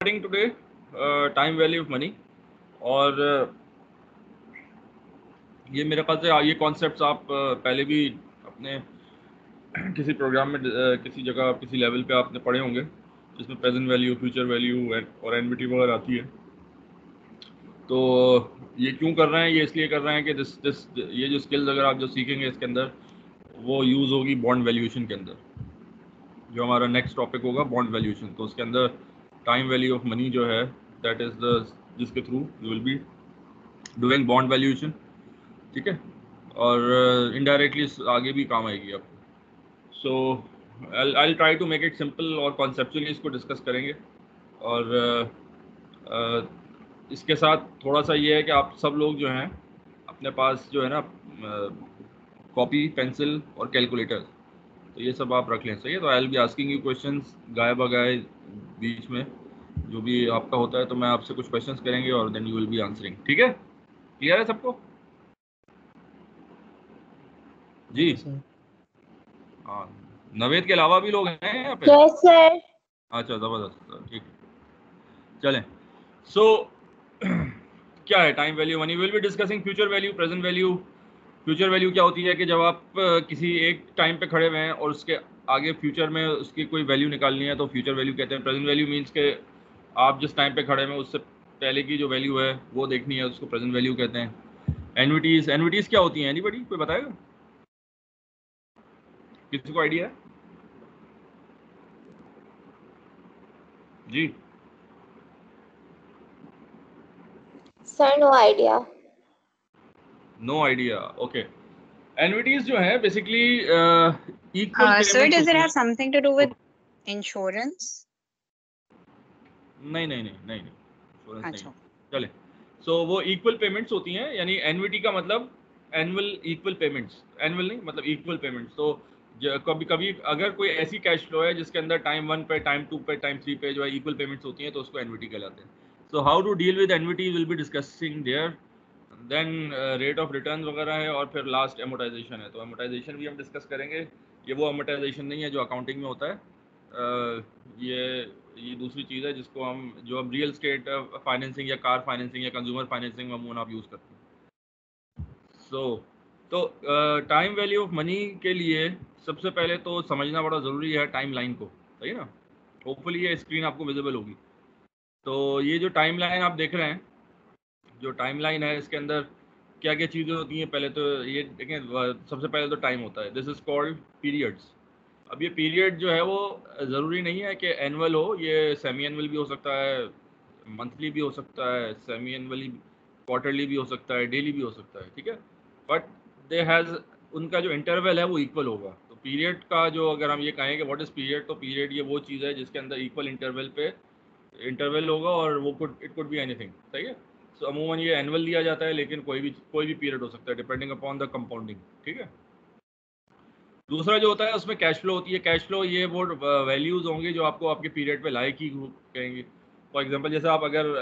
today uh, time value of money. और uh, ये मेरे ख्याल से ये कॉन्सेप्ट्स आप uh, पहले भी अपने किसी प्रोग्राम में uh, किसी जगह किसी लेवल पे आपने पढ़े होंगे जिसमें प्रेजेंट वैल्यू फ्यूचर वैल्यू और एनविटी वगैरह आती है। तो ये क्यों कर रहे हैं? ये इसलिए कर रहे हैं कि दिस दिस ये जो स्किल्स अगर आप जो सीखेंगे इसके अंदर वो यूज़ होगी बॉन्ड वैल्यूएशन के अंदर। जो हमारा नेक्स्ट टॉपिक होगा बॉन्ड वैल्यूएशन तो उसके अंदर टाइम वैल्यू ऑफ़ मनी जो है दैट इज़ द जिसके through you will be doing bond valuation ठीक है? और इनडायरेक्टली uh, आगे भी काम आएगी आपको। So I try to make it simple और कॉन्सेप्चुअली इसको डिस्कस करेंगे। और uh, uh, इसके साथ थोड़ा सा ये है कि आप सब लोग जो हैं अपने पास जो है ना कॉपी पेंसिल और कैलकुलेटर तो ये सब आप रख लें सही है? तो I'll be asking you question गाय बगाए बीच में जो भी आपका होता है तो मैं आपसे कुछ क्वेश्चंस करेंगे और then you will be answering ठीक है? क्लियर है सबको? जी। हाँ नवेद के अलावा भी लोग हैं यहाँ पे? अच्छा ज़बरदस्त ठीक चलें। सो so, क्या है? Time value money will be discussing future value present value future value क्या होती है कि जब आप किसी एक टाइम पे खड़े हुए हैं और उसके आगे फ्यूचर में उसकी कोई वैल्यू निकालनी है तो फ्यूचर वैल्यू कहते हैं। प्रेजेंट वैल्यू मीन्स के आप जिस टाइम पे खड़े हैं उससे पहले की जो वैल्यू है वो देखनी है उसको प्रेजेंट वैल्यू कहते हैं। एनविटीज एनविटीज क्या होती हैं? एनीबडी कोई बताएगा? किसी को आइडिया है? जी। Sir, no idea. No idea okay annuities जो है basically equal Uh, sir, does it have something to do with insurance? नहीं नहीं नहीं नहीं नहीं. अच्छा। चले। सो so, वो इक्वल पेमेंट्स होती हैं यानी एनविटी का मतलब एनुअल इक्वल पेमेंट्स एनुअल नहीं मतलब इक्वल पेमेंट्स तो कभी कभी अगर कोई ऐसी कैश फ्लो है जिसके अंदर टाइम वन पे टाइम टू पे टाइम थ्री पे जो है इक्वल पेमेंट्स होती हैं तो उसको एनविटी कहलाते हैं। So how to deal with annuity will be discussing there then rate of return वगैरह है और फिर लास्ट एमोटाइजेशन है। तो एमोटाइजेशन भी हम डिस्कस करेंगे। ये वो एमोटाइजेशन नहीं है जो अकाउंटिंग में होता है। Uh, ये ये दूसरी चीज़ है जिसको हम जो हम रियल स्टेट फाइनेंसिंग या कार फाइनेंसिंग या कंज्यूमर फाइनेंसिंग में हम आप यूज़ करते हैं। सो so, तो टाइम वैल्यू ऑफ़ मनी के लिए सबसे पहले तो समझना बड़ा ज़रूरी है टाइम लाइन को। सही ना? होपफुली ये स्क्रीन आपको विजिबल होगी। तो ये जो टाइम लाइन आप देख रहे हैं जो टाइम लाइन है इसके अंदर क्या क्या चीज़ें होती हैं, पहले तो ये देखें सबसे पहले तो टाइम होता है। दिस इज़ कॉल्ड पीरियड्स अब ये पीरियड जो है वो ज़रूरी नहीं है कि एनुअल हो, ये सेमी एनअल भी हो सकता है मंथली भी हो सकता है सेमी एनुअली क्वार्टरली भी हो सकता है डेली भी हो सकता है, ठीक है? बट दे हैज़ उनका जो इंटरवल है वो इक्वल होगा। तो पीरियड का जो अगर हम ये कहें कि व्हाट इज़ पीरियड तो पीरियड ये वो चीज़ है जिसके अंदर इक्वल इंटरवल पे इंटरवल होगा और वो could it could be anything सही है? सो अमूमन ये एनुअल दिया जाता है, लेकिन कोई भी कोई भी पीरियड हो सकता है डिपेंडिंग अपॉन द कंपाउंडिंग ठीक है? दूसरा जो होता है, उसमें कैश फ्लो होती है। कैश फ्लो ये वो वैल्यूज़ होंगे जो आपको आपके पीरियड पे लायक ही कहेंगे। फॉर एग्जांपल जैसे आप अगर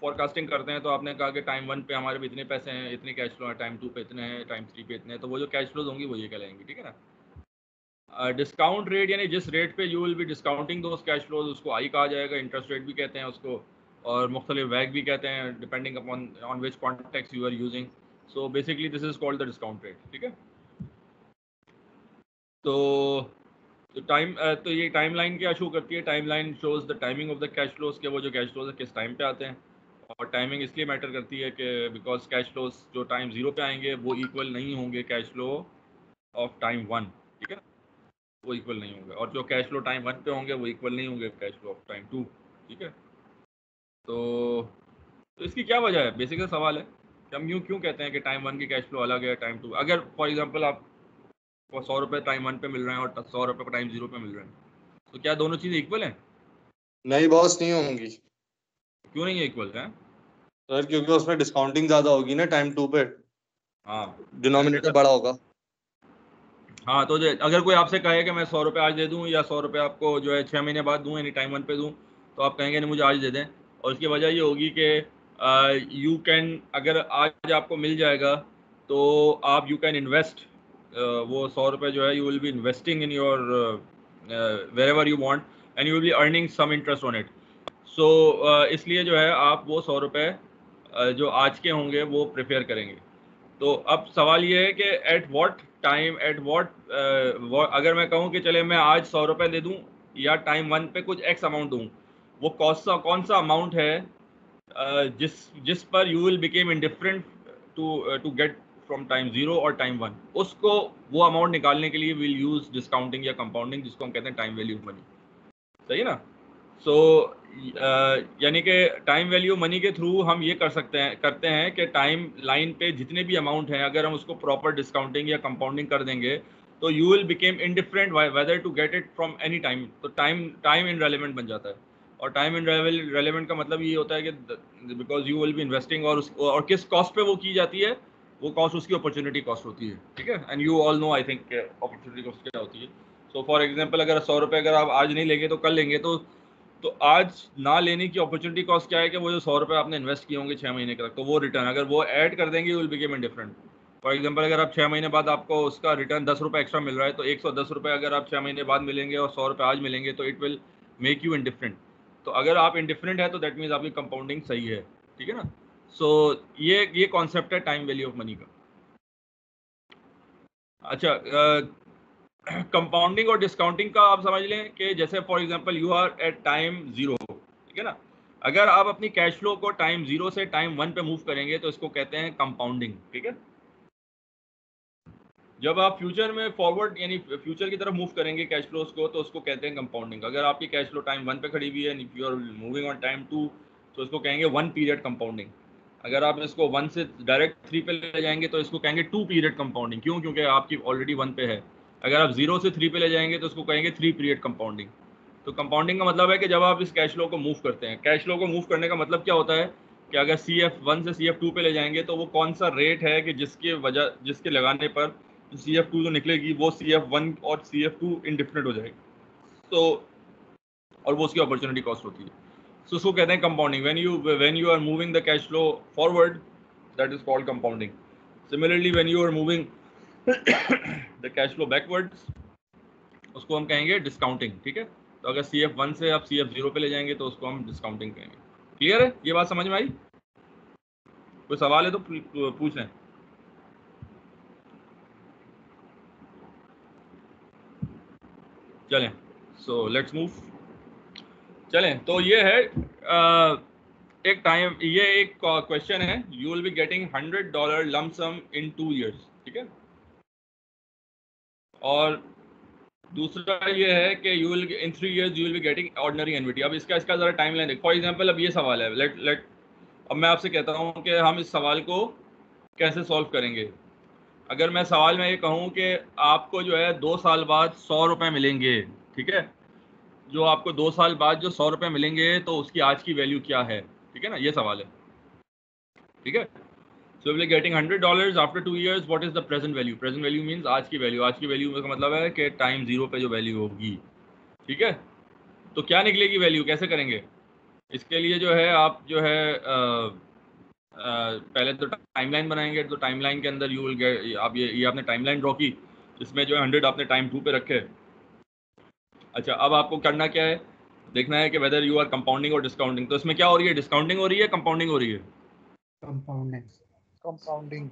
फॉरकास्टिंग करते हैं तो आपने कहा कि टाइम वन पे हमारे पे इतने पैसे हैं, इतने कैश फ्लो हैं टाइम टू पे इतने हैं टाइम थ्री पे इतने हैं तो वो जो कैश फ्लोज होंगी, वो ये कहलाएँगी, ठीक है ना? डिस्काउंट रेट यानी जिस रेट पे you will be discounting those cash flows उसको आई कहा जाएगा इंटरेस्ट रेट भी कहते हैं उसको। और मुख्तलिफ़ वैग भी कहते हैं depending upon on which context you are using so basically this is called the discount rate ठीक है? तो तो टाइम तो ये टाइम लाइन क्या शो करती है? Timeline shows the timing of the cash flows के वो जो कैश फ्लोज है, किस टाइम पे आते हैं। और टाइमिंग इसलिए मैटर करती है कि बिकॉज़ कैश फ्लोज जो टाइम ज़ीरो पे आएँगे, वो इक्वल नहीं होंगे cash flow of time one ठीक है? वो इक्वल नहीं होंगे। और जो कैश फ्लो टाइम वन पे होंगे, वो इक्वल नहीं होंगे cash flow of time two ठीक है? तो तो इसकी क्या वजह है? बेसिकल सवाल है कि हम यूँ क्यों कहते हैं कि टाइम वन की कैश फ्लो अलग है टाइम टू अगर फॉर एग्जांपल आप सौ रुपये टाइम वन पे मिल रहे हैं और सौ रुपये टाइम ज़ीरो पे मिल रहे हैं तो क्या दोनों चीज़ें इक्वल हैं? नहीं बॉस नहीं होंगी। क्यों नहीं है इक्वल है? सर क्योंकि उसमें डिस्काउंटिंग ज़्यादा होगी ना टाइम टू पे। हाँ। डिनोमिनेटर बड़ा होगा। हाँ तो अगर कोई आपसे कहे कि मैं सौ रुपये आज दे दूँ या सौ रुपये आपको जो है छः महीने बाद दूँ यानी टाइम वन पे दूँ तो आप कहेंगे नहीं मुझे आज दे दें। और उसकी वजह ये होगी कि यू कैन अगर आज आपको मिल जाएगा तो आप यू कैन इन्वेस्ट वो सौ रुपये जो है you will be investing in your wherever you want and you will be earning some interest on it so इसलिए जो है, आप वो सौ रुपये जो आज के होंगे, वो प्रिपेयर करेंगे। तो अब सवाल ये है कि at what time at what अगर मैं कहूँ कि चले, मैं आज सौ रुपये दे दूँ, या टाइम वन पे कुछ एक्स अमाउंट दूँ वो कौन सा कौन सा अमाउंट है जिस जिस पर you will become indifferent to to get from time zero और टाइम वन उसको वो अमाउंट निकालने के लिए विल यूज़ डिस्काउंटिंग या कंपाउंडिंग जिसको हम कहते हैं टाइम वैल्यू मनी सही है ना? सो so, यानी कि टाइम वैल्यू मनी के थ्रू हम ये कर सकते हैं करते हैं कि टाइम लाइन पे जितने भी अमाउंट हैं अगर हम उसको प्रॉपर डिस्काउंटिंग या कंपाउंडिंग कर देंगे तो you will become indifferent whether to get it from any time तो टाइम टाइम इन रेलिवेंट बन जाता है। और टाइम एंड रेलिवेंट का मतलब ये होता है कि because you will be investing और उस, और किस कॉस्ट पे वो की जाती है वो कॉस्ट उसकी अपॉर्चुनिटी कॉस्ट होती है ठीक है? And you all know I think opportunity cost क्या होती है। सो फॉर एग्ज़ाम्पल अगर सौ रुपये अगर आप आज नहीं लेंगे तो कल लेंगे तो तो आज ना लेने की अपॉर्चुनिटी कॉस्ट क्या है कि वो जो सौ रुपये आपने इन्वेस्ट किए होंगे छः महीने तक तो वो रिटर्न अगर वो ऐड कर देंगे will become different for example अगर आप छः महीने बाद आपको उसका रिटर्न दस रुपये एक्स्ट्रा मिल रहा है तो एक सौ दस रुपये अगर आप छः महीने बाद मिलेंगे और सौ रुपये आज मिलेंगे तो it will make you indifferent तो अगर आप इनडिफरेंट है तो दैट मीन्स आपकी कंपाउंडिंग सही है ठीक है ना? सो so, ये ये कॉन्सेप्ट है टाइम वैल्यू ऑफ़ मनी का। अच्छा कंपाउंडिंग और डिस्काउंटिंग का आप समझ लें कि जैसे for example you are at time zero ठीक है ना? अगर आप अपनी कैश फ्लो को टाइम ज़ीरो से टाइम वन पे मूव करेंगे तो इसको कहते हैं कंपाउंडिंग ठीक है? जब आप फ्यूचर में फॉरवर्ड यानी फ्यूचर की तरफ़ मूव करेंगे कैश फ्लोज को तो उसको कहते हैं कंपाउंडिंग अगर आपकी कैश फ्लो टाइम वन पे खड़ी हुई है you are moving on time two तो इसको कहेंगे वन पीरियड कंपाउंडिंग अगर आप इसको वन से डायरेक्ट थ्री पे ले जाएँगे तो इसको कहेंगे टू पीरियड कंपाउंडिंग क्यों? क्योंकि आपकी ऑलरेडी वन पे है. अगर आप ज़ीरो से थ्री पे ले जाएँगे तो उसको कहेंगे थ्री पीरियड कंपाउंडिंग तो कंपाउंडिंग का मतलब है कि जब आप इस कैश फ्लो को मूव करते हैं कैश फ्लो को मूव करने का मतलब क्या होता है? कि अगर सी एफ़ वन से सी एफ़ टू पे ले जाएँगे तो वो कौन सा रेट है कि जिसके वजह, जिसके लगाने पर सी एफ़ टू जो निकलेगी, वो सी एफ़ वन और सी एफ़ टू इनडिफिनेट हो जाएगी। तो और वो उसकी अपॉर्चुनिटी कॉस्ट होती है। सो उसको कहते हैं compounding when you when you are moving the cash flow forward that is called compounding similarly when you are moving the cash flow backwards उसको हम कहेंगे डिस्काउंटिंग ठीक है? तो अगर सी एफ़ वन से आप सी एफ़ ज़ीरो पे ले जाएँगे तो उसको हम डिस्काउंटिंग कहेंगे। क्लियर है? ये बात समझ में आई? कोई सवाल है तो पूछ। लें चलें। सो लेट्स मूव चलें तो ये है आ, एक टाइम ये एक क्वेश्चन है। You will be getting hundred dollar lump sum in two years ठीक है? और दूसरा ये है कि you will in three years you will be getting ordinary annuity अब इसका इसका ज़रा टाइम लाइन फॉर एग्जांपल अब ये सवाल है। लेट लेट अब मैं आपसे कहता हूँ कि हम इस सवाल को कैसे सॉल्व करेंगे? अगर मैं सवाल में ये कहूँ कि आपको जो है दो साल बाद सौ रुपये मिलेंगे ठीक है? जो आपको दो साल बाद जो सौ रुपये मिलेंगे तो उसकी आज की वैल्यू क्या है? ठीक है ना? ये सवाल है। ठीक है? So if getting hundred hundred after two years years, is the present value present value means आज की वैल्यू आज की वैल्यू का मतलब है कि टाइम ज़ीरो पे जो वैल्यू होगी। ठीक है? तो क्या निकलेगी वैल्यू कैसे करेंगे? इसके लिए जो है आप जो है आ, पहले तो टाइमलाइन बनाएँगे तो टाइमलाइन के अंदर यू विल गेट आप ये ये आपने टाइमलाइन ड्रॉ की जिसमें जो है हंड्रेड आपने टाइम टू पे रखे। अच्छा अब आपको करना क्या है? देखना है कि वेदर यू आर कंपाउंडिंग और डिस्काउंटिंग तो इसमें क्या हो रही है? डिस्काउंटिंग हो रही है कंपाउंडिंग हो रही है? कंपाउंडिंग कंपाउंडिंग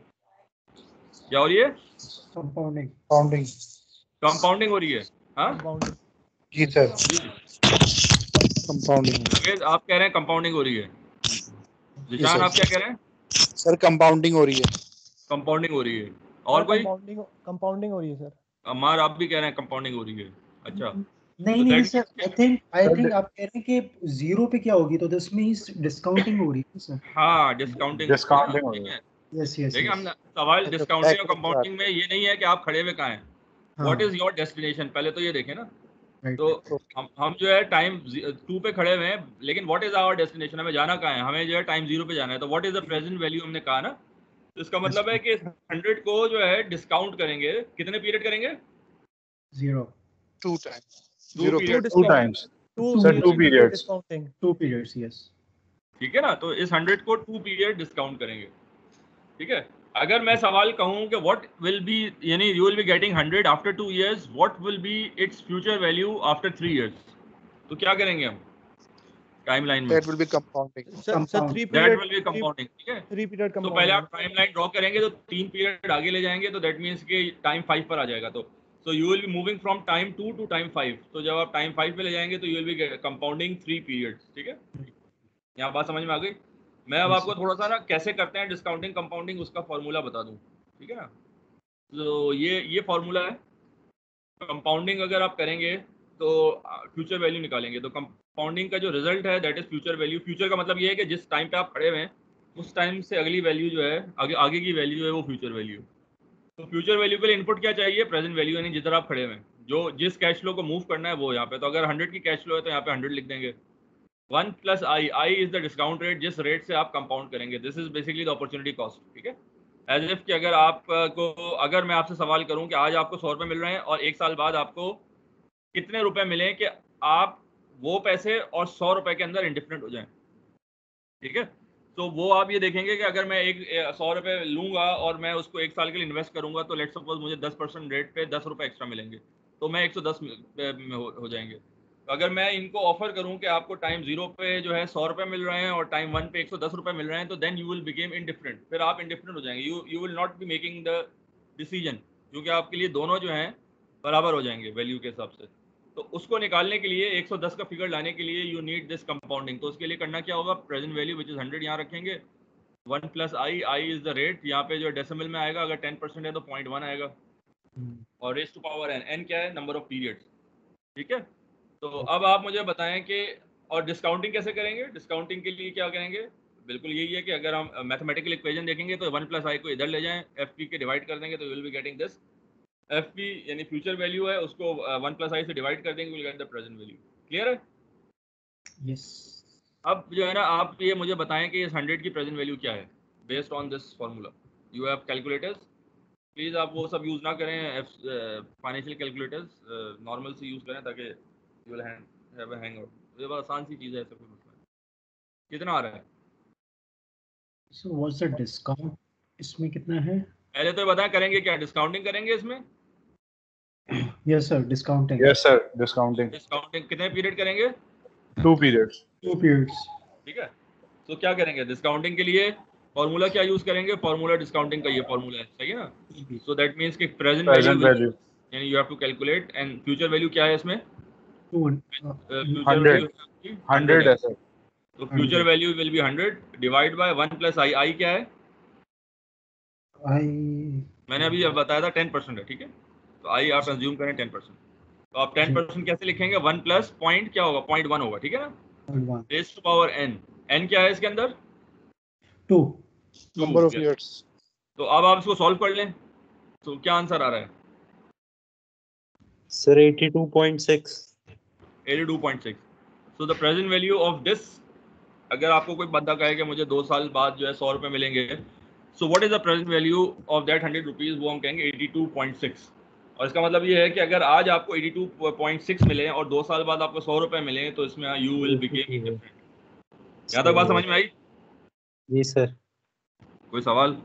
क्या हो रही है? कंपाउंडिंग कंपाउंडिंग कंपाउंडिंग हो रही है। हाँ? जी सर कंपाउंडिंग आप कह रहे हैं कंपाउंडिंग हो रही है। जिशान आप क्या कह रहे हैं? सर कंपाउंडिंग हो रही है। कंपाउंडिंग हो रही है। और कोई? कंपाउंडिंग हो रही है सर। अमार आप भी कह रहे हैं कंपाउंडिंग हो रही है। अच्छा। नहीं नहीं sir I think I think आप कह रहे हैं कि ज़ीरो पे क्या होगी? तो दिस मींस डिस्काउंटिंग हो रही है सर। हाँ डिस्काउंटिंग डिस्काउंटिंग हो। रही है। यस यस देखिए हम सवाल डिस्काउंटिंग और कंपाउंडिंग में ये नहीं है कि आप खड़े हुए कहाँ हैं। व्हाट इज़ योर डेस्टिनेशन पहले तो ये देखें ना। तो हम हम जो है टाइम टू पे खड़े हुए हैं लेकिन व्हाट इज़ आवर डेस्टिनेशन हमें जाना कहाँ है? हमें जो है टाइम ज़ीरो पे जाना है। तो what is the present value हमने कहा ना? तो इसका मतलब है कि हंड्रेड को जो है डिस्काउंट करेंगे। कितने पीरियड करेंगे? Zero two times zero two times. Discounting two periods yes ठीक है ना? तो इस हंड्रेड को टू पीरियड डिस्काउंट करेंगे। ठीक है? अगर मैं सवाल कहूँ कि व्हाट विल बी यानी you will be getting hundred after two years what will be its future value after three years तो क्या करेंगे हम? टाइमलाइन में। That will be compounding. Sir. Three that period will be compounding ठीक है? Three period तो पहले आप टाइमलाइन ड्रॉ करेंगे तो तीन पीरियड आगे ले जाएँगे तो दैट मीन्स कि टाइम फाइव पर आ जाएगा तो। So you will be moving from time two to time five तो जब आप टाइम फाइव पे ले जाएँगे तो you will be compounding three periods ठीक है? यहाँ बात समझ में आ गई? मैं अब आपको थोड़ा सा ना कैसे करते हैं डिस्काउंटिंग कंपाउंडिंग उसका फॉर्मूला बता दूँ ठीक है? ना तो ये ये फॉर्मूला है। कंपाउंडिंग अगर आप करेंगे तो फ्यूचर वैल्यू निकालेंगे। तो कंपाउंडिंग का जो रिज़ल्ट है that is future value future का मतलब ये है कि जिस टाइम पे आप खड़े हुए हैं उस टाइम से अगली वैल्यू जो है आगे आगे की वैल्यू है वो फ्यूचर वैल्यू तो फ्यूचर वैल्यू के लिए इनपुट क्या चाहिए? प्रेजेंट वैल्यू यानी जिधर आप खड़े हुए हैं। जो जिस कैश फ्लो को मूव करना है वो यहाँ पे। तो अगर हंड्रेड की कैश फ्लो है तो यहाँ पे हंड्रेड लिख देंगे। One plus I I is the discount rate जिस रेट से आप कंपाउंड करेंगे। This is basically the opportunity cost ठीक है? एज इफ़ कि अगर आपको अगर मैं आपसे सवाल करूँ कि आज आपको सौ रुपये मिल रहे हैं और एक साल बाद आपको कितने रुपए मिले कि आप वो पैसे और सौ रुपए के अंदर इंडिफरेंट हो जाएँ। ठीक है? तो वो आप ये देखेंगे कि अगर मैं एक सौ रुपये लूँगा और मैं उसको एक साल के लिए इन्वेस्ट करूँगा तो लेट सपोज़ मुझे दस परसेंट रेट पे दस रुपये एक्स्ट्रा मिलेंगे। तो मैं एक सौ दस हो, जाएँगे। अगर मैं इनको ऑफ़र करूँ कि आपको टाइम ज़ीरो पे जो है सौ रुपये मिल रहे हैं और टाइम वन पे एक सौ दस रुपये मिल रहे हैं तो then you will become indifferent फिर आप इनडिफरेंट हो जाएँगे. You you will not be making the decision क्योंकि आपके लिए दोनों जो हैं बराबर हो जाएँगे वैल्यू के हिसाब से. तो उसको निकालने के लिए 110 का फिगर लाने के लिए यू नीड दिस कंपाउंडिंग तो उसके लिए करना क्या होगा? Present value which is hundred यहाँ रखेंगे. One plus I I is the rate यहाँ पे जो डेसिमल में आएगा. अगर टेन परसेंट है तो पॉइंट वन आएगा. और raise to power n n क्या है? नंबर ऑफ़ पीरियड्स ठीक है? तो अब आप मुझे बताएँ कि और डिस्काउंटिंग कैसे करेंगे? डिस्काउंटिंग के लिए क्या करेंगे? बिल्कुल यही है कि अगर हम मैथमेटिकल इक्वेशन देखेंगे तो वन प्लस आई को इधर ले जाएँ एफ़ पी के डिवाइड कर देंगे तो will be getting this F P यानी फ्यूचर वैल्यू है उसको वन प्लस आई से डिवाइड कर देंगे will get the present value clear है? यस अब जो है ना आप ये मुझे बताएँ कि इस हंड्रेड की प्रेजेंट वैल्यू क्या है based on this formula you have calculators please आप वो सब यूज़ ना करें फाइनेंशियल कैलकुलेटर्स नॉर्मल से यूज़ करें ताकि you will have a hang out ये बहुत आसान सी चीज़ है ऐसा कोई मसला कितना आ रहा है? सो व्हाट्स द डिस्काउंट इसमें कितना है? पहले तो ये बताएँ करेंगे क्या? डिस्काउंटिंग करेंगे इसमें? Yes sir discounting Yes, sir. Discounting. Discounting कितने पीरियड करेंगे? Two periods. टू पीरियड्स ठीक है? तो क्या करेंगे? डिस्काउंटिंग के लिए फॉर्मूला क्या यूज़ करेंगे? फॉर्मूला डिस्काउंटिंग का ये फॉर्मूला है सही है ना? सो दैट मींस कि प्रेजेंट वैल्यू यानी you have to calculate and future value क्या है इसमें? है. तो future value will be 100 divide by 1 plus I I क्या है? आई मैंने अभी बताया था 10% है ठीक है? तो आई आप कंज्यूम करें 10% तो आप 10% कैसे लिखेंगे? 1 प्लस पॉइंट क्या होगा? पॉइंट वन होगा ठीक है ना? One raise to power n n क्या है इसके अंदर? टू नंबर Number of तो अब आप इसको सॉल्व कर लें। तो क्या आंसर आ रहा है? Sir, 82.6. 82.6 so the present value of this अगर आपको कोई बंदा कहे कि मुझे दो साल बाद जो है सौ रुपये मिलेंगे so what is the present value of that hundred rupees वो हम कहेंगे 82.6 और इसका मतलब ये है कि अगर आज आपको 82.6 मिले और दो साल बाद आपको सौ रुपये मिले तो इसमें यू विल बिकेम यहाँ तक बात समझ में आई? जी सर। कोई सवाल?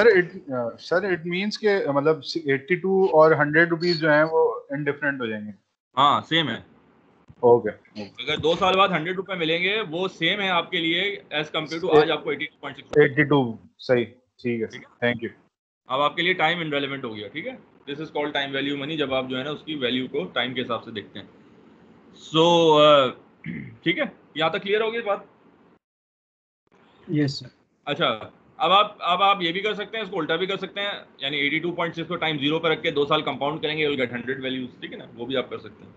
Sir it uh, sir it means के मतलब 82 और 100 रुपीस जो हैं वो indifferent हो जाएँगे. हाँ सेम है Okay. okay. अगर दो साल बाद हंड्रेड रुपये मिलेंगे वो सेम है आपके लिए एज कंपेयर टू आज आपको 82.6 82 सही ठीक है. ठीक है। Thank you. अब आपके लिए टाइम इनरेलेवेंट हो गया ठीक है this is called time value money जब आप जो है ना उसकी वैल्यू को टाइम के हिसाब से देखते हैं सो so, ठीक है यहाँ तक क्लियर हो गई बात यस सर अच्छा अब आप अब आप ये भी कर सकते हैं, इसको उल्टा भी कर सकते हैं, यानी 82.6 को टाइम ज़ीरो पर रख के दो साल कंपाउंड करेंगे विल गेट 100 वैल्यूज़ ठीक है ना? वो भी आप कर सकते हैं।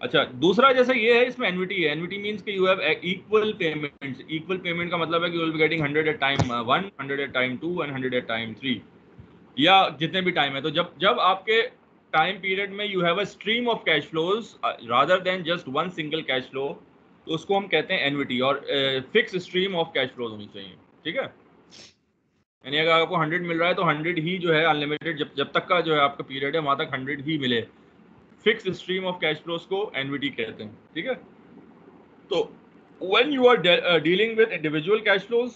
अच्छा दूसरा जैसे ये है, इसमें एनविटी है। एनविटी मींस कि you have equal payments equal payment का मतलब है कि you will be getting 100 at time 1 100 at time 2 and 100 at time 3 या जितने भी टाइम है तो जब जब आपके टाइम पीरियड में you have a stream of cash flows rather than just one single cash flow तो उसको हम कहते हैं एनविटी और fix stream of cash flows होनी चाहिए। ठीक है? यानी अगर आपको 100 मिल रहा है तो 100 ही जो है अनलिमिटेड जब जब तक का जो है आपका पीरियड है, वहाँ तक 100 ही मिले। Fix stream of cash flows को एनविटी कहते हैं, ठीक है? तो when you are dealing with individual cash flows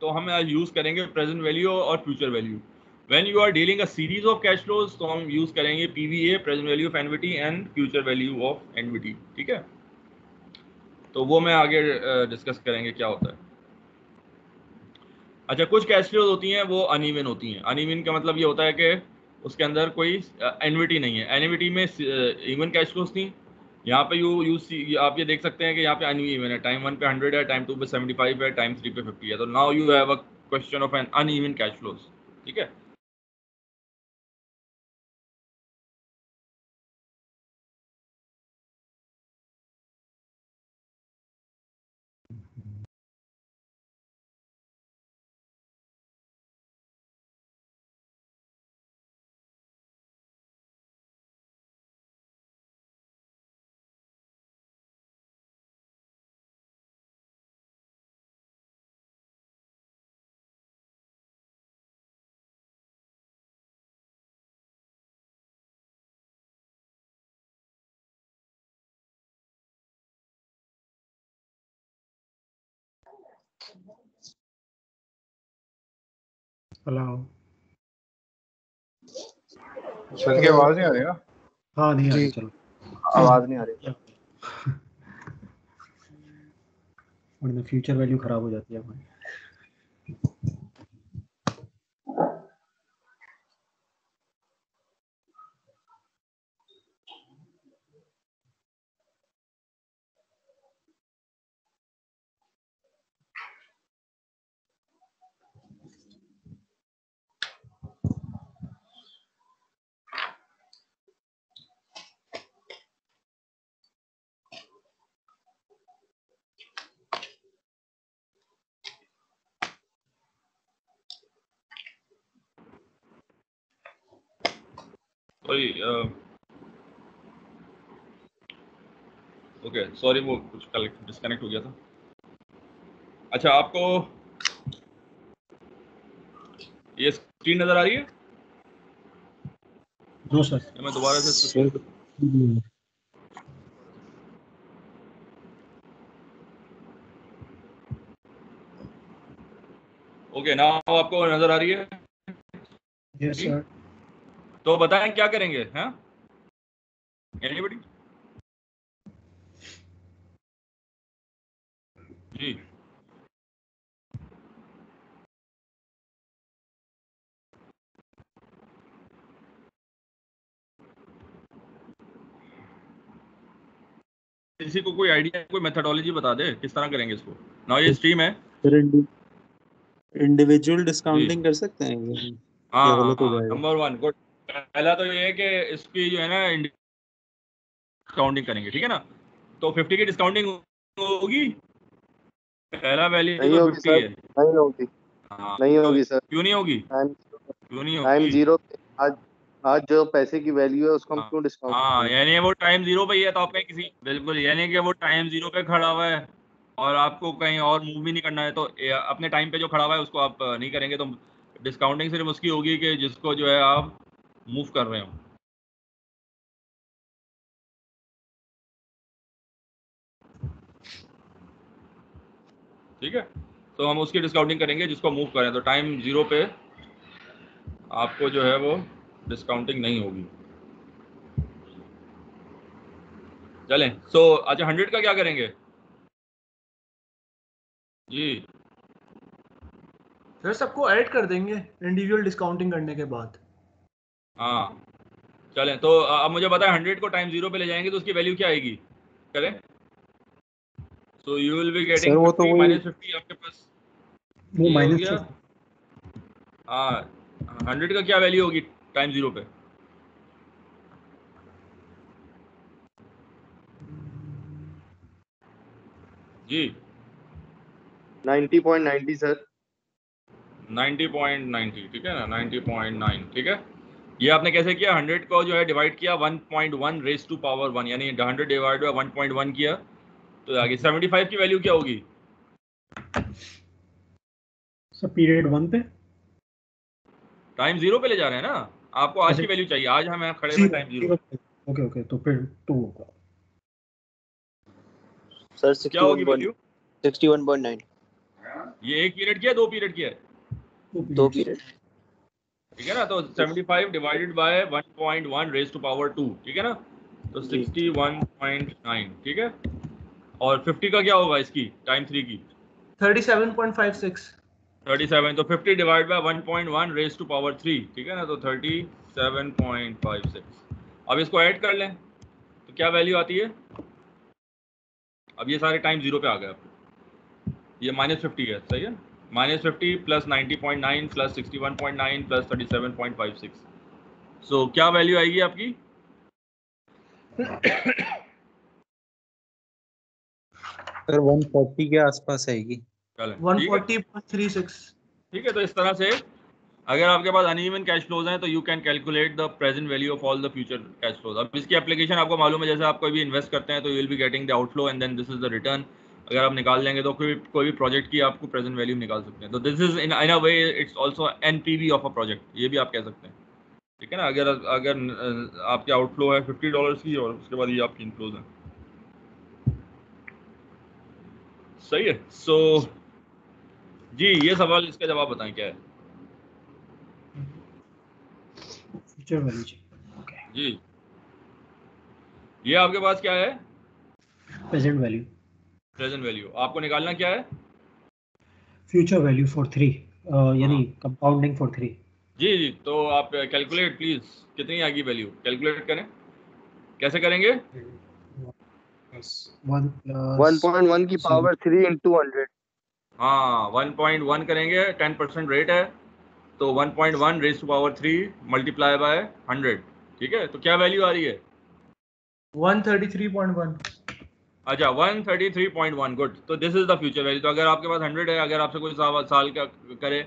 तो हम यूज़ करेंगे प्रेजेंट वैल्यू और future value when you are dealing a series of cash flows तो हम यूज़ करेंगे PVA present value of annuity and future value of annuity ठीक है? तो वो मैं आगे डिस्कस करेंगे क्या होता है। अच्छा कुछ कैश फ्लोज होती हैं, वो अनइवन होती हैं। अनइवन का मतलब ये होता है कि उसके अंदर कोई एनविटी नहीं है। एनविटी में इवन कैश फ्लोज थी। यहाँ पे यू यू सी आप ये देख सकते हैं कि यहाँ पे अनइवन है। टाइम वन पे हंड्रेड है टाइम टू पे सेवेंटी फाइव है टाइम थ्री पे फिफ्टी है। तो now you have a question of an uneven cash flows ठीक है? हेलो सर की आवाज़ नहीं आ रही ना? हाँ नहीं आ रही चलो। आवाज़ नहीं आ रही। और फ्यूचर वैल्यू खराब हो जाती है हमारी। सॉरी ओके सॉरी वो कुछ डिस्कनेक्ट हो गया था। अच्छा आपको ये स्क्रीन नज़र आ रही है? नो सर मैं दोबारा से ओके नाउ आपको नज़र आ रही है? यस सर तो बताएँ क्या करेंगे हैं? एनीबॉडी जी। किसी को कोई आइडिया कोई मेथडोलॉजी बता दे किस तरह करेंगे इसको? ना ये स्ट्रीम है। इंडिविजुअल डिस्काउंटिंग कर सकते हैं? हाँ। नंबर वन गुड पहला तो ये है कि इसकी जो है ना डिस्काउंटिंग करेंगे ठीक है ना? तो 50 की डिस्काउंटिंग होगी। पहला वैल्यू नहीं तो होगी 50 है। नहीं होगी। हाँ नहीं होगी सर। क्यों नहीं होगी? क्यों नहीं होगी? टाइम होगी ज़ीरो आज आज जो पैसे की वैल्यू है उसको हम हाँ, क्यों डिस्काउंट हाँ यानी वो टाइम ज़ीरो पे ही है तो आपने किसी बिल्कुल यानी कि वो टाइम ज़ीरो पे खड़ा हुआ है और आपको कहीं और मूव भी नहीं करना है तो अपने टाइम पे जो खड़ा हुआ है उसको आप नहीं करेंगे तो डिस्काउंटिंग सिर्फ़ उसकी होगी कि जिसको जो है आप मूव कर रहे हो। ठीक है? तो हम उसकी डिस्काउंटिंग करेंगे जिसको मूव करें। तो टाइम ज़ीरो पे आपको जो है वो डिस्काउंटिंग नहीं होगी। चलें। सो so, अच्छा हंड्रेड का क्या करेंगे? जी। सर सबको ऐड कर देंगे इंडिविजुअल डिस्काउंटिंग करने के बाद। हाँ। चलें तो अब मुझे पता है हंड्रेड को टाइम ज़ीरो पे ले जाएँगे तो उसकी वैल्यू क्या आएगी? करें? So you will be getting वो तो माइनस फिफ्टी आपके पास वो माइनस हाँ हंड्रेड का क्या वैल्यू होगी टाइम ज़ीरो पे? जी। नाइन्टी पॉइंट नाइन्टी सर 90.90 ठीक है ना? 90.9 ठीक है? ये आपने कैसे किया? 100 को जो है डिवाइड किया 1.1 रेस टू पावर 1 यानी 100 डिवाइड बाय 1.1 किया। तो आगे 75 की वैल्यू क्या होगी? सर पीरियड वन पे। टाइम ज़ीरो पे ले जा रहे हैं ना? आपको आज की वैल्यू चाहिए। आज हम यहाँ खड़े हुए टाइम ज़ीरो ओके ओके तो फिर टू होगा। सर क्या होगी वैल्यू 61.9 ये एक पीरियड की है दो पीरियड की है दो पीरियड ठीक है ना? तो 75 divided by 1.1 raise to power 2 ठीक है ना? तो 61.9 ठीक है? और 50 का क्या होगा इसकी? टाइम 3 की। 37.56 37 तो 50 divide by 1.1 raise to power 3 ठीक है ना? तो 37.56 अब इसको ऐड कर लें। तो क्या वैल्यू आती है? अब ये सारे टाइम ज़ीरो पे आ गए आपको ये माइनस फिफ्टी है सही है? Minus fifty plus ninety point nine plus sixty one point nine plus thirty seven point five six. So क्या वैल्यू आएगी आपकी? सर 140 के आसपास आएगी। चलें ठीक है? 140.36 ठीक है तो इस तरह से अगर आपके पास अनइवन कैश फ्लोज हैं तो you can calculate the present value of all the future cash flows अब इसकी एप्लीकेशन आपको मालूम है जैसे आप कोई भी इन्वेस्ट करते हैं तो you will be getting the outflow and then this is the return अगर आप निकाल लेंगे तो कोई भी कोई भी प्रोजेक्ट की आपको प्रेजेंट वैल्यू निकाल सकते हैं। तो this is in in a way it's also NPV of a project ये भी आप कह सकते हैं। ठीक है ना? अगर अगर आपके आउटफ्लो है फिफ्टी डॉलर्स की और उसके बाद ये आपकी इनफ्लोज हैं। सही है? सो so, जी ये सवाल इसका जवाब बताएँ क्या है? जी। ये आपके पास क्या है? Present value present value. आपको निकालना क्या है? फ्यूचर वैल्यू फॉर थ्री यानी कंपाउंडिंग फॉर थ्री। जी जी तो आप कैलकुलेट प्लीज़ कितनी आएगी वैल्यू? कैलकुलेट करें। कैसे करेंगे? वन प्लस 1.1 की पावर 3 into 100 हाँ 1.1 करेंगे 10 परसेंट रेट है तो 1.1 raise to power 3 multiply by 100 ठीक है? तो क्या वैल्यू आ रही है? 133.1 अच्छा 133.1 गुड तो this is the future value तो अगर आपके पास 100 है अगर आपसे कोई साल, साल का करे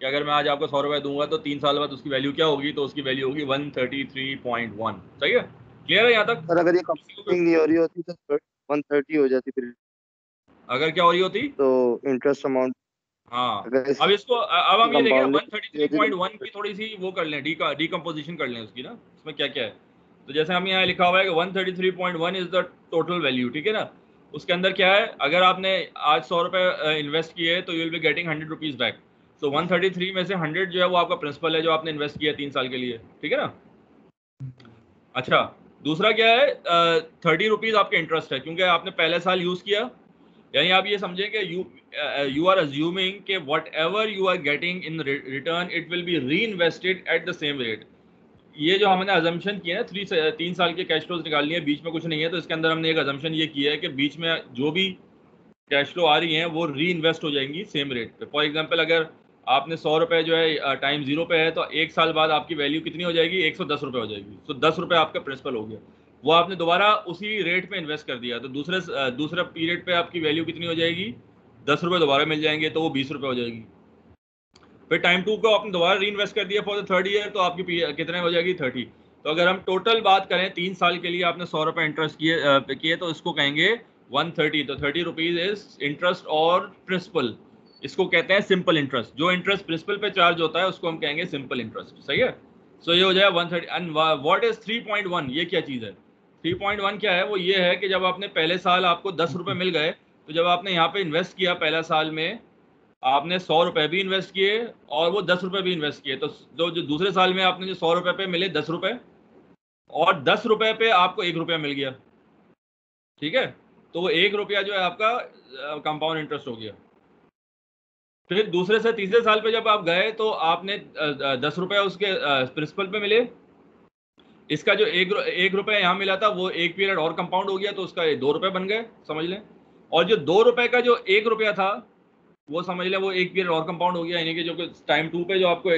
कि अगर मैं आज आपको सौ रुपए दूँगा तो तीन साल बाद उसकी वैल्यू क्या होगी? तो उसकी वैल्यू होगी 133.1 सही है? क्लियर है यहाँ तक? पर अगर ये कंपाउंडिंग नहीं हो रही होती तो 130 हो जाती फिर। अगर क्या हो रही होती? तो इंटरेस्ट अमाउंट हाँ। इस- अब इसको अब हम ये देखें Compounding 133.1 की थोड़ी सी वो कर लें डी का डीकम्पोजिशन कर लें उसकी ना। इसमें क्या क्या है? तो जैसे हम यहाँ लिखा हुआ है कि 133.1 इज़ द टोटल वैल्यू ठीक है ना? उसके अंदर क्या है? अगर आपने आज सौ रुपए इन्वेस्ट किए तो you will be getting hundred rupees back so 133 में से 100 जो है वो आपका प्रिंसिपल है जो आपने इन्वेस्ट किया तीन साल के लिए, ठीक है ना? अच्छा दूसरा क्या है? थर्टी रुपीज़ आपके इंटरेस्ट है, क्योंकि आपने पहले साल यूज़ किया। यानी आप ये समझें कि यू यू आर अज्यूमिंग कि whatever you are getting in return it will be reinvested at the same rate ये जो हमने अजम्पशन किया है थ्री तीन साल के कैश फ्लोज निकालनी है, बीच में कुछ नहीं है तो इसके अंदर हमने एक अजम्पशन ये किया है कि बीच में जो भी कैश फ्लो आ रही हैं, वो री इन्वेस्ट हो जाएँगी सेम रेट पे। फॉर एग्जांपल अगर आपने सौ रुपये जो है टाइम ज़ीरो पे है तो एक साल बाद आपकी वैल्यू कितनी हो जाएगी? एक सौ दस रुपये हो जाएगी। तो दस रुपये आपका प्रिंसिपल हो गया। वो आपने दोबारा उसी रेट पे इन्वेस्ट कर दिया। तो दूसरे दूसरे पीरियड पे आपकी वैल्यू कितनी हो जाएगी? दस रुपये दोबारा मिल जाएँगे तो वो बीस रुपये हो जाएगी। फिर टाइम टू को आपने दोबारा री इन्वेस्ट कर दिया फॉर द थर्ड ईयर तो आपकी कितने हो जाएगी? थर्टी तो अगर हम टोटल बात करें, तीन साल के लिए आपने सौ रुपये इंटरेस्ट किए किए तो इसको कहेंगे वन थर्टी तो थर्टी रुपीज़ इज़ इंटरेस्ट और प्रिंसिपल इसको कहते हैं सिंपल इंटरेस्ट जो इंटरेस्ट प्रिंसिपल पे चार्ज होता है, उसको हम कहेंगे सिंपल इंटरेस्ट सही है? सो so ये हो जाए one thirty and what is three point one ये क्या चीज़ है? थ्री पॉइंट वन क्या है? वो ये है कि जब आपने पहले साल आपको दस रुपये मिल गए तो जब आपने यहाँ पे इन्वेस्ट किया पहला साल में आपने सौ रुपये भी इन्वेस्ट किए और वो दस रुपये भी इन्वेस्ट किए। तो जो जो दूसरे साल में आपने जो सौ रुपये पे मिले, दस रुपये और दस रुपये पे आपको एक रुपया मिल गया। ठीक है? तो वो एक रुपया जो है आपका कंपाउंड इंटरेस्ट हो गया। फिर दूसरे से तीसरे साल पे जब आप गए तो आपने दस रुपये उसके प्रिंसिपल पे मिले। इसका जो एक एक रुपया यहाँ मिला था, वो एक पीरियड और कंपाउंड हो गया तो उसका दो रुपये बन गए, समझ लें। और जो दो रुपए का जो एक रुपया था वो समझ लें, वो एक पीरियड और कंपाउंड हो गया, यानी कि जो टाइम टू पे जो आपको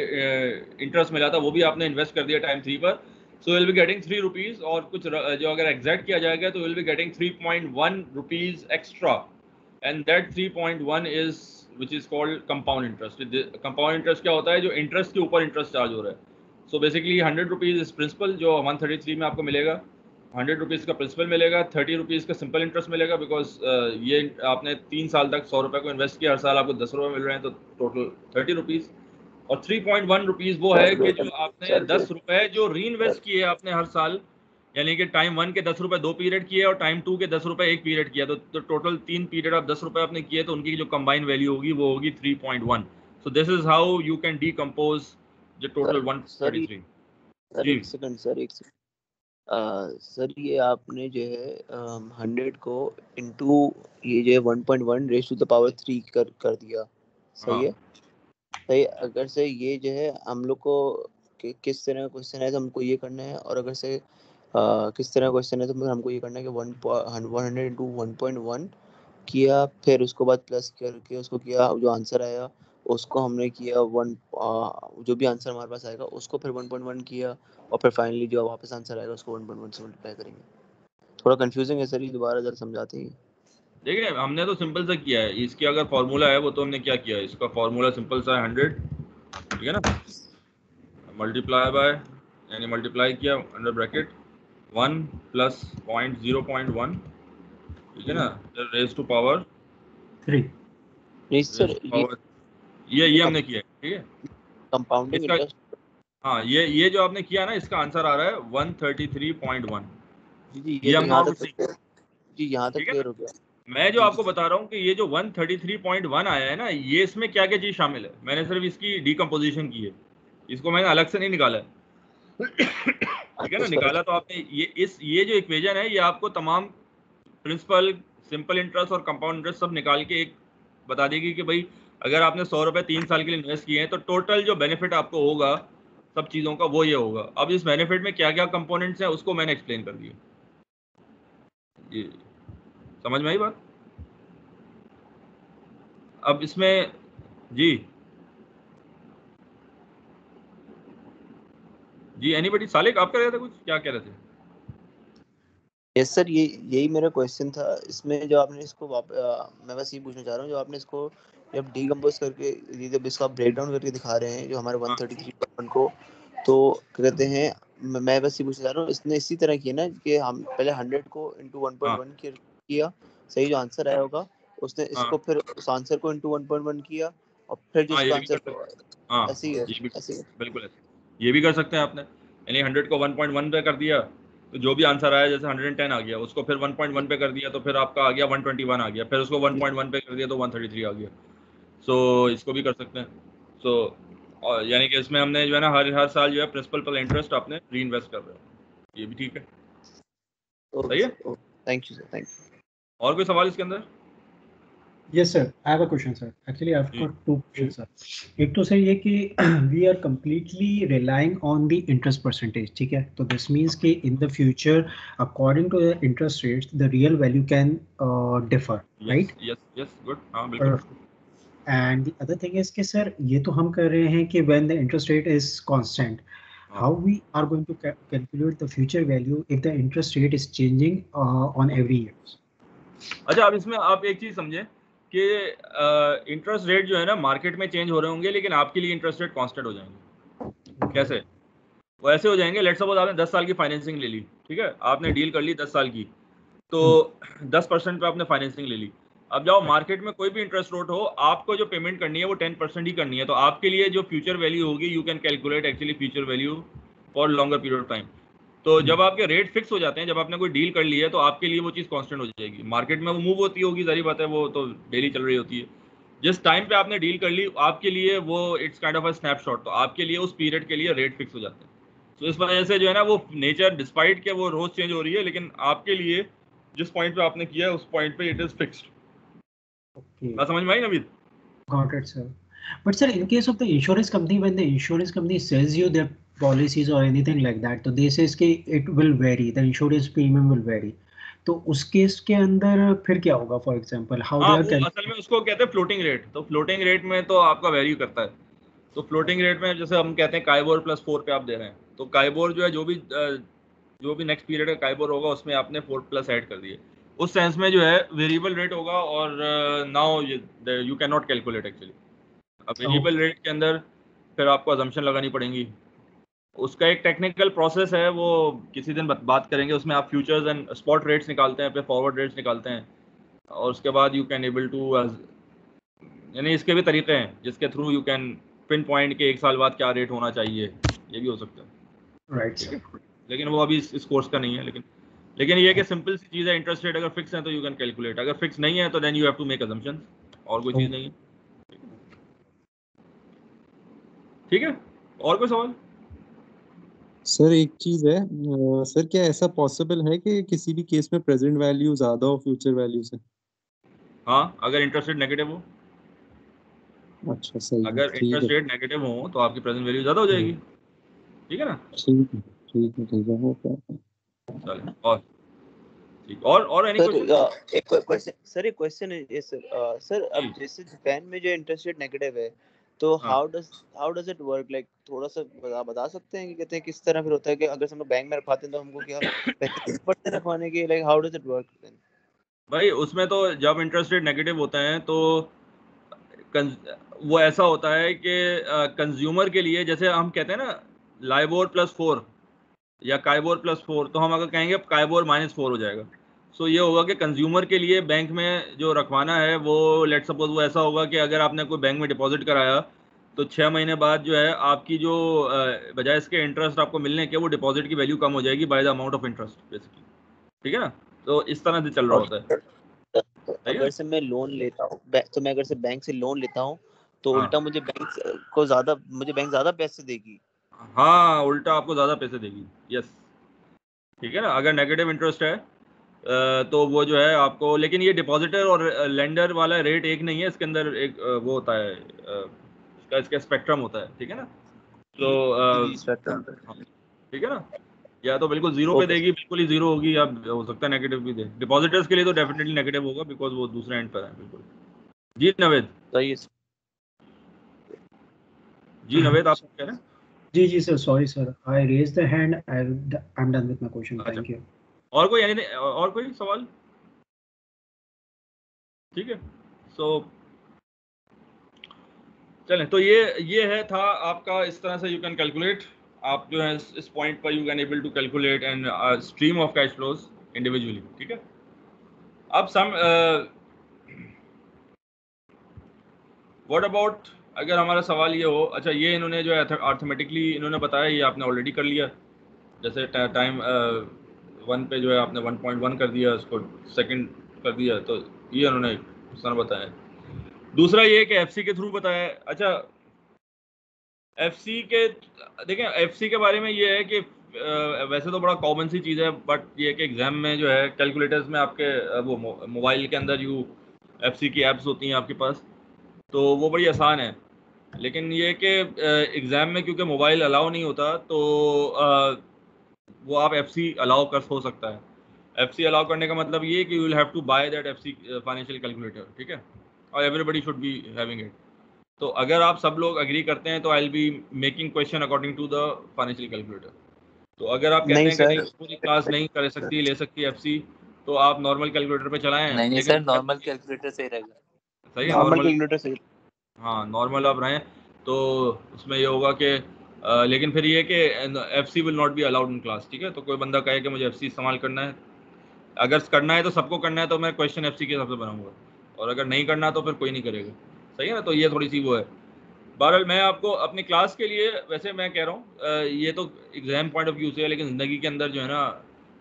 इंटरेस्ट मिला था, वो भी आपने इन्वेस्ट कर दिया टाइम थ्री पर। So will be getting three rupees और कुछ जो अगर एग्जैक्ट किया जाएगा तो will be getting three point one rupees extra and that three point one is which is called compound interest compound interest क्या होता है, जो इंटरेस्ट के ऊपर इंटरेस्ट चार्ज हो रहा है। सो बेसिकली हंड्रेड रुपीज़ इस प्रिंसिपल जो वन थर्टी थ्री में आपको मिलेगा। हंड्रेड रुपीज़ का प्रिंसिपल मिलेगा थर्टी रुपीज़ का सिंपल इंटरेस्ट मिलेगा बिकॉज़ ये आपने तीन साल तक सौ रुपये को इन्वेस्ट किया हर साल आपको दस रुपये मिल रहे हैं तो टोटल थर्टी रुपीज़। और थ्री पॉइंट वन रुपीज़ वो है कि जो आपने दस रुपये जो री इन्वेस्ट किए आपने हर साल यानी कि टाइम वन के दस रुपये दो पीरियड किए और टाइम टू के दस रुपये एक पीरियड किया तो, तो टोटल तीन पीरियड आप दस रुपये आपने किए तो उनकी जो कंबाइन वैल्यू होगी वो होगी three point one so this is how you can decompose जो टोटल सर, 133 सर जी। सेकंड सर एक सेकंड सर ये आपने जो है हंड्रेड को इनटू ये जो है one point one raise to the power three कर कर दिया हाँ। सही है सही अगर से ये जो है हम लोग को कि, किस तरह का क्वेश्चन है तो हमको ये करना है और अगर से अ, किस तरह का क्वेश्चन है तो हमको ये करना है कि one one hundred into one point one किया फिर उसको बाद प्लस करके उसको किया जो आंसर आया उसको हमने किया वन जो भी आंसर हमारे पास आएगा उसको फिर वन पॉइंट वन किया और फिर फाइनली जो वापस आंसर आएगा उसको वन पॉइंट वन से मल्टीप्लाई करेंगे। थोड़ा कंफ्यूजिंग है सर ये दोबारा जरा समझाते हैं। देखिए हमने तो सिंपल सा किया है। इसकी अगर फॉर्मूला है वो तो हमने क्या किया है? इसका फॉर्मूला सिंपल सा है हंड्रेड ठीक है ना? मल्टीप्लाई बाय यानी मल्टीप्लाई किया under bracket one plus point zero point one ठीक है ना? Raise to power three sir to ये ये हमने किया है ठीक है? कंपाउंडिंग हाँ ये ये जो आपने किया ना इसका आंसर आ रहा है one thirty three point one. जी जी ये ये हम तक जी यहाँ तक क्लियर हो गया। मैं जो आपको बता रहा हूँ कि ये जो 133.1 आया है ना ये इसमें क्या क्या चीज़ शामिल है? मैंने सिर्फ़ इसकी डीकम्पोजिशन की है। इसको मैंने अलग से नहीं निकाला है। ठीक है ना? अच्छा, निकाला तो आपने। ये इस ये जो इक्वेशन है ये आपको तमाम प्रिंसिपल सिंपल इंटरेस्ट और कंपाउंड इंटरेस्ट सब निकाल के एक बता देगी कि भाई अगर आपने सौ रुपए तीन साल के लिए इन्वेस्ट किए हैं तो टोटल जो बेनिफिट आपको होगा सब चीज़ों का वो ये होगा। अब इस बेनिफिट में क्या क्या कंपोनेंट्स हैं उसको मैंने एक्सप्लेन कर दिया। ये समझ में आई बात? अब इसमें जी। जी एनीबडी सालिक आप कह रहे थे कुछ? क्या कह रहे थे? यस सर ये यही मेरा क्वेश्चन था। इसमें जो आपने इसको अ, मैं बस ये पूछना चाह रहा हूँ जो आपने इसको जब डीकम्पोज करके ये जब इसका ब्रेक डाउन करके दिखा रहे हैं जो हमारे हाँ। 133 को तो कहते हैं मैं- बस ये पूछना चाह रहा हूँ इसने इसी तरह किया ना कि हम पहले 100 को इंटू वन हाँ। किया सही जो आंसर आया होगा उसने इसको फिर उस आंसर को इंटू वन किया और फिर जो हाँ, आंसर हाँ ऐसे है है। बिल्कुल ऐसे ये भी कर सकते हैं आपने यानी 100 को 1.1 पे कर दिया तो जो भी आंसर आया जैसे 110 आ गया उसको फिर 1.1 पे कर दिया तो फिर आपका आ गया 121 आ गया फिर उसको 1.1 पे कर दिया तो 133 आ गया सो so, इसको भी कर सकते हैं। सो so, यानी कि इसमें हमने जो है ना हर हर साल जो है प्रिंसिपल पर इंटरेस्ट आपने री इन्वेस्ट कर रहे हो। ये भी ठीक है। सही है? Thank you sir thank you और कोई सवाल इसके अंदर? Yes sir I have a question sir actually I have two question sir एक तो सर ये कि we are completely relying on the interest percentage ठीक है? तो दिस मींस कि in the future according to the interest rates the real value can differ right yes yes good हाँ बिल्कुल। And the other thing is कि sir ये तो हम कर रहे हैं कि when the interest rate is constant, हाँ। how we are going to ca- calculate the future value if the interest rate is changing uh, on every year? अच्छा अब इसमें आप एक चीज़ समझें कि इंटरेस्ट रेट जो है ना मार्केट में चेंज हो रहे होंगे लेकिन आपके लिए इंटरेस्ट रेट कांस्टेंट हो जाएँगे। कैसे? वो ऐसे हो जाएँगे लेट सपोज़ आपने 10 साल की फाइनेंसिंग ले ली ठीक है? आपने डील कर ली 10 साल की तो 10 परसेंट पे आपने फाइनेंसिंग ले ली। अब जाओ मार्केट में कोई भी इंटरेस्ट रेट हो आपको जो पेमेंट करनी है वो टेन परसेंट ही करनी है। तो आपके लिए जो फ्यूचर वैल्यू होगी you can calculate actually future value for longer period of time तो जब आपके रेट फिक्स हो जाते हैं जब आपने कोई डील कर ली है तो आपके लिए वो चीज़ कॉन्स्टेंट हो जाएगी। मार्केट में वो मूव होती होगी सारी बात है वो तो डेली चल रही होती है। जिस टाइम पे आपने डील कर ली आपके लिए वो it's kind of a snapshot तो आपके लिए उस पीरियड के लिए रेट फिक्स हो जाते हैं। तो इस वजह से जो है ना वो नेचर डिस्पाइट के वो रोज चेंज हो रही है लेकिन आपके लिए जिस पॉइंट पे आपने किया है उस पॉइंट पे इट इज़ फिक्स्ड. बात समझ में आई Naveed Got it, sir. But sir, in case of the insurance company, when the insurance company sells you their policies or anything like that, तो they says कि it will vary, the insurance premium will vary. तो उस case के अंदर फिर क्या होगा for example how they are असल में उसको कहते हैं फ्लोटिंग रेट तो फ्लोटिंग रेट में तो आपका वैल्यू करता है. तो फ्लोटिंग रेट में जैसे हम कहते हैं काइबोर प्लस फोर पे आप दे रहे हैं. तो काइबोर जो है जो भी जो भी नेक्स्ट पीरियड का काइबोर होगा उसमें आपने फोर प्लस ऐड कर दिए. उस सेंस में जो है वेरिएबल रेट होगा और now you can not calculate actually अब वेरिएबल रेट के अंदर फिर आपको अजम्पशन लगानी पड़ेंगी। उसका एक टेक्निकल प्रोसेस है वो किसी दिन बात करेंगे उसमें आप फ्यूचर्स एंड स्पॉट रेट्स निकालते हैं फिर फॉरवर्ड रेट्स निकालते हैं। और उसके बाद यू कैन एबल टू यानी इसके भी तरीके हैं जिसके through you can pinpoint के एक साल बाद क्या रेट होना चाहिए ये भी हो सकता है। राइट right, लेकिन वो अभी इस, इस कोर्स का नहीं है लेकिन लेकिन ये कि सिंपल सी चीज़ है इंटरेस्ट रेट अगर फिक्स है तो यू कैन कैलकुलेट अगर फिक्स नहीं है तो then you have to make assumption और कोई चीज़ नहीं है। ठीक है? और कोई सवाल? सर एक चीज़ है। सर क्या ऐसा पॉसिबल है कि किसी भी केस में प्रेजेंट वैल्यू ज़्यादा हो फ्यूचर वैल्यू से हाँ अगर इंटरेस्ट रेट नेगेटिव हो। अच्छा सही अगर इंटरेस्ट रेट नेगेटिव हो तो आपकी प्रेजेंट वैल्यू ज़्यादा हो जाएगी। ठीक है ना? ठीक है ठीक है ठीक है चले और? ठीक और और एनी सर क्वेश्चन एक क्वेश्चन सर एक क्वेश्चन है ये सर सर अब जैसे जापान में जो इंटरेस्ट रेट नेगेटिव है तो। How does how does it work like थोड़ा सा बता बता सकते हैं कि कहते हैं किस तरह फिर होता है कि अगर हम लोग बैंक में रखवाते हैं तो हमको क्या पैसे पड़ते रखवाने के like how does it work भाई उसमें तो जब इंटरेस्ट रेट नेगेटिव होते हैं तो वो ऐसा होता है कि कंज्यूमर के लिए जैसे हम कहते हैं ना लाइबोर प्लस फोर या काइबोर प्लस फोर तो हम अगर कहेंगे काइबोर माइनस फोर हो जाएगा। सो so, ये होगा कि कंज्यूमर के लिए बैंक में जो रखवाना है वो लेट सपोज़ वो ऐसा होगा कि अगर आपने कोई बैंक में डिपॉजिट कराया तो छः महीने बाद जो है आपकी जो बजाय इसके इंटरेस्ट आपको मिलने के वो डिपॉजिट की वैल्यू कम हो जाएगी by the amount of interest basically ठीक है ना? तो इस तरह से चल रहा होता है। अगर से मैं लोन लेता हूँ तो मैं अगर से बैंक से लोन लेता हूँ तो हाँ। उल्टा मुझे बैंक को ज़्यादा मुझे बैंक ज़्यादा पैसे देगी। हाँ उल्टा आपको ज़्यादा पैसे देगी। यस ठीक है ना? अगर नेगेटिव इंटरेस्ट है तो वो जो है आपको लेकिन ये डिपॉजिटर और लेंडर वाला रेट एक नहीं है इसके अंदर एक वो होता है इसका इसका स्पेक्ट्रम होता है ठीक है ना? तो। हाँ, ठीक है ना? या तो बिल्कुल ज़ीरो पे देगी बिल्कुल ही ज़ीरो होगी या हो सकता है नेगेटिव भी दे। डिपॉजिटर्स के लिए तो डेफिनेटली नेगेटिव होगा बिकॉज़ वो दूसरे एंड पर है बिल्कुल। जी नवेद? सही जी नवेद आप कह रहे हैं? जी जी sir sorry sir I raise the hand I I am done with my question. Thank you और कोई यानी और कोई सवाल? ठीक है। सो चलें तो ये ये है था आपका इस तरह से यू कैन कैलकुलेट आप जो है इस- इस पॉइंट पर you can able to calculate and stream of cash flows individually ठीक है? अब सम व्हाट अबाउट अगर हमारा सवाल ये हो अच्छा ये इन्होंने जो है अर्थमेटिकली इन्होंने बताया, ये आपने ऑलरेडी कर लिया। जैसे टाइम वन पे जो है आपने 1.1 कर दिया, उसको सेकंड कर दिया तो ये उन्होंने तरह बताया। दूसरा ये कि एफसी के थ्रू बताया अच्छा एफसी के देखें एफसी के बारे में ये है कि वैसे तो बड़ा कॉमन सी चीज़ है बट ये कि एग्ज़ाम में जो है कैलकुलेटर्स में आपके वो मोबाइल के अंदर यू एफसी की एप्स होती हैं आपके पास तो वो बड़ी आसान है। लेकिन ये कि एग्ज़ाम में क्योंकि मोबाइल अलाउ नहीं होता तो अ, वो आप एफ़ सी अलाउ कर हो सकता है। एफ़ सी अलाउ करने का मतलब ये कि you will have to buy that F C financial calculator ठीक है? और everybody should be having it तो अगर आप सब लोग अग्री करते हैं तो I will be making question according to the financial calculator तो अगर आप कहते हैं कि पूरी क्लास नहीं कर सकती ले सकती एफ़ सी तो आप नॉर्मल कैलकुलेटर पे चलाएँ नहीं नहीं सर नॉर्मल कैलकुलेटर सही रहेगा। सही है नॉर्मल नॉर्मल कैलकुलेटर सही हाँ नॉर्मल आप रहें तो उसमें ये होगा कि लेकिन फिर ये कि F C will not be allowed in class ठीक है? तो कोई बंदा कहे कि मुझे एफ़ सी इस्तेमाल करना है, अगर करना है तो सबको करना है तो मैं क्वेश्चन एफ़ सी के हिसाब से बनाऊँगा, और अगर नहीं करना तो फिर कोई नहीं करेगा, सही है ना? तो ये थोड़ी सी वो है। बहरहाल, मैं आपको अपनी क्लास के लिए, वैसे मैं कह रहा हूँ ये तो एग्ज़ाम पॉइंट ऑफ़ व्यू से है, लेकिन ज़िंदगी के अंदर जो है ना,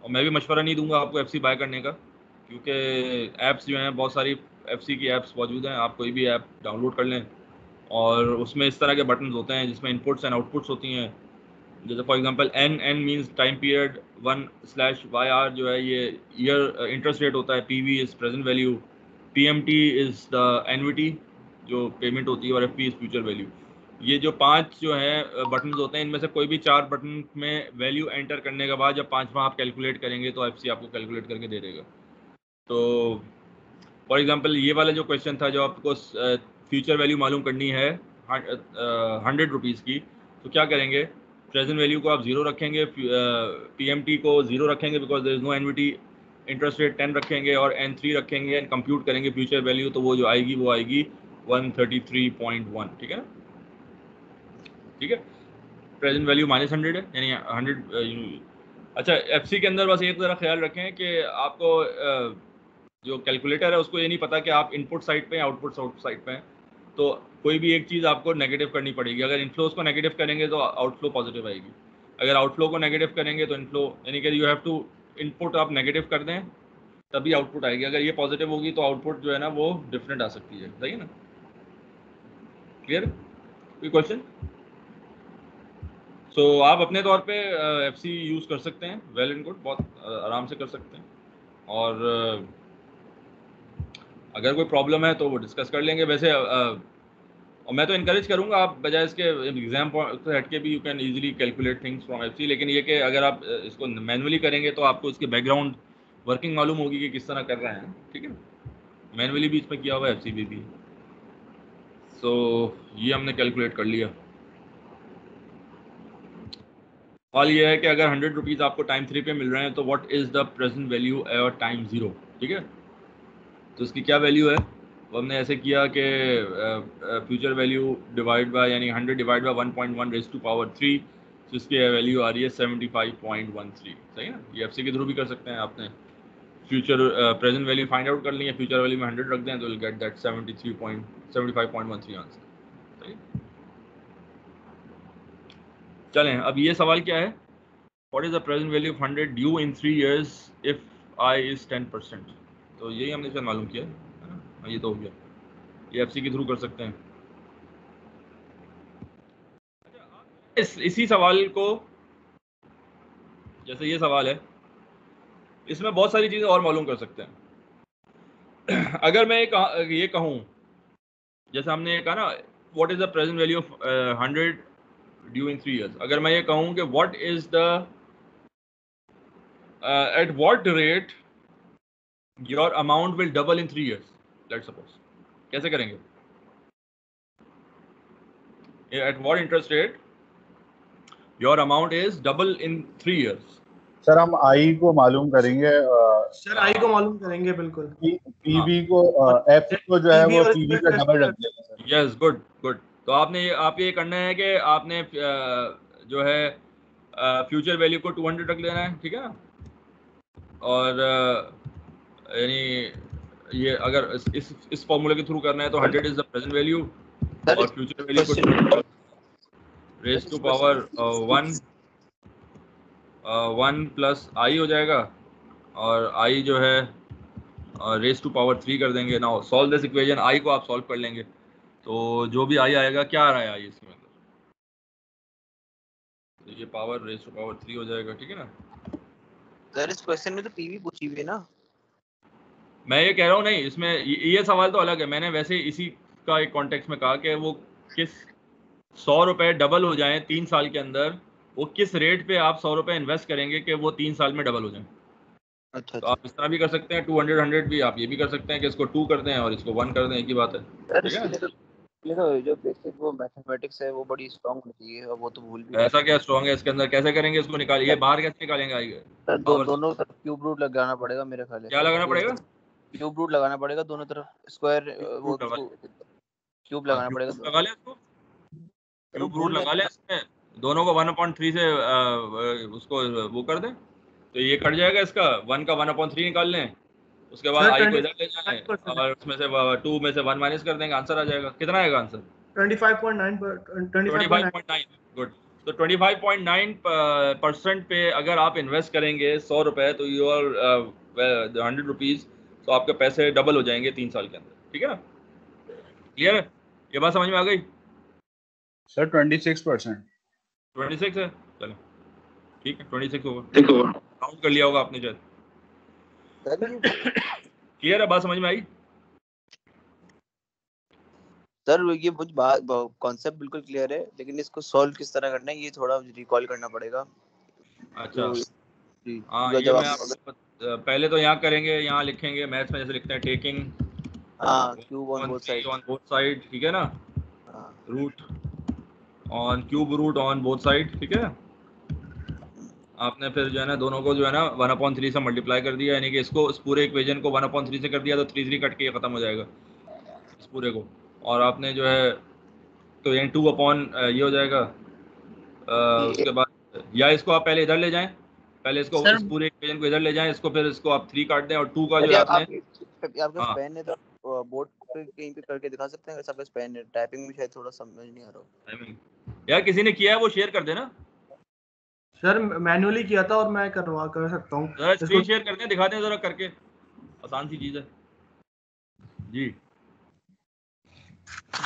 और मैं भी मशवरा नहीं दूँगा आपको एफ़ सी बाय करने का, क्योंकि ऐप्स जो हैं, बहुत सारी एफ़ सी की ऐप्स मौजूद हैं, आप कोई भी ऐप डाउनलोड कर लें। और उसमें इस तरह के बटन होते हैं जिसमें इनपुट्स एंड आउटपुट्स होती हैं। जैसे for example N N means time period one slash Y R जो है ये ईयर इंटरेस्ट रेट होता है P V is present value P M T is the annuity जो पेमेंट होती है और F P is future value ये जो पाँच जो हैं बटन होते हैं, इनमें से कोई भी चार बटन में वैल्यू एंटर करने के बाद जब पाँचवा आप कैलकुलेट करेंगे तो एफ़ सी आपको कैलकुलेट करके दे देगा। तो फॉर एग्जांपल ये वाला जो क्वेश्चन था जो आपको फ्यूचर वैल्यू मालूम करनी है हंड्रेड रुपीज़ की तो क्या करेंगे? प्रेजेंट वैल्यू को आप ज़ीरो रखेंगे पी एम टी को ज़ीरो रखेंगे because there is no annuity interest rate ten रखेंगे और एन थ्री रखेंगे एंड कंप्यूट करेंगे फ्यूचर वैल्यू तो वो जो आएगी, वो आएगी one thirty three point one ठीक है ठीक है? प्रेजेंट वैल्यू माइनस हंड्रेड है, यानी हंड्रेड अच्छा एफ़ सी के अंदर बस एक ज़रा ख्याल रखें कि आपको जो कैलकुलेटर है, उसको ये नहीं पता कि आप इनपुट साइड पे आउटपुट आउट साइड पे हैं। तो कोई भी एक चीज़ आपको नेगेटिव करनी पड़ेगी। अगर इनफ्लोज को नेगेटिव करेंगे तो आउटफ्लो पॉजिटिव आएगी। अगर आउटफ्लो को नेगेटिव करेंगे तो इनफ्लो यानी कि यू हैव टू इनपुट आप नेगेटिव कर दें, तभी आउटपुट आएगी। अगर ये पॉजिटिव होगी तो आउटपुट जो है ना, वो डिफरेंट आ सकती है। सही है ना? क्लियर कोई क्वेश्चन सो आप अपने तौर पे एफ़ सी यूज़ कर सकते हैं। वेल एंड गुड बहुत आराम से कर सकते हैं। और अगर कोई प्रॉब्लम है तो वो डिस्कस कर लेंगे। वैसे अ, और मैं तो इनक्रेज करूँगा आप बजाय इसके एग्ज़ाम से हट के भी you can easily calculate things from F C लेकिन ये कि अगर आप इसको मैनुअली करेंगे तो आपको इसके बैकग्राउंड वर्किंग मालूम होगी कि किस तरह कर रहे हैं ठीक है? मैनुअली भी इसमें किया हुआ है एफ़ भी भी। सो so, ये हमने कैलकुलेट कर लिया। सवाल ये है कि अगर हंड्रेड रुपीज़ आपको टाइम थ्री पे मिल रहे हैं तो what is the present value और टाइम ज़ीरो ठीक है? तो इसकी क्या वैल्यू है? वो हमने ऐसे किया कि फ्यूचर वैल्यू डिवाइड बाय यानी hundred divide by one point one raise to power three तो इसकी वैल्यू आ रही है seventy five point one three सही ना? ये एफ़ के थ्रू भी कर सकते हैं आपने। Future present value find out कर ली है फ्यूचर वैल्यू में हंड्रेड रख दें तो will get that seventy three point seventy five point one three answer सही? चलें, अब ये सवाल क्या है? What is the present value of hundred due in three years if I is ten percent तो यही हमने शायद मालूम किया है ना? हाँ, ये तो हो गया। ये एफसी के थ्रू कर सकते हैं। इस इसी सवाल को जैसे ये सवाल है इसमें बहुत सारी चीज़ें और मालूम कर सकते हैं। अगर मैं ये कहा जैसे हमने कहा ना what is the present value of hundred due in three years अगर मैं ये कहूँ कि what is the at what rate your amount will double in three years let suppose कैसे करेंगे? At what interest rate your amount is double in three years sir हम I को मालूम करेंगे सर आई को मालूम करेंगे बिल्कुल। पीबी को एफ़ को जो है वो पीबी का डबल रख देंगे यस गुड गुड तो आपने आप ये करना है कि आपने जो है फ्यूचर वैल्यू को 200 रख लेना है ठीक है? ना और यानी ये अगर इस इस, इस फॉर्मूले के थ्रू करना है तो 100 इज़ द प्रेजेंट वैल्यू और फ्यूचर वैल्यू को raise to power one one plus I हो जाएगा और आई जो है रेस टू पावर थ्री कर देंगे। ना सॉल्व दिस इक्वेशन आई को आप सॉल्व कर लेंगे। तो जो भी आई आएगा क्या आ रहा है आई इसके मतलब तो ये power raise to power three हो जाएगा ठीक है ना? सर इस क्वेश्चन में तो पीवी पूछी हुई है ना। मैं ये कह रहा हूँ नहीं इसमें ये, सवाल तो अलग है। मैंने वैसे इसी का एक कॉन्टेक्स्ट में कहा कि वो किस सौ रुपए डबल हो जाए तीन साल के अंदर वो किस रेट पे आप सौ रुपए इन्वेस्ट करेंगे कि वो तीन साल में डबल हो जाए। अच्छा तो आप इस तरह भी कर सकते हैं टू हंड्रेड हंड्रेड भी आप ये भी कर सकते हैं कि इसको टू कर दें और इसको वन कर दें एक ही बात है। ठीक है? तो तो जो बेसिक वो मैथमेटिक्स है वो बड़ी स्ट्रांग होनी चाहिए और वो तो भूल भी ऐसा क्या स्ट्रॉन्ग है इसके अंदर? कैसे करेंगे इसको निकालिए बाहर कैसे निकालेंगे आइए दो, दोनों क्यूब रूट लगाना पड़ेगा मेरे ख्याल है क्या लगाना पड़ेगा? क्यूब रूट लगाना पड़ेगा दोनों तरफ़ स्क्वायर वो क्यूब लगाना पड़ेगा लगा ले इसको क्यूब रूट लगा ले इसमें दोनों को वन अपॉइंट थ्री से उसको वो कर दें। तो ये कट जाएगा इसका। वन का वन अपॉइंट थ्री निकाल लें। उसके बाद आई को इधर ले जाएँ। 5% और उसमें से टू में से वन माइनस कर देंगे। आंसर आ जाएगा। कितना आएगा आंसर 25.9 पर 25.9 25.9 गुड तो 25.9 परसेंट पे अगर आप इन्वेस्ट करेंगे सौ रुपए तो यू आर हंड्रेड रुपीज़ तो आपके पैसे डबल हो जाएँगे तीन साल के अंदर। ठीक है ना? क्लियर है? ये बात समझ में आ गई? सर 26 परसेंट 26 है? चलो। ठीक है 26 होगा काउंट कर लिया होगा आपने शायद क्लियर है? बात समझ में आई? सर ये मुझ बात कॉन्सेप्ट बिल्कुल क्लियर है लेकिन इसको सॉल्व किस तरह करना है ये थोड़ा रिकॉल करना पड़ेगा। अच्छा। तो हाँ ये मैं आपको पहले तो यहाँ करेंगे यहाँ लिखेंगे मैथ्स में जैसे लिखते हैं taking cube on both side on both side ठीक है ना? Root on cube root on both side ठीक है? आपने फिर जो है ना दोनों को जो है ना वन अपॉन थ्री से मल्टीप्लाई कर दिया यानी कि इसको इस पूरे इक्वेशन को वन अपॉन थ्री से कर दिया तो थ्री थ्री कट के खत्म हो जाएगा इस पूरे को। और आपने जो है तो यानी टू अपॉन ये हो जाएगा अ, उसके बाद या इसको आप पहले इधर ले जाएँ पहले इसको इस पूरे इक्वेशन को इधर ले जाएँ इसको फिर इसको आप थ्री काट दें और टू का जो आपने आपके हाँ। पेन है तो बोर्ड पे कहीं पे करके दिखा सकते हैं अगर आपके पेन है टाइपिंग में शायद थोड़ा समझ नहीं आ रहा I mean, यार किसी ने किया है वो शेयर कर देना। सर मैन्युअली किया था और मैं करवा कर सकता हूँ। जरा स्क्रीन शेयर कर दें दिखा दें जरा करके। आसान सी चीज़ है। जी।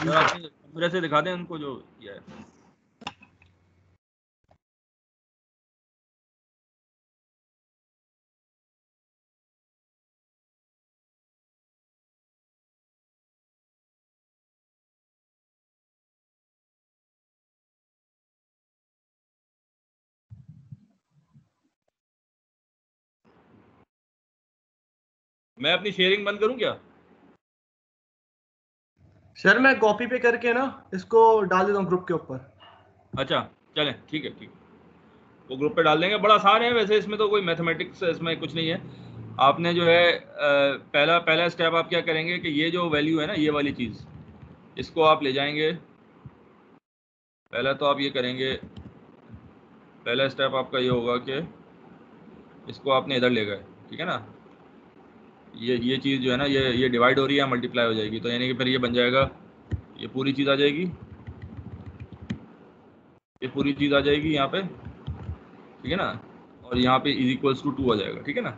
जरा अपने से दिखा दें उनको जो किया है। मैं अपनी शेयरिंग बंद करूँ क्या? सर मैं कॉपी पे करके ना इसको डाल देता हूँ ग्रुप के ऊपर। अच्छा चलें ठीक है ठीक। वो ग्रुप पे डाल देंगे। बड़ा आसान है वैसे इसमें तो कोई मैथमेटिक्स इसमें कुछ नहीं है। आपने जो है पहला पहला स्टेप आप क्या करेंगे कि ये जो वैल्यू है ना ये वाली चीज़ इसको आप ले जाएँगे। पहला तो आप ये करेंगे पहला स्टेप आपका ये होगा कि इसको आपने इधर ले गए ठीक है ना? ये ये चीज़ जो है ना, ये ये डिवाइड हो रही है मल्टीप्लाई हो जाएगी। तो यानी कि फिर ये बन जाएगा, ये पूरी चीज़ आ जाएगी। ये पूरी चीज़ आ जाएगी यहाँ पे, ठीक है ना? और यहाँ पे इज़ इक्वल्स टू टू आ जाएगा, ठीक है ना?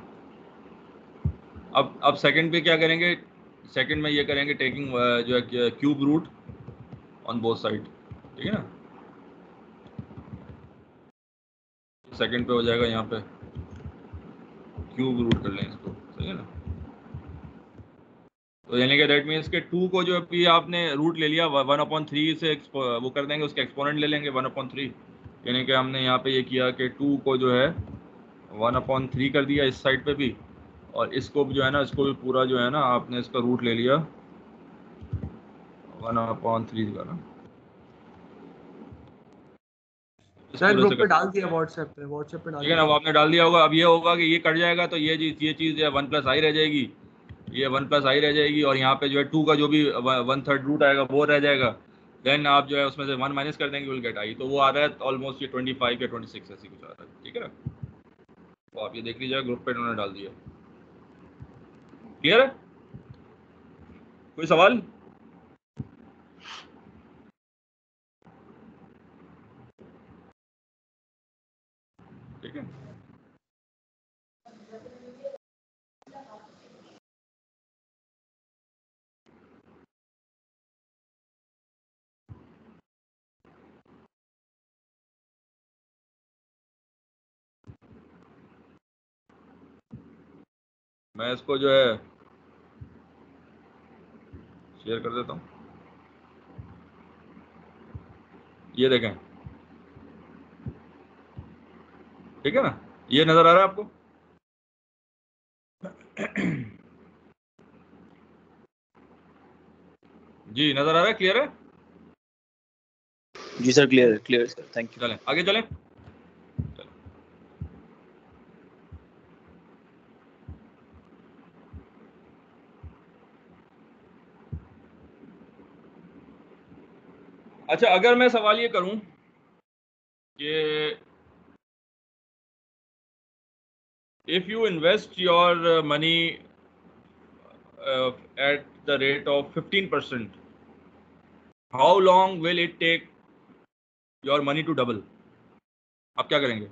अब अब सेकंड पे क्या करेंगे? सेकंड में ये करेंगे टेकिंग जो है cube root on both side ठीक है ना? सेकंड पे हो जाएगा यहाँ पे क्यूब रूट कर लें इसको, सही है ना? तो यानी कि दैट मीन्स के टू को जो अभी आपने रूट ले लिया वन अपॉन थ्री से वो कर देंगे उसके एक्सपोनेंट ले लेंगे वन अपॉन थ्री यानी कि हमने यहाँ पे ये किया कि टू को जो है वन अपॉन थ्री कर दिया इस साइड पे भी. और इसको भी जो है ना इसको भी पूरा जो है ना आपने इसका रूट ले लिया. वन अपॉन थ्री का ना. सर ग्रुप पे डाल दिया व्हाट्सएप पे व्हाट्सएप पे डाल ठीक है ना वो आपने डाल दिया होगा अब ये होगा कि ये कट जाएगा तो ये चीज़ ये चीज़ वन प्लस आई रह जाएगी. ये वन प्लस आई रह जाएगी और यहाँ पे जो है टू का जो भी वन थर्ड रूट आएगा, वो रह जाएगा। देन आप जो है उसमें से वन माइनस कर देंगे विल गेट आई तो वो आ रहा है ऑलमोस्ट ये ट्वेंटी फाइव या ट्वेंटी सिक्स ऐसी कुछ आ रहा है। ठीक है ना? तो आप ये देख लीजिएगा ग्रुप पे उन्होंने डाल दिया। क्लियर है? कोई सवाल ठीक है मैं इसको जो है शेयर कर देता हूँ। ये देखें। ठीक है ना? ये नज़र आ रहा है आपको? जी नज़र आ रहा है? क्लियर है? जी सर क्लियर है क्लियर सर थैंक यू चलें। आगे चलें। अच्छा अगर मैं सवाल ये करूँ कि if you invest your uh, money uh, at the rate of 15% how long will it take your money to double? आप क्या करेंगे?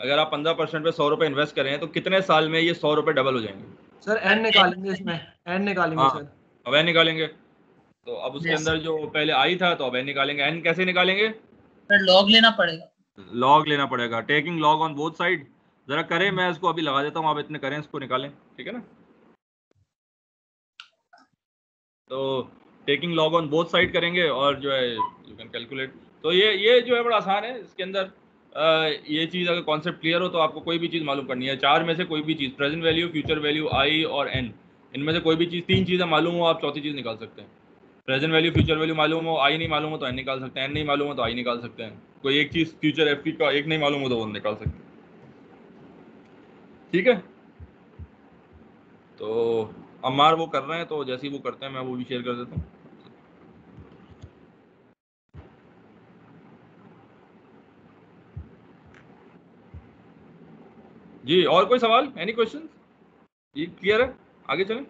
अगर आप 15 परसेंट पे सौ रुपए इन्वेस्ट करें तो कितने साल में ये सौ रुपए डबल हो जाएँगे? सर एन निकालेंगे इसमें एन निकालेंगे हाँ। सर अब एन निकालेंगे। तो अब उसके अंदर जो पहले आई था तो अब एन निकालेंगे। एन कैसे निकालेंगे? सर लॉग लेना पड़ेगा। लॉग लेना पड़ेगा। Taking log on both side जरा करें मैं इसको अभी लगा देता हूँ आप इतने करें इसको निकालें। ठीक है ना? तो taking log on both side करेंगे और जो है यू कैन कैलकुलेट तो ये ये जो है बड़ा आसान है इसके अंदर। ये चीज़ अगर कॉन्सेप्ट क्लियर हो तो आपको कोई भी चीज़ मालूम करनी है। चार में से कोई भी चीज़ present value future value I और एन इनमें से कोई भी चीज़ तीन चीज़ें मालूम हो आप चौथी चीज़ निकाल सकते हैं। प्रेजेंट वैल्यू फ्यूचर वैल्यू मालूम हो आई नहीं मालूम हो तो एन निकाल सकते हैं एन नहीं मालूम हो तो आई निकाल सकते हैं। कोई एक चीज़ फ्यूचर एफ़ का एक नहीं मालूम हो तो वो निकाल सकते हैं। ठीक है? तो अम्मार वो कर रहे हैं तो जैसे ही वो करते हैं, मैं वो भी शेयर कर देता हूँ। जी, और कोई सवाल? एनी क्वेश्चन क्लियर है? आगे चलें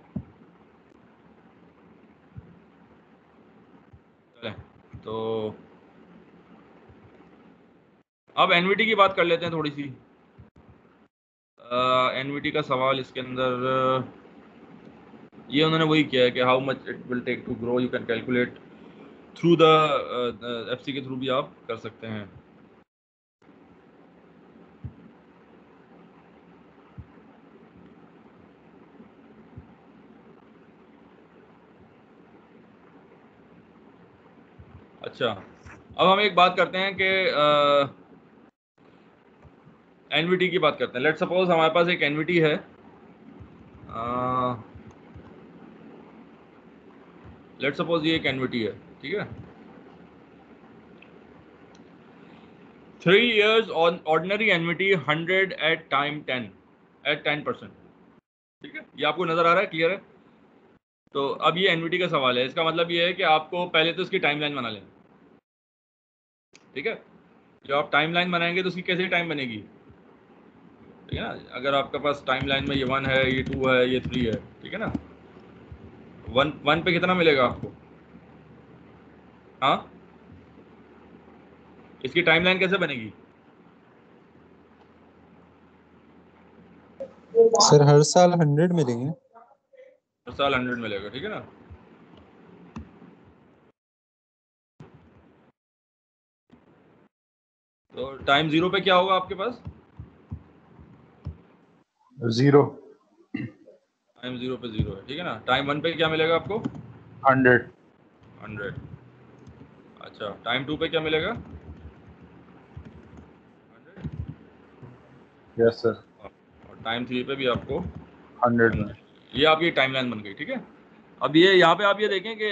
चलें तो अब एनवीटी की बात कर लेते हैं थोड़ी सी। एनवीटी का सवाल इसके अंदर, ये उन्होंने वही किया है कि how much it will take to grow you can calculate through the FC के थ्रू भी आप कर सकते हैं। अच्छा। अब हम एक बात करते हैं कि एनवीटी की बात करते हैं। लेट सपोज़ हमारे पास एक एनवीटी है। लेट सपोज़ ये एक एनविटी है, ठीक है? Three years on ordinary annuity hundred at time ten at ten percent ठीक है? ये आपको नज़र आ रहा है? क्लियर है? तो अब ये एनविटी का सवाल है। इसका मतलब ये है कि आपको पहले तो इसकी टाइमलाइन बना लें ठीक है? जब आप टाइम लाइन बनाएँगे तो उसकी कैसे टाइम बनेगी? ठीक है ना? अगर आपके पास टाइम लाइन में ये वन है ये टू है ये थ्री है ठीक है ना? वन वन पे कितना मिलेगा आपको? हाँ? इसकी टाइम लाइन कैसे बनेगी? सर हर साल हंड्रेड मिलेंगे हर साल हंड्रेड मिलेगा ठीक है ना? तो टाइम ज़ीरो पे क्या होगा आपके पास? ज़ीरो टाइम ज़ीरो पे ज़ीरो है ठीक है ना? टाइम वन पे क्या मिलेगा आपको? हंड्रेड हंड्रेड अच्छा टाइम टू पे क्या मिलेगा? यस सर और टाइम थ्री पे भी आपको हंड्रेड ये आपकी टाइमलाइन बन गई ठीक है? अब ये यहाँ पे आप ये देखें कि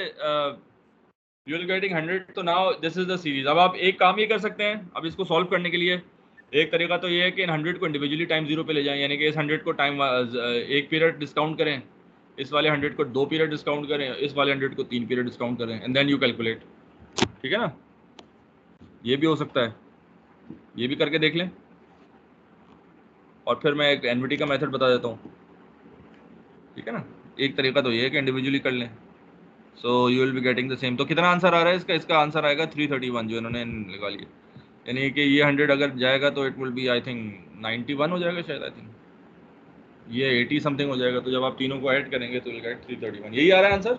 यू गेटिंग हंड्रेड तो now this is the series अब आप एक काम ये कर सकते हैं, अब इसको सॉल्व करने के लिए। एक तरीका तो ये है कि इन हंड्रेड को इंडिविजुअली टाइम ज़ीरो पे ले जाएँ, यानी कि इस हंड्रेड को टाइम एक पीरियड डिस्काउंट करें, इस वाले हंड्रेड को दो पीरियड डिस्काउंट करें, इस वाले हंड्रेड को तीन पीरियड डिस्काउंट करें एंड देन यू कैलकुलेट ठीक है ना? ये भी हो सकता है। ये भी करके देख लें। और फिर मैं एक एनविटी का मेथड बता देता हूँ। ठीक है ना? एक तरीका तो ये है कि इंडिविजुअली कर लें। So you will be getting the same तो कितना आंसर आ रहा है इसका? इसका आंसर आएगा थ्री थर्टी वन जो इन्होंने लगा लिया। यानी कि ये हंड्रेड अगर जाएगा तो it will be I think ninety one हो जाएगा शायद आई थिंक ये एटी समथिंग हो जाएगा। तो जब आप तीनों को ऐड करेंगे तो will get three thirty one यही आ रहा है आंसर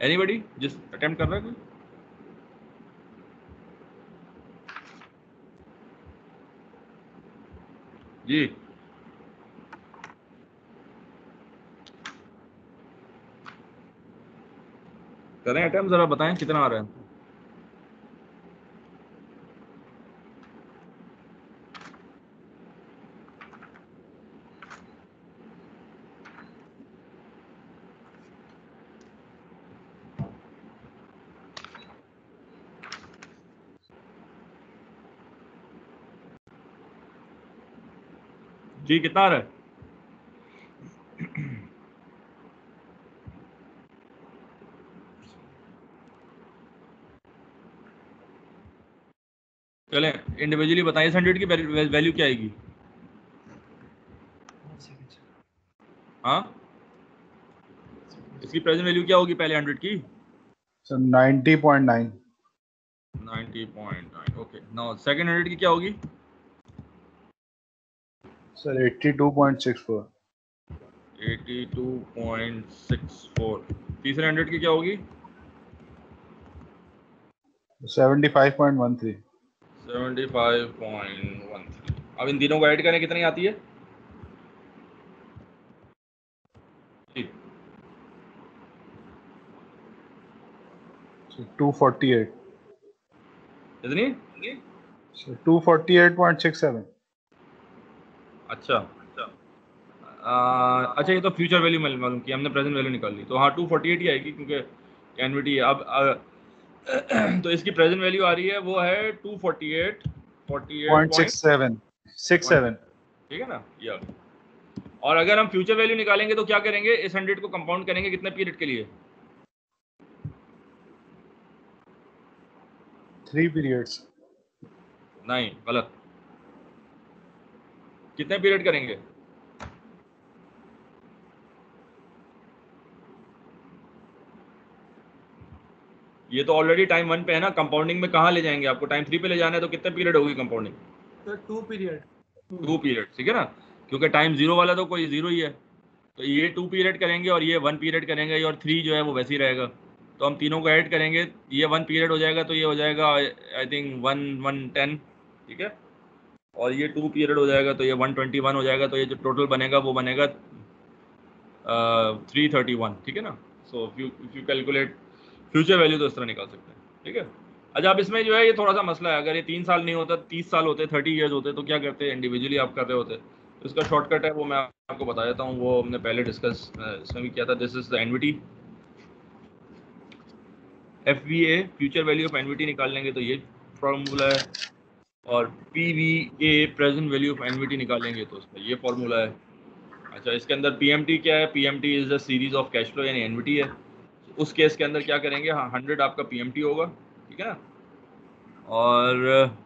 एनीबडी जिस अटेम्प्ट कर रहा है कोई? जी। करें अटेम्प्ट जरा बताएँ कितना आ रहा है? जी कितना आ रहा है चलें इंडिविजुअली बताएँ इस हंड्रेड की वैल्यू क्या आएगी? हाँ? इसकी प्रेजेंट वैल्यू क्या होगी पहले हंड्रेड की? Sir ninety point nine ninety point nine okay now second hundred की क्या होगी? Sir eighty two point six four eighty two point six four तीसरे हंड्रेड की क्या होगी? Seventy five point one three seventy five point one three. अब इन तीनों को ऐड करें कितनी आती है? जी टू फोर्टी एट कितनी? Two forty eight point six seven अच्छा अच्छा। आ, अच्छा ये तो फ्यूचर वैल्यू मालूम की हमने प्रेजेंट वैल्यू निकाल ली। तो हाँ टू फोर्टी एट ही आएगी क्योंकि एनविटी अब तो इसकी प्रेजेंट वैल्यू आ रही है वो है two forty eight forty point six seven six seven ठीक है ना? ये और अगर हम फ्यूचर वैल्यू निकालेंगे तो क्या करेंगे? इस हंड्रेड को कंपाउंड करेंगे कितने पीरियड के लिए? थ्री पीरियड्स नहीं गलत। कितने पीरियड करेंगे? ये तो ऑलरेडी टाइम वन पे है ना कंपाउंडिंग में कहाँ ले जाएँगे आपको? टाइम थ्री पे ले जाना है तो कितने पीरियड होगी compounding sir two period two period ठीक है ना? क्योंकि टाइम ज़ीरो वाला तो कोई ज़ीरो ही है। तो ये टू पीरियड करेंगे और ये वन पीरियड करेंगे और थ्री जो है वो वैसे ही रहेगा। तो हम तीनों को ऐड करेंगे। ये वन पीरियड हो जाएगा तो ये हो जाएगा I think one one ten ठीक है? और ये टू पीरियड हो जाएगा तो ये वन ट्वेंटी वन हो जाएगा। तो ये जो टोटल बनेगा वो बनेगा थ्री थर्टी वन ठीक है ना? So if you if you calculate future value तो इस तरह निकाल सकते हैं, ठीक है? अच्छा अब इसमें जो है ये थोड़ा सा मसला है, अगर ये तीन साल नहीं होता, तीस साल होते थर्टी ईयर्स होते तो क्या करते इंडिविजुअली आप कर रहे होते। तो इसका शॉर्टकट है, वो मैं आपको बता देता हूँ, वो हमने पहले डिस्कस इसमें भी किया था। This is the annuity F V A future value of annuity निकाल लेंगे तो ये फॉर्मूला है, और P V A present value of annuity निकालेंगे तो उसका ये फॉर्मूला है। अच्छा इसके अंदर पी एम टी क्या है? P M T is the series of cash flow यानी एनविटी है। उस केस के अंदर क्या करेंगे? हाँ हंड्रेड आपका पी एम टी होगा ठीक है ना? और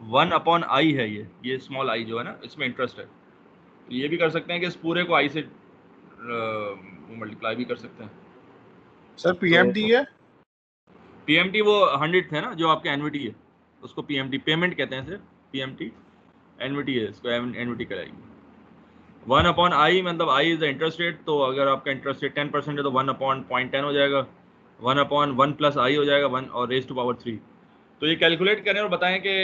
वन अपॉन आई है ये ये स्मॉल आई जो है ना इसमें इंटरेस्ट है। तो ये भी कर सकते हैं कि इस पूरे को आई से मल्टीप्लाई भी कर सकते हैं। सर पीएमटी तो, है? पीएमटी वो हंड्रेड थे ना जो आपके एनविटी है उसको पीएमटी पेमेंट कहते हैं सर पीएमटी एनविटी है इसको एनविटी कराएगी वन अपॉन आई मतलब I is the interest rate तो अगर आपका इंटरेस्ट रेट टेन परसेंट है तो वन अपॉन पॉइंट टेन हो जाएगा। One upon one plus I हो जाएगा वन और रेस टू पावर थ्री तो ये कैलकुलेट करें और बताएँ कि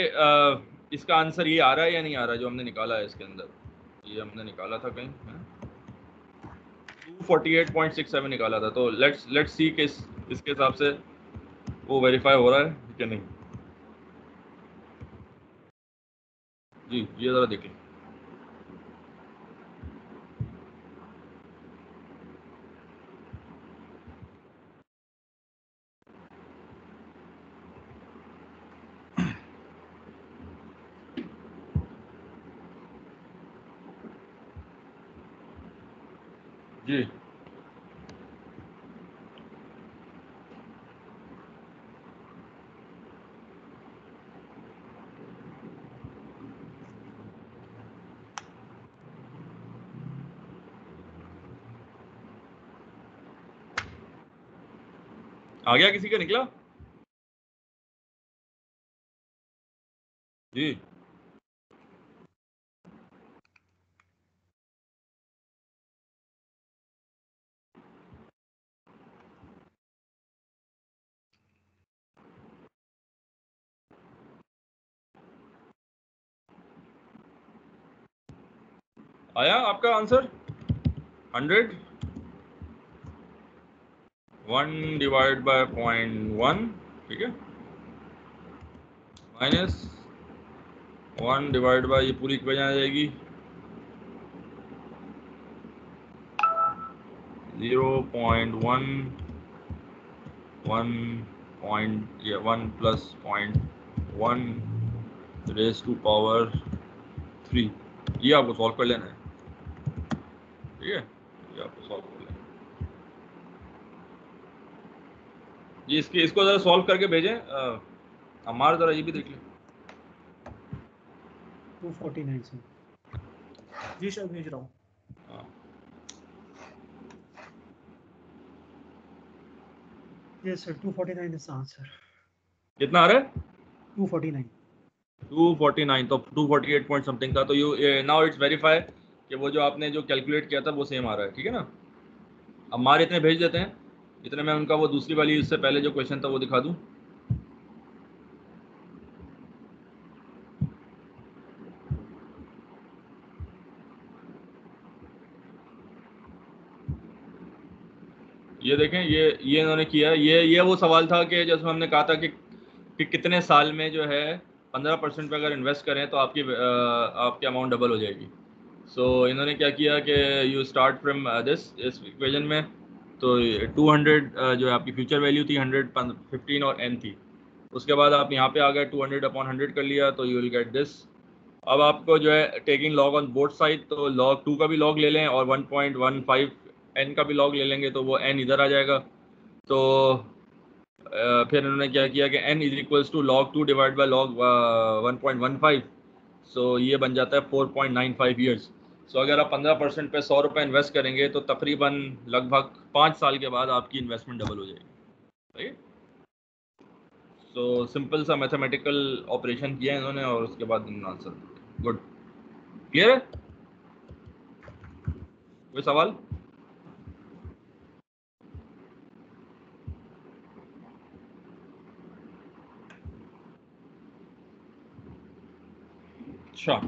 इसका आंसर ये आ रहा है या नहीं आ रहा है जो हमने निकाला है इसके अंदर? ये हमने निकाला था कहीं two forty eight point six seven निकाला था तो लेट्स लेट्स सी कि इस, इसके हिसाब से वो वेरीफाई हो रहा है कि नहीं। जी ये ज़रा देखें। जी। आ गया किसी का निकला जी आया आपका answer? Hundred? One divide by point one, ठीक है? माइनस वन डिवाइड बाय ये पूरी इक्वेशन आ जाएगी। Zero point one one point one plus point one raise to power three. ये आपको सॉल्व कर लेना है। ठीक है। ये आपको सॉल्व कर लेना ये इसके इसको ज़रा सॉल्व करके भेजें। हमारे ज़रा ये भी देख लें। 249 सर। जी सर भेज रहा हूँ। yes sir 249 is the answer कितना आ रहा है? 249 249 तो 248 पॉइंट समथिंग था तो यू नाउ इट्स वेरीफाई कि वो जो आपने जो कैलकुलेट किया था वो सेम आ रहा है ठीक है ना? अब हमारे इतने भेज देते हैं। इतने मैं उनका वो दूसरी वाली इससे पहले जो क्वेश्चन था वो दिखा दूँ। ये देखें ये ये इन्होंने किया। ये ये वो सवाल था कि जैसे हमने कहा था कि, कि कितने साल में जो है पंद्रह परसेंट पर अगर इन्वेस्ट करें तो आपकी आ, आपकी अमाउंट डबल हो जाएगी। सो so, इन्होंने क्या किया कि यू स्टार्ट फ्रॉम दिस इस इक्वेशन में तो 200 जो है आपकी फ्यूचर वैल्यू थी 100 15 और एन थी। उसके बाद आप यहाँ पे आ गए 200 अपॉन हंड्रेड कर लिया तो यू विल गेट दिस अब आपको जो है taking log on both side तो लॉग टू का भी लॉग ले लें और 1.15 एन का भी लॉग ले लेंगे तो वो एन इधर आ जाएगा। तो uh, फिर इन्होंने क्या किया कि N is equals to log two divide by log one so ये बन जाता है four point nine five years so अगर आप पंद्रह परसेंट पे सौ रुपये इन्वेस्ट करेंगे तो तकरीबन लगभग पाँच साल के बाद आपकी इन्वेस्टमेंट डबल हो जाएगी। राइट सो सिंपल सा मैथमेटिकल ऑपरेशन किया है इन्होंने और उसके बाद इन्होंने आंसर गुड क्लियर है? कोई सवाल? अच्छा।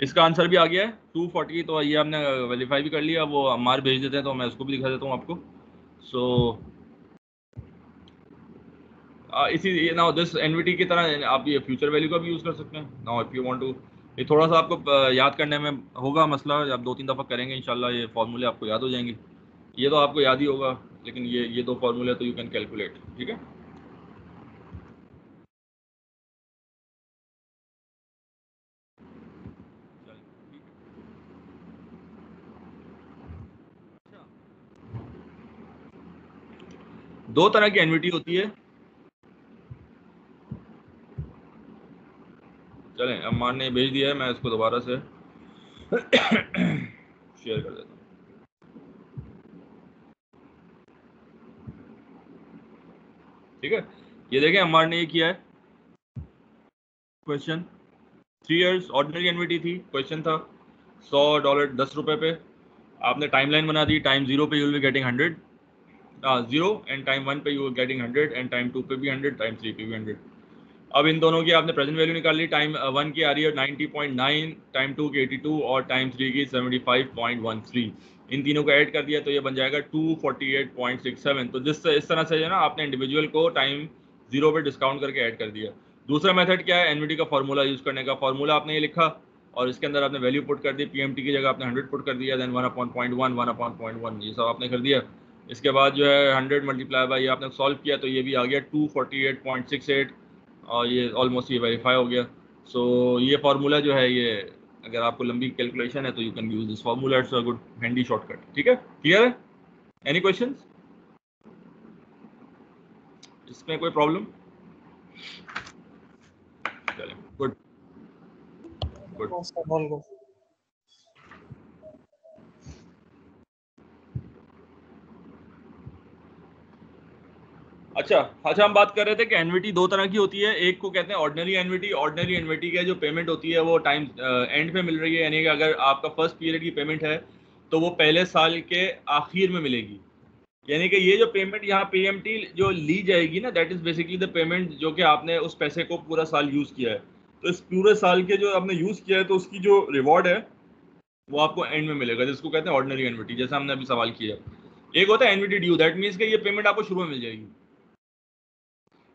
इसका आंसर भी आ गया है टू फोर्टी तो ये हमने वेरीफाई भी कर लिया वो हमारे भेज देते हैं तो मैं उसको भी दिखा देता हूँ आपको। सो so, इसी नाउ दिस एनवीटी की तरह आप ये फ्यूचर वैल्यू का भी यूज़ कर सकते हैं। Now if you want to ये थोड़ा सा आपको याद करने में होगा मसला आप दो तीन दफ़ा करेंगे इंशाल्लाह ये फार्मूले आपको याद हो जाएँगे। ये तो आपको याद ही होगा लेकिन ये ये दो फार्मूले तो यू कैन कैलकुलेट ठीक है? दो तरह की एनविटी होती है। चलें अम्मान ने भेज दिया है, मैं इसको दोबारा से शेयर कर देता ठीक है? ये देखें, अम्मार ने ये किया है। Question three years ordinary annuity थी क्वेश्चन था। सौ डॉलर दस रुपए पे। आपने टाइमलाइन बना दी टाइम ज़ीरो पे you will be getting hundred zero and time one पे you are getting hundred and time two पे भी हंड्रेड टाइम थ्री पे भी हंड्रेड अब इन दोनों की आपने प्रेजेंट वैल्यू निकाल ली टाइम वन की आ रही है ninety point nine time two की एटी टू और टाइम थ्री की seventy five point one three इन तीनों को ऐड कर दिया तो ये बन जाएगा two forty eight point six seven तो जिस इस तरह से जो है ना, आपने इंडिविजुअल को टाइम ज़ीरो पे डिस्काउंट करके ऐड कर दिया. दूसरा मेथड क्या है? एनवीडी का फॉर्मूला यूज़ करने का फॉर्मूला आपने ये लिखा और इसके अंदर आपने वैल्यू पुट कर दी पीएमटी की जगह आपने हंड्रेड पुट कर दिया then one upon point one one upon point one ये सब आपने कर दिया. इसके बाद जो है हंड्रेड मल्टीप्लाई बाई ये आपने सॉल्व किया तो ये भी आ गया two forty eight point six eight और ये ऑलमोस्ट ये वेरीफाई हो गया। सो so, ये फार्मूला जो है ये अगर आपको लंबी कैलकुलेशन है तो you can use this formula it's a good handy shortcut ठीक है? क्लियर है? एनी क्वेश्चन इसमें कोई प्रॉब्लम चले गुड गुड अच्छा अच्छा हम बात कर रहे थे कि एनविटी दो तरह की होती है। एक को कहते हैं ऑर्डनरी एनविटी ऑर्डनरी एनविटी का जो पेमेंट होती है वो टाइम एंड पे मिल रही है, यानी कि अगर आपका फ़र्स्ट पीरियड की पेमेंट है तो वो पहले साल के आखिर में मिलेगी। यानी कि ये जो पेमेंट यहाँ पीएमटी जो ली जाएगी ना that is basically the payment जो कि आपने उस पैसे को पूरा साल यूज़ किया है। तो इस पूरे साल के जो आपने यूज़ किया है तो उसकी जो रिवॉर्ड है, वो आपको एंड में मिलेगा। जिसको कहते हैं ऑर्डनरी एनविटी जैसा हमने अभी सवाल किया। एक होता है एनविटी ड्यू दैट मीन्स कि ये पेमेंट आपको शुरू में मिल जाएगी।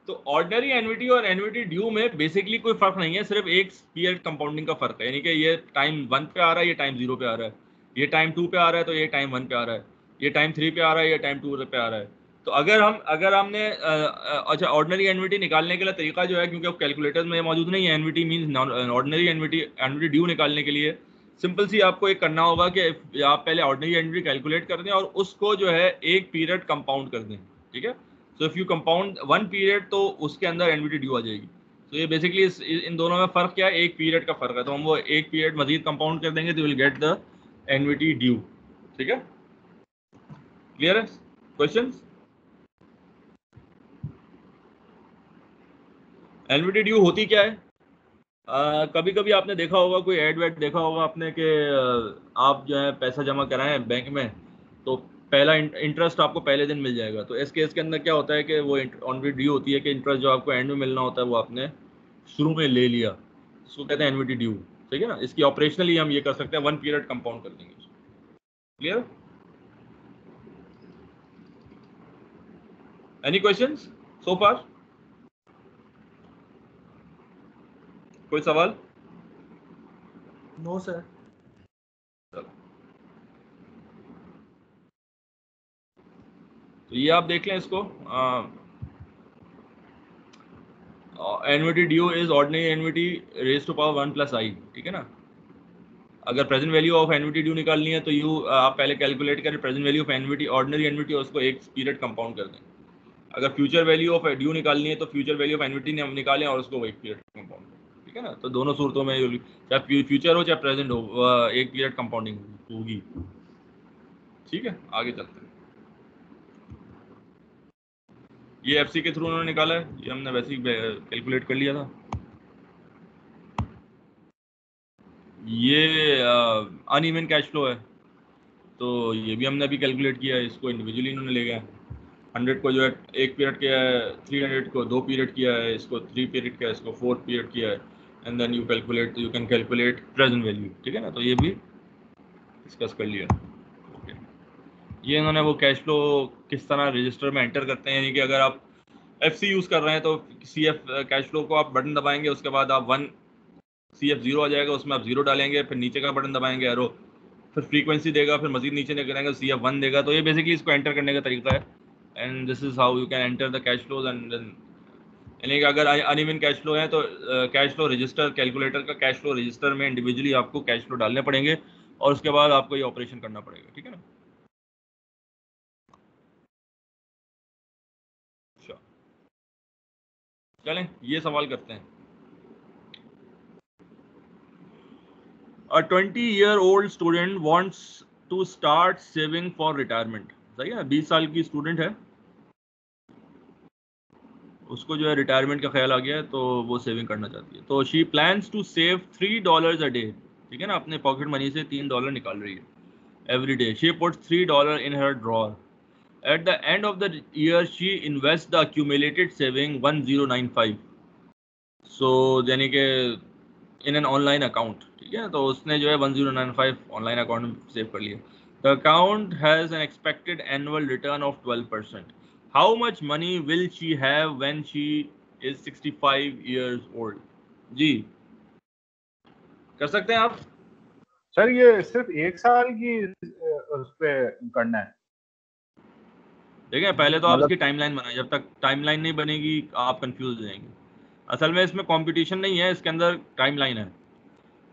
तो ऑर्डनरी एनविटी और एनविटी ड्यू में बेसिकली कोई फ़र्क नहीं है, सिर्फ़ एक पीरियड कंपाउंडिंग का फ़र्क है। यानी कि ये टाइम वन पे आ रहा है, ये टाइम ज़ीरो पे आ रहा है। ये टाइम टू पे आ रहा है तो ये टाइम वन पे आ रहा है। ये टाइम थ्री पे आ रहा है, ये टाइम टू पे आ रहा है। तो अगर हम, अगर हमने अच्छा ऑर्डनरी एनविटी निकालने के लिए तरीका जो है, क्योंकि अब कैलकुलेटर में मौजूद नहीं है annuity mean ordinary annuity annuity due निकालने के लिए। सिंपल सी आपको एक करना होगा कि आप पहले ऑर्डनरी एनविटी कैलकुलेट कर दें और उसको जो है एक पीरियड कंपाउंड कर दें, ठीक है? So if you compound one period तो उसके अंदर एनविटी ड्यू आ जाएगी। तो ये बेसिकली इन दोनों में फ़र्क क्या है? एक पीरियड का फ़र्क है। तो हम वो एक पीरियड मजीद कंपाउंड कर देंगे तो will get the annuity due ठीक है? क्लियर है? क्वेश्चन एनविटी ड्यू होती क्या है? आ, कभी कभी आपने देखा होगा कोई एड वेड देखा होगा आपने कि आप जो है पैसा जमा कराएँ बैंक में तो पहला इंटरेस्ट आपको पहले दिन मिल जाएगा। तो इस केस के अंदर क्या होता है कि वो ऑन ड्यू होती है कि इंटरेस्ट जो आपको एंड में मिलना होता है, वो आपने शुरू में ले लिया। इसको कहते हैं एनविटी ड्यू ठीक है ना? इसकी ऑपरेशनली हम ये कर सकते हैं वन पीरियड कंपाउंड कर देंगे clear any question so far कोई सवाल? नो सर चलो तो ये आप देख लें इसको। Annuity due is ordinary annuity raise to power one plus i ठीक है ना? अगर present value of annuity due निकालनी है तो यू आप पहले कैलकुलेट करें present value of annuity ordinary annuity उसको एक पीरियड कंपाउंड कर दें। अगर फ्यूचर वैल्यू ऑफ़ ड्यू निकालनी है तो फ्यूचर वैल्यू ऑफ़ एनविटी निकालें और उसको एक पीरियड कंपाउंड करें, ठीक है ना? तो दोनों सूरतों में चाहे फ्यूचर हो चाहे प्रेजेंट हो एक पीरियड कंपाउंडिंग होगी। ठीक है? आगे चलते हैं। ये एफसी के थ्रू उन्होंने निकाला है। ये हमने वैसे ही कैलकुलेट कर लिया था। ये अनइवन कैश फ्लो है। तो ये भी हमने अभी कैलकुलेट किया है। इसको इंडिविजुअली इन्होंने ले गया हंड्रेड को जो है, एक पीरियड किया है थ्री हंड्रेड को दो पीरियड किया है, इसको थ्री पीरियड किया है, इसको फोर्थ पीरियड किया है। And then you calculate you can calculate present value ठीक है ना? तो ये भी डिस्कस कर लिया। ओके ये इन्होंने वो कैश फ्लो किस तरह रजिस्टर में एंटर करते हैं? यानी कि अगर आप एफ़ सी यूज़ कर रहे हैं तो सी एफ़ कैश फ्लो को आप बटन दबाएँगे, उसके बाद आप वन सी एफ़ ज़ीरो आ जाएगा, उसमें आप ज़ीरो डालेंगे, फिर नीचे का बटन दबाएँगे एरो फिर फ्रीक्वेंसी देगा, फिर मजीद नीचे निकलेंगे सी एफ़ वन देगा। तो ये बेसिकली इसको एंटर करने का तरीका है। And this is how you can enter the cash flows and यानी कि अगर अनइवन कैश फ्लो है तो कैश फ्लो रजिस्टर कैलकुलेटर का कैश फ्लो रजिस्टर में इंडिविजुअली आपको कैश फ्लो डालने पड़ेंगे और उसके बाद आपको ये ऑपरेशन करना पड़ेगा, ठीक है ना? चलें, ये सवाल करते हैं। A 20 year old student wants to start saving for retirement सही है 20 साल की स्टूडेंट है। उसको जो है रिटायरमेंट का ख्याल आ गया है तो वो सेविंग करना चाहती है। तो she plans to save three dollars a day ठीक है ना, अपने पॉकेट मनी से तीन डॉलर निकाल रही है। Every day she puts three dollar in her drawer of the year she invest the accumulated saving one zero nine five so यानी कि इन एन ऑनलाइन अकाउंट ठीक है? तो उसने जो है one zero nine five online account save कर लिया। The account has an expected annual return of twelve percent how much money will she have when she is 65 years old? जी। कर सकते हैं आप? सर, ये सिर्फ़ एक साल की उस पे करना है। देखें पहले तो आप इसकी टाइमलाइन बनाए जब तक टाइमलाइन नहीं बनेगी आप कंफ्यूज हो जाएँगे। असल में इसमें कंपटीशन नहीं है इसके अंदर टाइमलाइन है।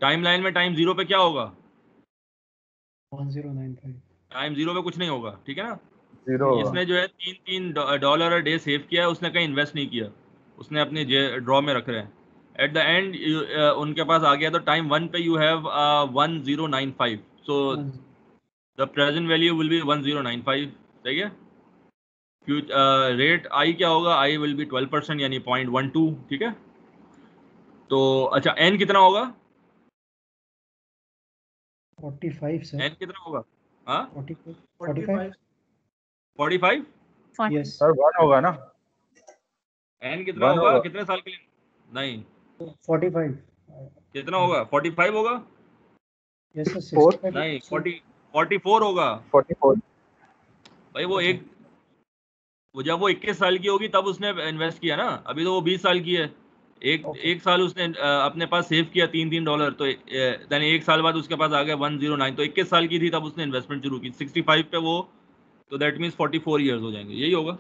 टाइमलाइन में टाइम ज़ीरो पे क्या होगा? टाइम ज़ीरो पे कुछ नहीं होगा ठीक है ना? ज़ीरो इसने जो है तीन तीन डॉलर डे सेव किया है उसने कहीं इन्वेस्ट नहीं किया। उसने अपने ड्रॉ में रख रहे हैं। एट द एंड उनके पास आ गया तो टाइम वन पे you have one zero nine five so the present value will be one zero nine five सही है? रेट आई क्या होगा? I will be twelve percent यानी पॉइंट वन टू ठीक है? तो अच्छा एन कितना होगा? 45 सर एन कितना होगा? हाँ? 45 45 फोर्टी फाइव सर वन होगा ना? एन कितना होगा। कितने साल के लिए? नहीं। 45 कितना होगा? फोर्टी फाइव होगा यस सर नहीं फोर्टी फोर्टी फोर होगा। 44 भाई वो एक वो जब वो इक्कीस साल की होगी तब उसने इन्वेस्ट किया ना। अभी तो वो बीस साल की है। एक Okay. एक साल उसने अपने पास सेव किया तीन तीन डॉलर तो यानी एक साल बाद उसके पास आ गया वन ज़ीरो नाइन तो इक्कीस साल की थी तब उसने इन्वेस्टमेंट शुरू की। सिक्सटी फाइव पे वो तो that means forty four years हो जाएँगे। यही होगा।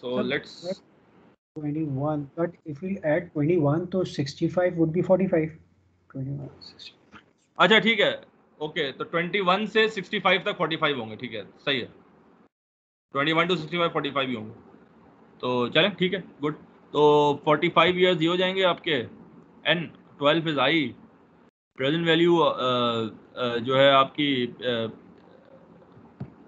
So let's 21 but if we add 21 तो 65 would be 45 21 65 अच्छा ठीक है। ओके तो 21 से 65 तक 45 होंगे ठीक है। सही है। 21 टू 65 45 ही होंगे। तो चलें ठीक है गुड तो 45 इयर्स ये हो जाएँगे आपके। N 12 is i present value जो है आपकी uh,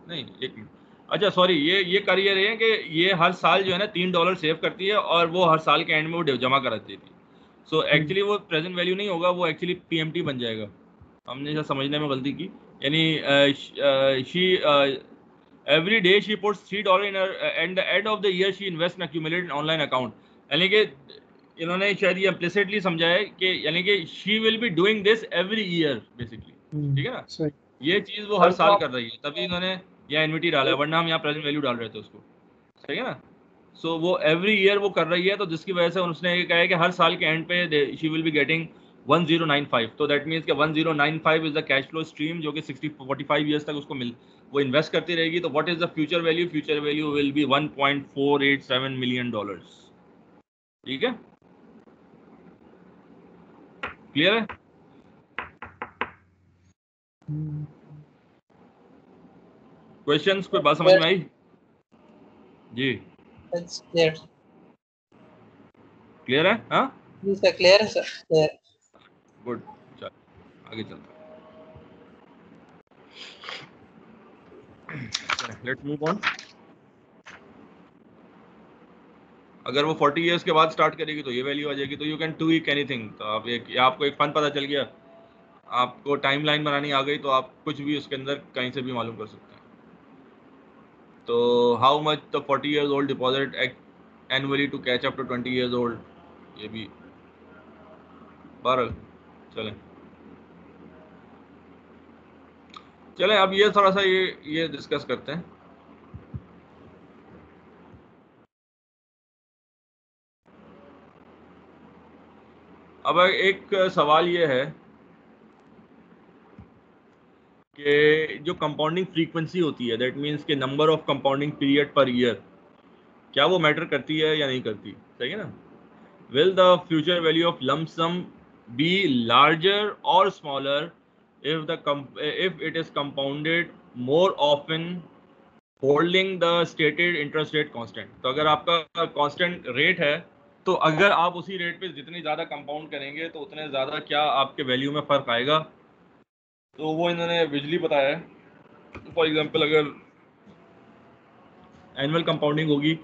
नहीं एक मिनट। अच्छा सॉरी ये ये कर ये रहे हैं कि ये हर साल जो है ना तीन डॉलर सेव करती है और वो हर साल के एंड में वो जमा करा देती है। सो एक्चुअली वो प्रेजेंट वैल्यू नहीं होगा वो एक्चुअली पीएमटी बन जाएगा। हमने समझने में गलती की। यानी she every day she puts three dollar in and the end of the year she invest in accumulated online account यानी कि इन्होंने शायद ये इम्प्लिसिटली समझा है कि यानी कि she will be doing this every year basically ठीक है ना? सही। ये चीज़ वो हर साल कर रही है। तभी इन्होंने यह एनविटी डाला है वरना हम यहाँ प्रेजेंट वैल्यू डाल रहे थे उसको। ठीक है ना? सो वो एवरी ईयर वो कर रही है तो जिसकी वजह से उसने ये कहा है कि हर साल के एंड पे शी विल बी गेटिंग 1095 तो दैट मीन्स कि 1095 is the cash flow stream जो कि 60 45 इयर्स तक उसको मिल वो इन्वेस्ट करती रहेगी तो what is the future value future value will be 1.487 million dollars ठीक है? क्लियर है? क्वेश्चंस कोई बात समझ में आई? जी। क्लियर है? हाँ? जी सर क्लियर है सर क्लियर गुड चल आगे चलते लेट्स मूव ऑन अगर वो 40 इयर्स के बाद स्टार्ट करेगी तो ये वैल्यू आ जाएगी तो यू कैन ट्वीक एनीथिंग तो आप एक, या आपको एक फन पता चल गया। आपको टाइमलाइन बनानी आ गई तो आप कुछ भी उसके अंदर कहीं से भी मालूम कर सकते हैं। तो how much the 40 years old deposit annually to catch up to 20 years old ये भी। बहरहाल, चलें। चले, अब ये थोड़ा सा ये ये डिस्कस करते हैं। अब एक सवाल ये है कि जो कंपाउंडिंग फ्रीक्वेंसी होती है दैट मीन्स के number of compounding period per year क्या वो मैटर करती है या नहीं करती? सही है ना? Will the future value of lump sum be larger और smaller if the if it is compounded more often holding the stated interest rate constant. तो अगर आपका कांस्टेंट रेट है तो अगर आप उसी रेट पे जितनी ज़्यादा कंपाउंड करेंगे तो उतने ज़्यादा क्या आपके वैल्यू में फ़र्क आएगा? तो वो इन्होंने विजली बताया है। फॉर एग्जांपल अगर एनुअल कंपाउंडिंग होगी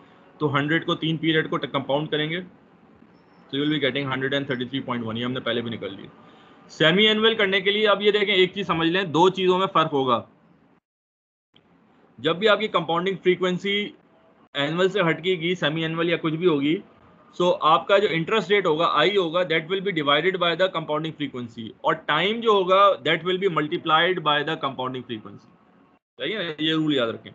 तो 100 को तीन पीरियड को कंपाउंड करेंगे। तो यू विल बी गेटिंग 133.1 ये हमने पहले भी निकल लिया सेमी एनुअल करने के लिए अब ये देखें एक चीज़ समझ लें दो चीज़ों में फ़र्क होगा। जब भी आपकी कंपाउंडिंग फ्रीक्वेंसी एनुअल से हटकेगी सेमी एनुअल या कुछ भी होगी सो so, आपका जो इंटरेस्ट रेट होगा आई होगा that will be divided by the compounding frequency और टाइम जो होगा that will be multiplied by the compounding frequency सही है? ये रूल याद रखें।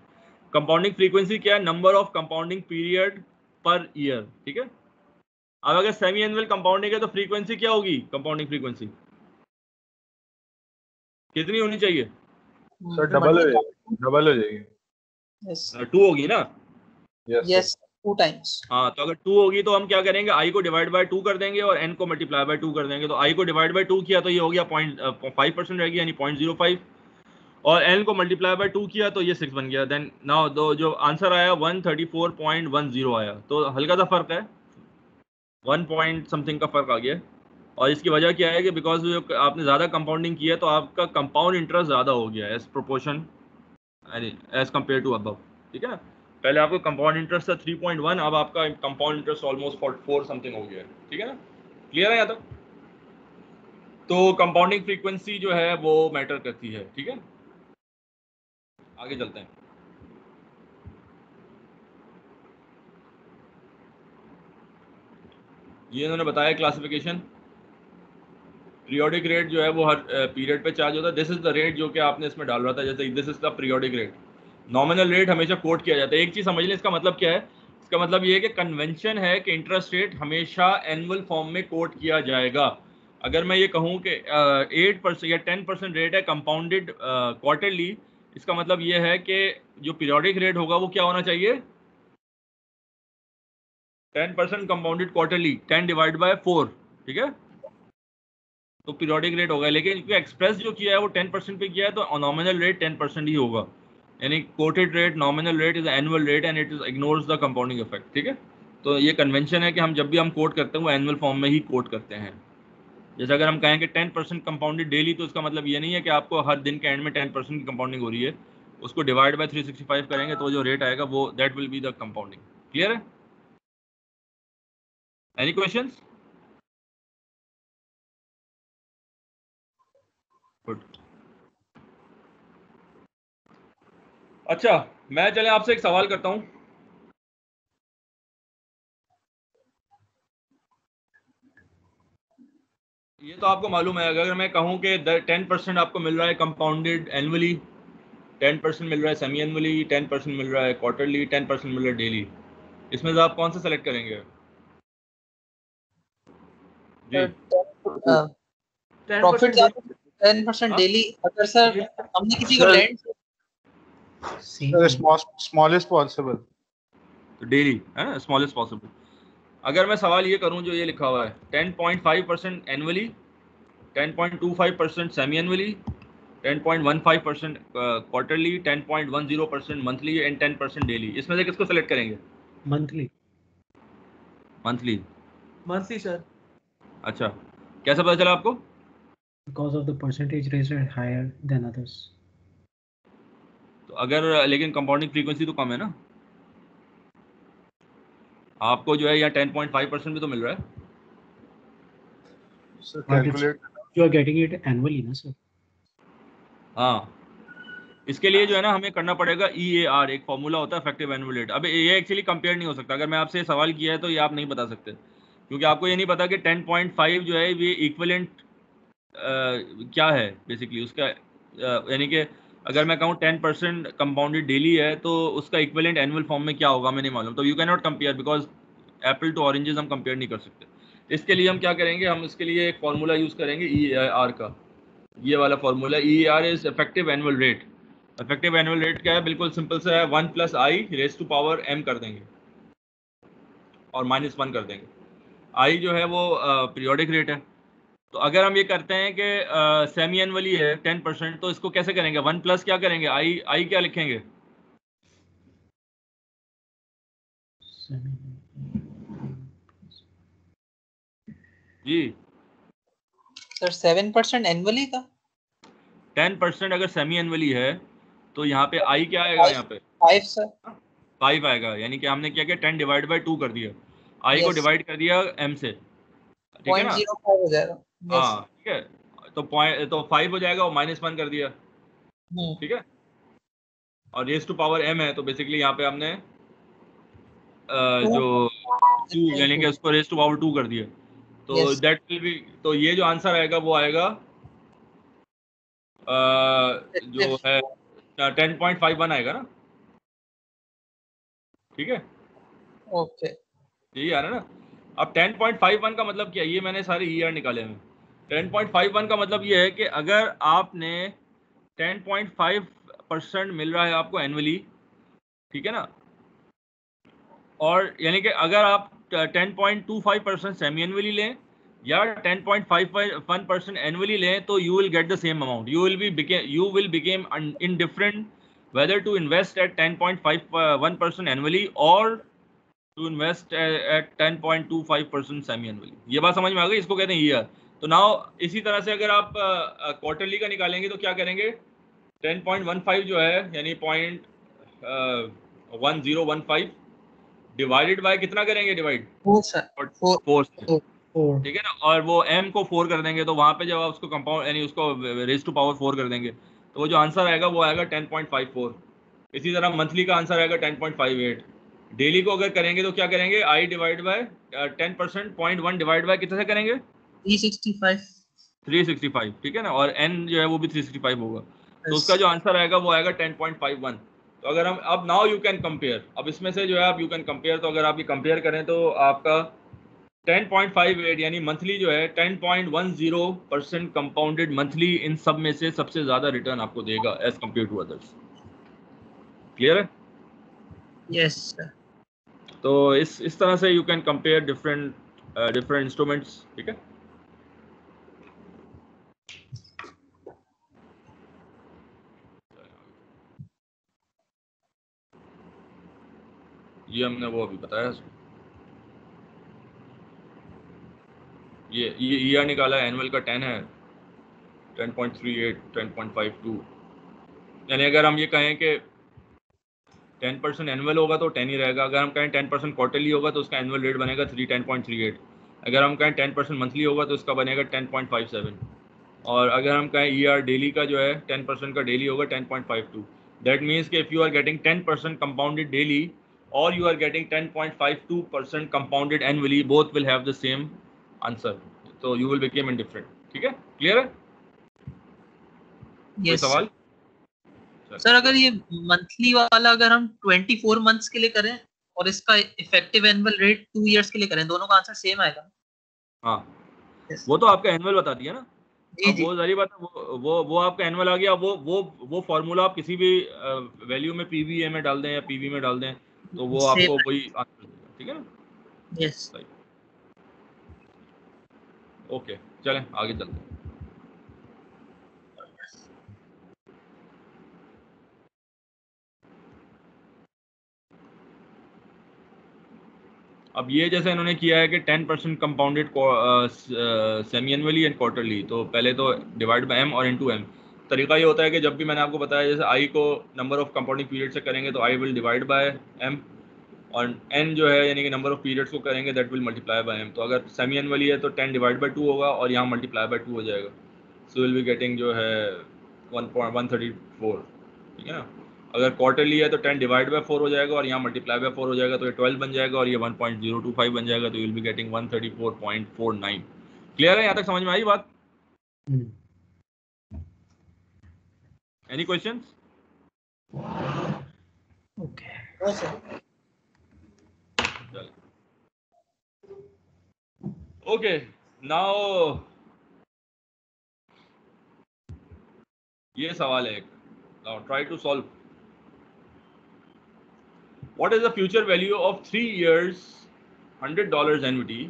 कंपाउंडिंग फ्रीक्वेंसी क्या है? Number of compounding period per year ठीक है? अब अगर सेमी एनुअल कंपाउंडिंग है तो फ्रीक्वेंसी क्या होगी? कंपाउंडिंग फ्रीक्वेंसी कितनी होनी चाहिए? सर डबल हो जाएगी डबल हो जाएगी। टू होगी ना? यस. Two times. हाँ तो अगर टू होगी तो हम क्या करेंगे? आई को डिवाइड बाय टू कर देंगे और एन को मल्टीप्लाई बाय टू कर देंगे। तो आई को डिवाइड बाय टू किया तो ये हो गया पॉइंट फाइव परसेंट रहेगी यानी पॉइंट ज़ीरो फाइव और एन को मल्टीप्लाई बाय टू किया तो ये सिक्स बन गया। देन नाउ दो जो आंसर आया one thirty four point one zero आया। तो हल्का सा फ़र्क है। वन पॉइंट समथिंग का फ़र्क आ गया। और इसकी वजह क्या है कि बिकॉज़ जो आपने ज़्यादा कंपाउंडिंग किया तो आपका कंपाउंड इंटरेस्ट ज़्यादा हो गया as proportion as compare to above ठीक है? पहले आपको कंपाउंड इंटरेस्ट था 3.1 अब आपका compound interest almost for four something हो गया है, ठीक है ना? क्लियर है यहाँ तक तो कंपाउंडिंग फ्रीक्वेंसी जो है, वो मैटर करती है, ठीक है? आगे चलते हैं। ये इन्होंने बताया क्लासिफिकेशन पीरियोडिक रेट जो है वो हर पीरियड पे चार्ज होता है। दिस इज़ द रेट जो कि आपने इसमें डाल रहा था, जैसे this is the periodic rate nominal rate हमेशा कोट किया जाता है। एक चीज़ समझ लें इसका मतलब क्या है? इसका मतलब ये है कि कन्वेंशन है कि इंटरेस्ट रेट हमेशा एनुअल फॉर्म में कोट किया जाएगा। अगर मैं ये कहूँ कि एट परसेंट या टेन परसेंट रेट है कंपाउंडेड क्वार्टरली इसका मतलब ये है कि जो पीरियोडिक रेट होगा वो क्या होना चाहिए? Ten percent compounded quarterly ten divide by four ठीक है? तो पीरियोडिक रेट होगा, लेकिन एक्सप्रेस जो किया है वो टेन परसेंट पे किया है तो नॉमिनल रेट टेन परसेंट ही होगा। यानी quoted rate nominal rate is annual rate and it is ignores the compounding effect ठीक है? तो ये कन्वेंशन है कि हम जब भी हम कोट करते हैं, वो एनुअल फॉर्म में ही कोट करते हैं। जैसे अगर हम कहें कि टेन परसेंट कंपाउंडेड डेली तो इसका मतलब ये नहीं है कि आपको हर दिन के एंड में टेन परसेंट की कंपाउंडिंग हो रही है। उसको divide by three sixty five करेंगे तो जो रेट आएगा, वो that will be the compounding clear है? एनी क्वेश्चन गुड अच्छा मैं चले आपसे एक सवाल करता हूँ। ये तो आपको मालूम है अगर मैं कहूँ कि टेन परसेंट आपको मिल रहा है कंपाउंडेड एनुअली टेन परसेंट मिल रहा है सेमी एनुअली टेन परसेंट मिल रहा है क्वार्टरली टेन परसेंट मिल रहा है डेली इसमें से आप कौन सा सेलेक्ट करेंगे? जी। Uh, टेन परसेंट डेली अगर सर हमने किसी को Sir, लैंड स्मॉलेस्ट पॉसिबल तो डेली है ना? स्मॉलेस्ट पॉसिबल अगर मैं सवाल ये करूँ जो ये लिखा हुआ है 10.5 percent annually 10.25 percent semi annually 10.15 percent quarterly 10.10 percent monthly and 10 percent daily इसमें से किसको सेलेक्ट करेंगे? मंथली मंथली मंथली सर अच्छा। कैसा पता चला आपको? Of the percentage rates are higher than others. तो अगर लेकिन कंपाउंडिंग फ्रीक्वेंसी तो कम है ना। आपको जो है यहाँ 10.5 परसेंट भी तो मिल रहा है। Sir? हाँ इसके लिए जो है ना हमें करना पड़ेगा ई ए आर एक फॉर्मूला होता है इफ़ेक्टिव एनुअल रेट अब ये एक्चुअली कंपेयर नहीं हो सकता। अगर मैं आपसे सवाल किया है तो ये आप नहीं बता सकते। क्योंकि आपको ये नहीं पता कि 10.5 जो है ये इक्वलेंट क्या है बेसिकली उसका यानी कि अगर मैं कहूँ टेन परसेंट कंपाउंडेड डेली है तो उसका इक्वलेंट एनुअल फॉर्म में क्या होगा मैं नहीं मालूम। तो you can not compare because apple to oranges हम कंपेयर नहीं कर सकते। इसके लिए हम क्या करेंगे, हम इसके लिए एक फार्मूला यूज़ करेंगे ई आर का। ये वाला formula E R is effective annual rate effective annual rate क्या है? बिल्कुल सिंपल सा है one plus i raise to power m कर देंगे। और माइनस वन कर देंगे। आई जो है वो पीरियोडिक रेट है। तो अगर हम ये करते हैं कि सेमी एनुअली है टेन परसेंट तो इसको कैसे करेंगे? वन प्लस क्या करेंगे? आई आई क्या लिखेंगे? जी। सर सेवन परसेंट एनुअली का? टेन परसेंट अगर सेमी एनुअली है तो यहाँ पे आई क्या आएगा यहाँ पे? फाइव सर फाइव आएगा यानी कि हमने क्या किया? टेन डिवाइड बाई टू कर दिया। आई yes. को डिवाइड कर दिया एम से। ठीक है ना? हो. हाँ ठीक है। तो पॉइंट तो फाइव हो जाएगा और माइनस वन कर दिया। हम्म, ठीक है? और रेस टू पावर एम है तो बेसिकली यहाँ पे हमने जो टू यानी कि उसको रेस टू पावर टू कर दिया। तो. दैट विल बी तो ये जो आंसर आएगा वो आएगा जो है टेन पॉइंट फाइव वन आएगा ना? ठीक है? ओके यही आ रहा है ना? अब 10.51 का मतलब क्या? ये मैंने सारे ईयर निकाले हैं। 10.51 का मतलब ये है कि अगर आपने 10.5 परसेंट मिल रहा है आपको एनुअली ठीक है ना? और यानी कि अगर आप 10.25 परसेंट सेमी एनुअली लें या 10.51 परसेंट एनुअली लें तो you will get the same amount you will be you will became indifferent whether to invest at 10.51 percent annually or to invest at at 10.25 percent semi annually ये बात समझ में आ गई? इसको कहते हैं ईयर तो नाउ इसी तरह से अगर आप क्वार्टरली का निकालेंगे तो क्या करेंगे? 10.15 जो है यानी point one zero one five divided by कितना करेंगे divide four sir four four four ठीक है ना? और वो एम को फोर कर देंगे तो वहाँ पे जब आप उसको कंपाउंड यानी उसको रेस टू पावर फोर कर देंगे तो वो जो आंसर आएगा वो आएगा 10.54 इसी तरह मंथली का आंसर आएगा 10.58 डेली को अगर करेंगे तो क्या करेंगे? I divide by ten percent point one divide by कितने से करेंगे? थ्री सिक्सटी फाइव 365 ठीक है ना? और n जो है वो भी 365 होगा। yes. तो उसका जो आंसर आएगा वो आएगा 10.51 तो अगर हम अब नाउ यू कैन कंपेयर अब इसमें से जो है आप यू कैन कंपेयर तो अगर आप ये कंपेयर करें तो आपका 10.58 यानी मंथली जो है 10.10 परसेंट कंपाउंडेड मंथली इन सब में से सबसे ज़्यादा रिटर्न आपको देगा as compare to others clear है? यस सर तो इस इस तरह से you can compare different different instruments ठीक है? ये हमने वो अभी बताया। ये ये ईयर निकाला है एनुअल का टेन है। Ten point three eight ten point five two यानी अगर हम ये कहें कि टेन परसेंट एनुअल होगा तो टेन ही रहेगा। अगर हम कहें टेन परसेंट क्वार्टरली होगा तो उसका एनुअल रेट बनेगा three ten point three eight अगर हम कहें टेन परसेंट मंथली होगा तो उसका बनेगा टेन पॉइंट फाइव सेवन और अगर हम कहें ई आर डेली का जो है टेन परसेंट का डेली होगा ten point five two that means कि if you are getting ten percent compounded daily five two percent compounded annually both will have the same answer तो you will became indifferent ठीक है? Clear है? कोई yes सवाल? Sir अगर ये monthly वाला अगर हम 24 मंथ्स के लिए करें और इसका effective annual rate two years के लिए करें दोनों का आंसर सेम आएगा। हाँ। Yes. वो तो आपका एनुअल बता दिया ना? जी जी। वो जारी बात है वो वो वो आपका एनुअल आ गया वो वो वो फॉर्मूला आप किसी भी वैल्यू में पीवीए में डाल दें या पीवी में डाल दें तो वो आपको वही आंसर देगा ठीक है ना? यस ओके चलें आगे चलते हैं। अब ये जैसे इन्होंने किया है कि 10 percent compounded semi annually and quarterly तो पहले तो डिवाइड बाय एम और इनटू एम तरीका ये होता है कि जब भी मैंने आपको बताया, जैसे आई को नंबर ऑफ़ कंपाउंडिंग पीरियड से करेंगे तो i will divide by m और एन जो है, यानी कि नंबर ऑफ़ पीरियड्स को करेंगे that will multiply by m तो अगर सेमी एनुअली है तो 10 डिवाइड बाय टू होगा और यहाँ मल्टीप्लाई बाय टू हो जाएगा। सो विल बी गेटिंग जो है one point one thirty four ठीक है ना? अगर क्वार्टरली है तो टेन डिवाइड बाई फोर हो जाएगा और यहाँ मल्टीप्लाई बाय फोर हो जाएगा तो ये ट्वेल्व बन जाएगा और ये one point zero two five बन जाएगा तो will be getting one thirty four point four nine clear है? यहाँ तक समझ में आई बात? एनी क्वेश्चन ओके चल Okay, now ये सवाल है एक now try to solve what is the future value of three years hundred dollars annuity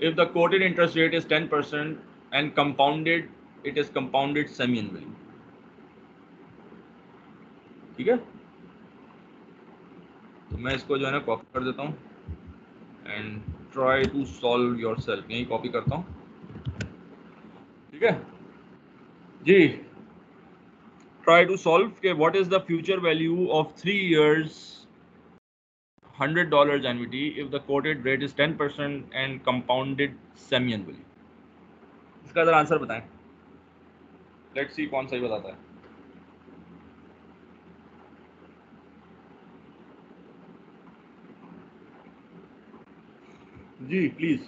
if the quoted interest rate is 10 percent and compounded it is compounded semi-annually ठीक है? तो मैं इसको जो है ना कॉपी कर देता हूँ and try to solve yourself यही कॉपी करता हूँ। ठीक है? जी। ट्राई टू सॉल्व के what is the future value of three years hundred dollar annuity if the quoted rate is ten percent and compounded semi annually इसका आंसर बताएँ। लेट्स सी कौन सही बताता है। जी प्लीज़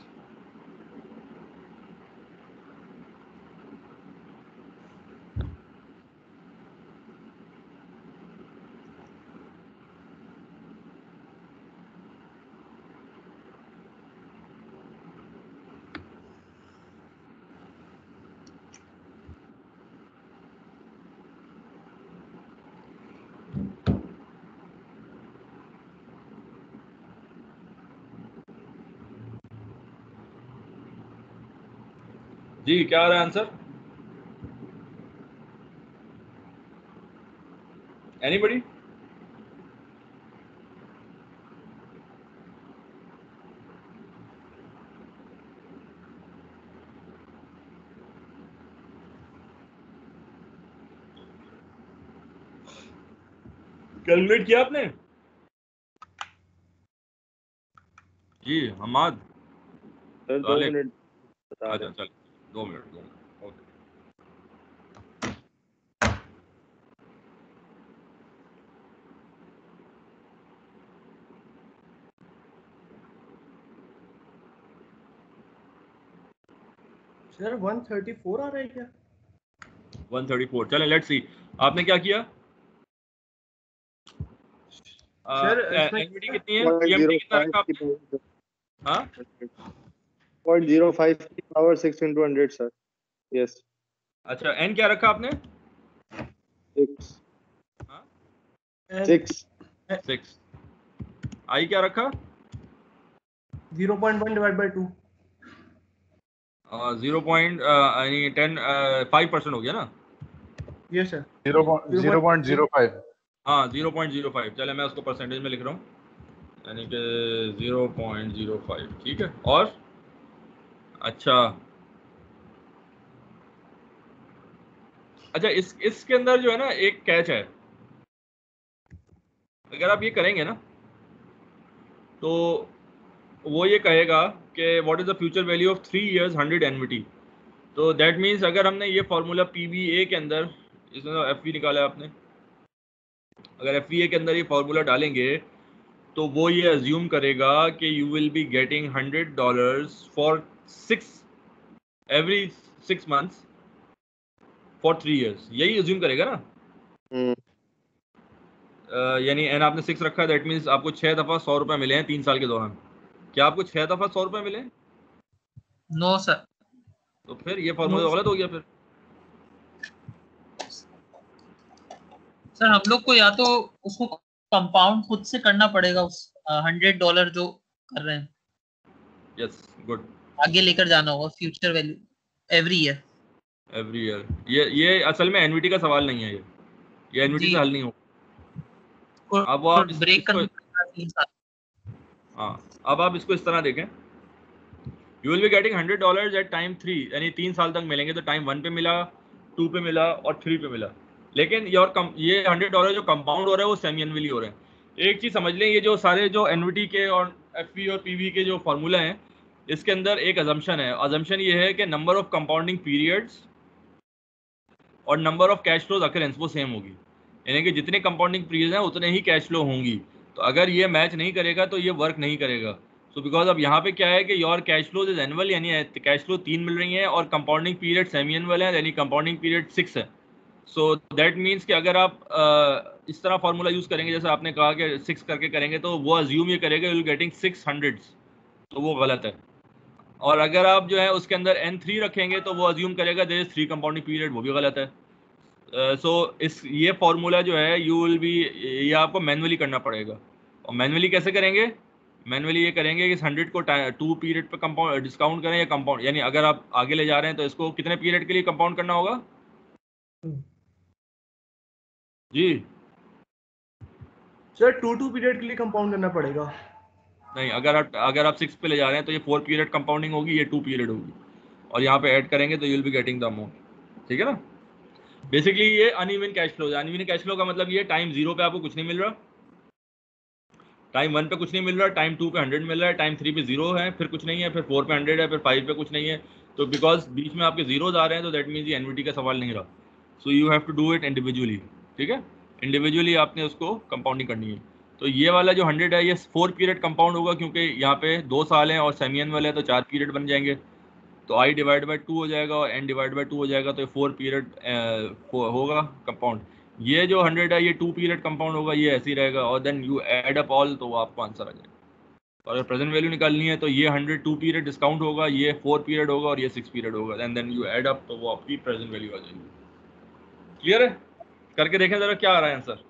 जी क्या आ रहा है आंसर एनीबडी कैलकुलेट किया आपने? जी हमाद। अच्छा चल दो मिनट दो मिनट ओके सर 134 आ रहा है क्या? 134 चलें लेट्स सी आपने क्या किया? सर, एनवीडी कितनी है? पीएमटी कितना रखा आपने हाँ? पॉइंट ज़ीरो फाइव की power six into hundred sir yes अच्छा एन क्या रखा आपने? Six And six six i क्या रखा? 0.1 डिवाइड बाय 2 ज़ीरो पॉइंट यानी टेन फाइव परसेंट हो गया ना? Yes sir zero zero point zero five हाँ ज़ीरो पॉइंट ज़ीरो फाइव चले मैं उसको परसेंटेज में लिख रहा हूँ। यानी कि ज़ीरो पॉइंट ज़ीरो फाइव ठीक है? और? अच्छा। अच्छा इस, इसके अंदर जो है ना, एक कैच है। अगर आप ये करेंगे ना तो वो ये कहेगा कि what is the future value of three years hundred annuity तो दैट मीन्स अगर हमने ये फार्मूला पी बी ए के अंदर, इसमें एफ़ वी निकाला है आपने। अगर एफवीए के अंदर ये फार्मूला डालेंगे तो वो ये अज्यूम करेगा कि you will be getting hundred dollars for six every six months for three years यही अज्यूम करेगा ना? हम्म। अ, यानी एन आपने सिक्स रखा है दैट मीन्स आपको छः दफ़ा सौ रुपये मिले हैं तीन साल के दौरान। क्या आपको छः दफ़ा सौ रुपये मिले? नो सर तो फिर ये फार्मूला गलत हो गया फिर। सर हम लोग को या तो उसको कंपाउंड खुद से करना पड़ेगा उस हंड्रेड डॉलर जो कर रहे हैं। यस गुड आगे लेकर जाना होगा future value every year every year ये ये असल में एनविटी का सवाल नहीं है ये। ये एनविटी। से हल नहीं होगा। अब आप ब्रेक साल हाँ अब आप इसको इस तरह देखें। You will be getting hundred dollar at time three यानी तीन साल तक मिलेंगे। तो टाइम वन पे मिला टू पे मिला और थ्री पे मिला। लेकिन योर कम ये हंड्रेड डॉलर जो कंपाउंड हो रहा है वो सेमी एनविली हो रहे हैं। एक चीज़ समझ लें ये जो सारे जो एनविटी के और एफ़ और पीवी के जो फार्मूला हैं इसके अंदर एक अजम्पशन है। अजम्पशन ये है कि नंबर ऑफ़ कंपाउंडिंग पीरियड्स और number of cash flows occurrence वो सेम होगी। यानी कि जितने कंपाउंडिंग पीरियड हैं उतने ही कैश फ्लो होंगी। तो अगर ये मैच नहीं करेगा तो ये वर्क नहीं करेगा। सो बिकॉज़ अब यहाँ पे क्या है कि your cash flows is annual यानी कैश फ्लो तीन मिल रही हैं और कंपाउंडिंग पीरियड सेमी एनअल है यानी कंपाउंडिंग पीरियड सिक्स है। सो दैट मीन्स कि अगर आप अ, इस तरह फार्मूला यूज़ करेंगे जैसे आपने कहा कि सिक्स करके करेंगे तो वो अज्यूम ये करेगा यू गेटिंग सिक्स हंड्रेड तो वो गलत है। और अगर आप जो है उसके अंदर एन थ्री रखेंगे तो वो अज्यूम करेगा there is three compounding period वो भी गलत है। सो uh, so, इस ये फार्मूला जो है यू विल बी ये आपको मैनुअली करना पड़ेगा। और मैनुअली कैसे करेंगे? मैनुअली ये करेंगे कि हंड्रेड को टू पीरियड पर कंपाउंड डिस्काउंट करें या कंपाउंड यानी अगर आप आगे ले जा रहे हैं तो इसको कितने पीरियड के लिए कंपाउंड करना होगा? जी। सर टू टू पीरियड के लिए कंपाउंड करना पड़ेगा। नहीं, अगर आप अगर आप सिक्स पे ले जा रहे हैं तो ये फोर पीरियड कंपाउंडिंग होगी, ये टू पीरियड होगी। और यहाँ पे ऐड करेंगे तो you will be getting the amount ठीक है ना? बेसिकली ये अनइवन कैश फ्लो है। अनइवन कैश फ्लो का मतलब ये टाइम ज़ीरो पे आपको कुछ नहीं मिल रहा। टाइम वन पे कुछ नहीं मिल रहा टाइम टू पे हंड्रेड मिल रहा है टाइम थ्री पे ज़ीरो है, फिर कुछ नहीं है, फिर फोर पे हंड्रेड है, फिर फाइव पे कुछ नहीं है। तो बिकॉज़ बीच में आपके जीरोज आ रहे हैं तो दैट मीन्स ये एनविटी का सवाल नहीं रहा। So you have to do it individually ठीक है? इंडिविजुअली आपने उसको कंपाउंडिंग करनी है। तो ये वाला जो हंड्रेड है, ये फोर पीरियड कंपाउंड होगा क्योंकि यहाँ पे दो साल हैं और सेमी वाले है तो चार पीरियड बन जाएँगे। तो आई डिवाइड बाई टू हो जाएगा और एन डिवाइड बाई टू हो जाएगा तो ये फोर पीरियड होगा कंपाउंड ये जो हंड्रेड है, ये टू पीरियड कंपाउंड होगा, ये ऐसे ही रहेगा और then you add up all तो आपको आंसर आ जाएगा। और अगर प्रेजेंट वैल्यू निकालनी है तो ये हंड्रेड टू पीरियड डिस्काउंट होगा, ये फोर पीरियड होगा और ये सिक्स पीरियड होगा and then you add up तो वो आपकी प्रेजेंट वैल्यू आ जाएगी। क्लियर है? करके देखें जरा क्या आ रहा है आंसर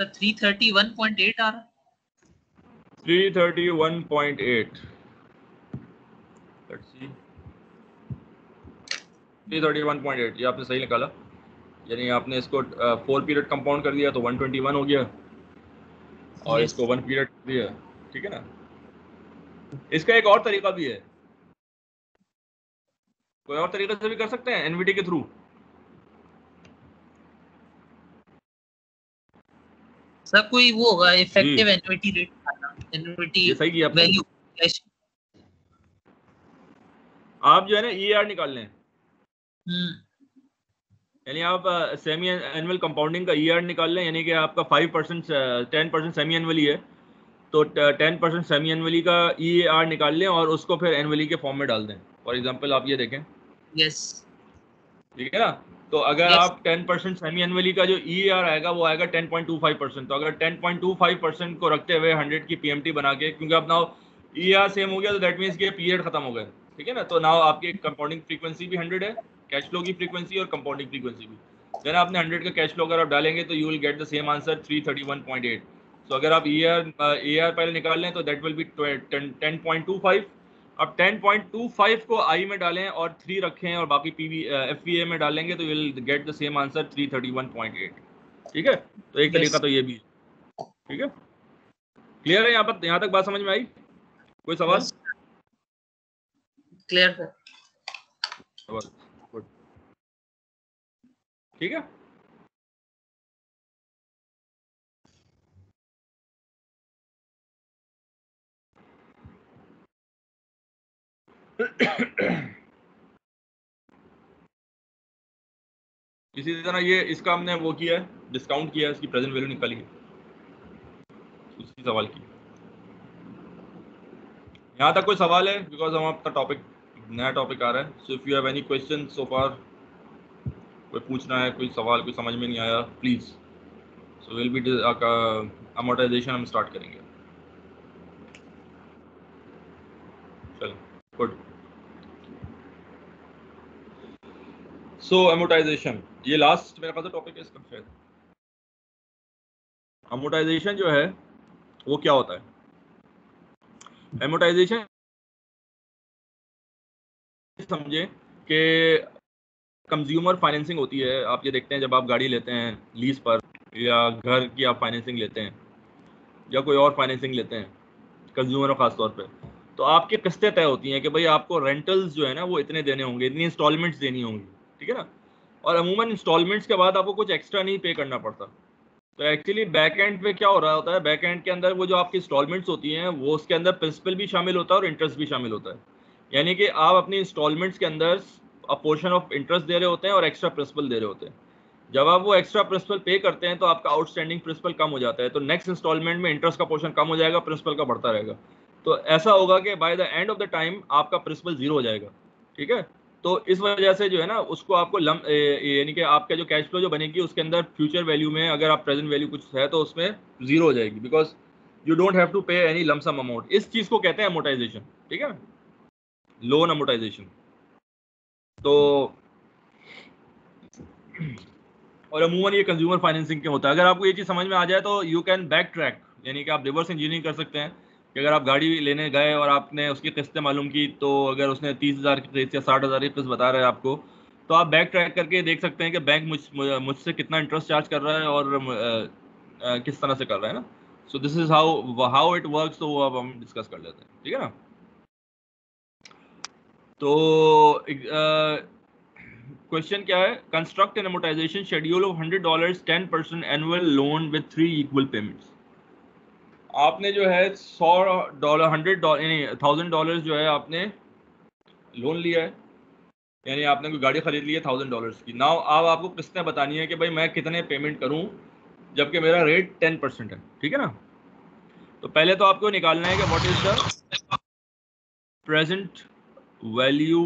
सर 331.8 आ रहा? है 331.8 let's see. 331.8 ये आपने सही निकाला। यानी आपने इसको फोर पीरियड कंपाउंड कर दिया तो 121 हो गया। और Yes. इसको वन पीरियड दिया। ठीक है ना? इसका एक और तरीका भी है। कोई और तरीके से भी कर सकते हैं? एनवीटी के थ्रू सर कोई वो होगा इफ़ेक्टिव एन्युटी रेट सही किया वैल्यू आप जो है ना ई निकाल लें। हम्म। यानी आप सेमी एनुअल कंपाउंडिंग का ईआर निकाल लें यानी कि आपका five percent ten percent semi annually है तो टेन परसेंट सेमी एनुअली का ई निकाल लें और उसको फिर एनुअली के फॉर्म में डाल दें। फॉर एग्जांपल आप ये देखें। यस ठीक है ना? तो अगर Yes. आप टेन परसेंट सेमी एनुअली का जो ई आएगा वो आएगा ten point two five percent तो अगर ten point two five percent को रखते हुए हंड्रेड की पीएमटी बना के क्योंकि अब नाउ ई सेम हो गया तो दैट मीन्स कि पीरियड खत्म हो गए। ठीक है ना? तो नाउ आपकी कंपाउंडिंग फ्रीक्वेंसी भी हंड्रेड है कैश फ्लो की फ्रीक्वेंसी और कंपाउंडिंग फ्रीक्वेंसी भी। देन आपने हंड्रेड का कैश फ्लो अगर आप डालेंगे तो you will get the same answer three thirty one point eight so अगर आप ई आर ए आर पहले निकाल लें तो that will be ten point two five अब 10.25 को आई में डालें और थ्री रखें और बाकी पी वी एफ़ में डालेंगे तो will get the same answer 331.8 ठीक है? तो एक तरीका तो ये भी है। ठीक है? क्लियर है यहाँ पर? यहाँ तक बात समझ में आई? कोई सवाल? क्लियर सर ठीक है? इसी तरह ये इसका हमने वो किया है डिस्काउंट किया है, इसकी प्रेजेंट वैल्यू निकाली है। उसी सवाल की। यहाँ तक कोई सवाल है? बिकॉज़ हम आपका टॉपिक नया टॉपिक आ रहा है। So if you have any question so far कोई पूछना है, कोई सवाल, कोई समझ में नहीं आया please so will be amortization हम स्टार्ट करेंगे। चलो गुड so, amortization. ये लास्ट मेरा ख्याल टॉपिक है, इसका शायद अमोटाइजेशन जो है, वो क्या होता है? एमोटाइजेशन समझे कि कंज्यूमर फाइनेंसिंग होती है। आप ये देखते हैं, जब आप गाड़ी लेते हैं लीज पर, या घर की आप फाइनेंसिंग लेते हैं, या कोई और फाइनेंसिंग लेते हैं कंज्यूमर खास तौर पे तो आपकी किस्तें तय होती हैं कि भाई आपको रेंटल्स जो है ना, वो इतने देने होंगे, इतनी इंस्टॉलमेंट्स देनी होंगी। ठीक है ना? और अमूमन इंस्टॉलमेंट्स के बाद आपको कुछ एक्स्ट्रा नहीं पे करना पड़ता। तो एक्चुअली बैक एंड पे क्या हो रहा होता है? बैक एंड के अंदर वो जो आपकी इंस्टॉलमेंट्स होती हैं, वो उसके अंदर प्रिंसिपल भी शामिल होता है और इंटरेस्ट भी शामिल होता है। यानी कि आप अपनी इंस्टॉलमेंट्स के अंदर अ पोर्शन ऑफ़ इंटरेस्ट दे रहे होते हैं और एक्स्ट्रा प्रिंसिपल दे रहे होते हैं। जब आप वो एक्स्ट्रा प्रिंसिपल पे करते हैं तो आपका आउटस्टैंडिंग प्रिंसिपल कम हो जाता है। तो नेक्स्ट इंस्टॉलमेंट में इंटरेस्ट का पोर्शन कम हो जाएगा प्रिंसिपल का बढ़ता रहेगा। तो ऐसा होगा कि by the end of the time आपका प्रिंसिपल ज़ीरो हो जाएगा। ठीक है? तो इस वजह से जो है ना, उसको आपको यानी कि आपका जो कैश फ्लो जो बनेगी, उसके अंदर फ्यूचर वैल्यू में अगर आप प्रेजेंट वैल्यू कुछ है तो उसमें ज़ीरो हो जाएगी because you don't have to pay any lump sum amount इस चीज़ को कहते हैं अमोटाइजेशन ठीक है? लोन अमोटाइजेशन तो और अमूमन ये कंज्यूमर फाइनेंसिंग के होता है। अगर आपको ये चीज़ समझ में आ जाए तो यू कैन बैक ट्रैक यानी कि आप रिवर्स इंजीनियरिंग कर सकते हैं। कि अगर आप गाड़ी लेने गए और आपने उसकी किस्तें मालूम की तो अगर उसने तीस हज़ार की किस्त या साठ हज़ार की किस्त बता रहा है आपको तो आप बैक ट्रैक करके देख सकते हैं कि बैंक मुझ मुझसे कितना इंटरेस्ट चार्ज कर रहा है और आ, किस तरह से कर रहा है ना। So this is how how it work तो वो अब हम डिस्कस कर लेते हैं ठीक है ना। तो क्वेश्चन क्या है? Construct an amortization schedule of hundred dollar ten percent annual loan with three equal payments आपने जो है सौ डॉलर हंड्रेड डॉलर यानी थाउज़ेंड डॉलर जो है आपने लोन लिया है। यानी आपने कोई गाड़ी खरीद ली है थाउज़ेंड डॉलर्स की। नाउ अब आपको किस्तें बतानी है कि भाई मैं कितने पेमेंट करूँ, जबकि मेरा रेट टेन परसेंट है। ठीक है ना? तो पहले तो आपको निकालना है कि what is the present value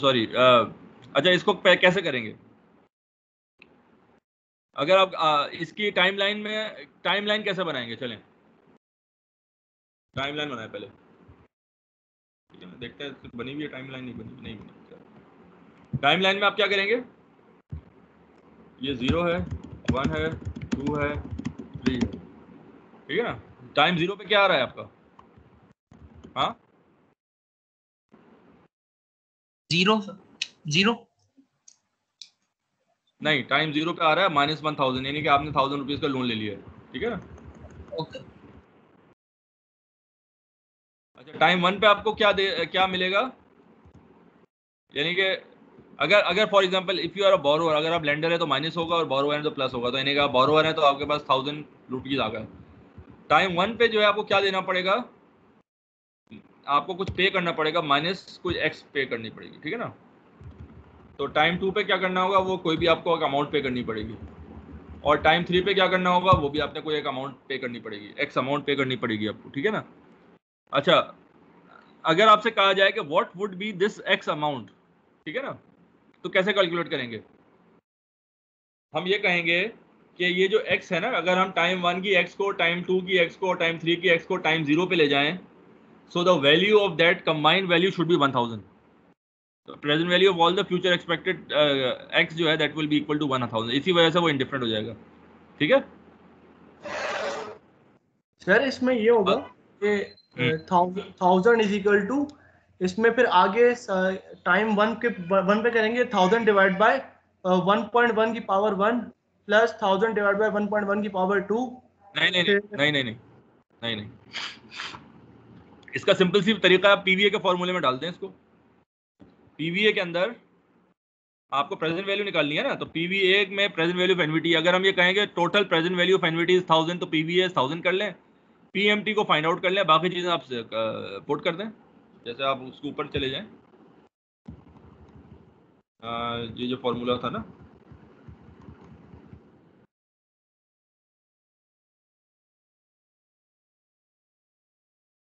sorry अच्छा इसको कैसे करेंगे? अगर आप आ, इसकी टाइमलाइन में टाइमलाइन कैसे बनाएँगे? चलें। टाइमलाइन बनाए पहले। ठीक है ना? देखते हैं बनी हुई है टाइमलाइन नहीं बनी नहीं बनी। टाइमलाइन में आप क्या करेंगे? ये ज़ीरो है वन है टू है थ्री है। ठीक है ना? टाइम ज़ीरो पे क्या आ रहा है आपका? हाँ? ज़ीरो ज़ीरो नहीं टाइम ज़ीरो पे आ रहा है माइनस वन थाउज़ेंड यानी कि आपने थाउज़ेंड रुपीज़ का लोन ले लिया है ठीक है ना? ओके अच्छा टाइम वन पे आपको क्या दे क्या मिलेगा? यानी कि अगर अगर for example if you are a borrower अगर आप लेंडर है तो माइनस होगा और बोरोवर है तो प्लस होगा। तो यानी कि आप बोरोवर है तो आपके पास थाउज़ेंड रुपीज़ आ गए। टाइम वन पे जो है आपको क्या देना पड़ेगा? आपको कुछ पे करना पड़ेगा माइनस कुछ एक्स पे करनी पड़ेगी ठीक है ना? तो टाइम टू पे क्या करना होगा? वो कोई भी आपको एक अमाउंट पे करनी पड़ेगी। और टाइम थ्री पे क्या करना होगा? वो भी आपने कोई एक अमाउंट पे करनी पड़ेगी। एक्स अमाउंट पे करनी पड़ेगी आपको, ठीक है ना? अच्छा अगर आपसे कहा जाए कि what would be this X amount ठीक है ना? तो कैसे कैलकुलेट करेंगे? हम ये कहेंगे कि ये जो एक्स है ना, अगर हम टाइम वन की एक्स को टाइम टू की एक्स को टाइम थ्री की एक्स को टाइम ज़ीरो पे ले जाएँ so the value of that combined value should be 1000 so value of all the future expected uh, x जो है that will be equal to 1000 इसी वजह से वो indifferent हो जाएगा। ठीक है? सर इसमें ये होगा कि थाउज़ेंड इज़ इक्वल टू इसमें फिर आगे टाइम वन के वन पे करेंगे thousand divide by one point one की power one plus thousand divide by one point one की पावर टू नहीं नहीं नहीं नहीं नहीं नहीं नहीं इसका सिंपल सी तरीका आप पीवीए के फॉर्मूले में डालते हैं इसको। पीवीए के अंदर आपको प्रेजेंट वैल्यू निकालनी है ना तो पीवीए में प्रेजेंट वैल्यू ऑफ़ एनवीटी अगर हम ये कहेंगे total present value of annuity thousand तो पीवीए थाउज़ेंड कर लें पीएमटी को फाइंड आउट कर लें, बाकी चीज़ें आप पुट कर दें, जैसे आप उसके ऊपर चले जाएँ। ये जो फॉर्मूला था ना।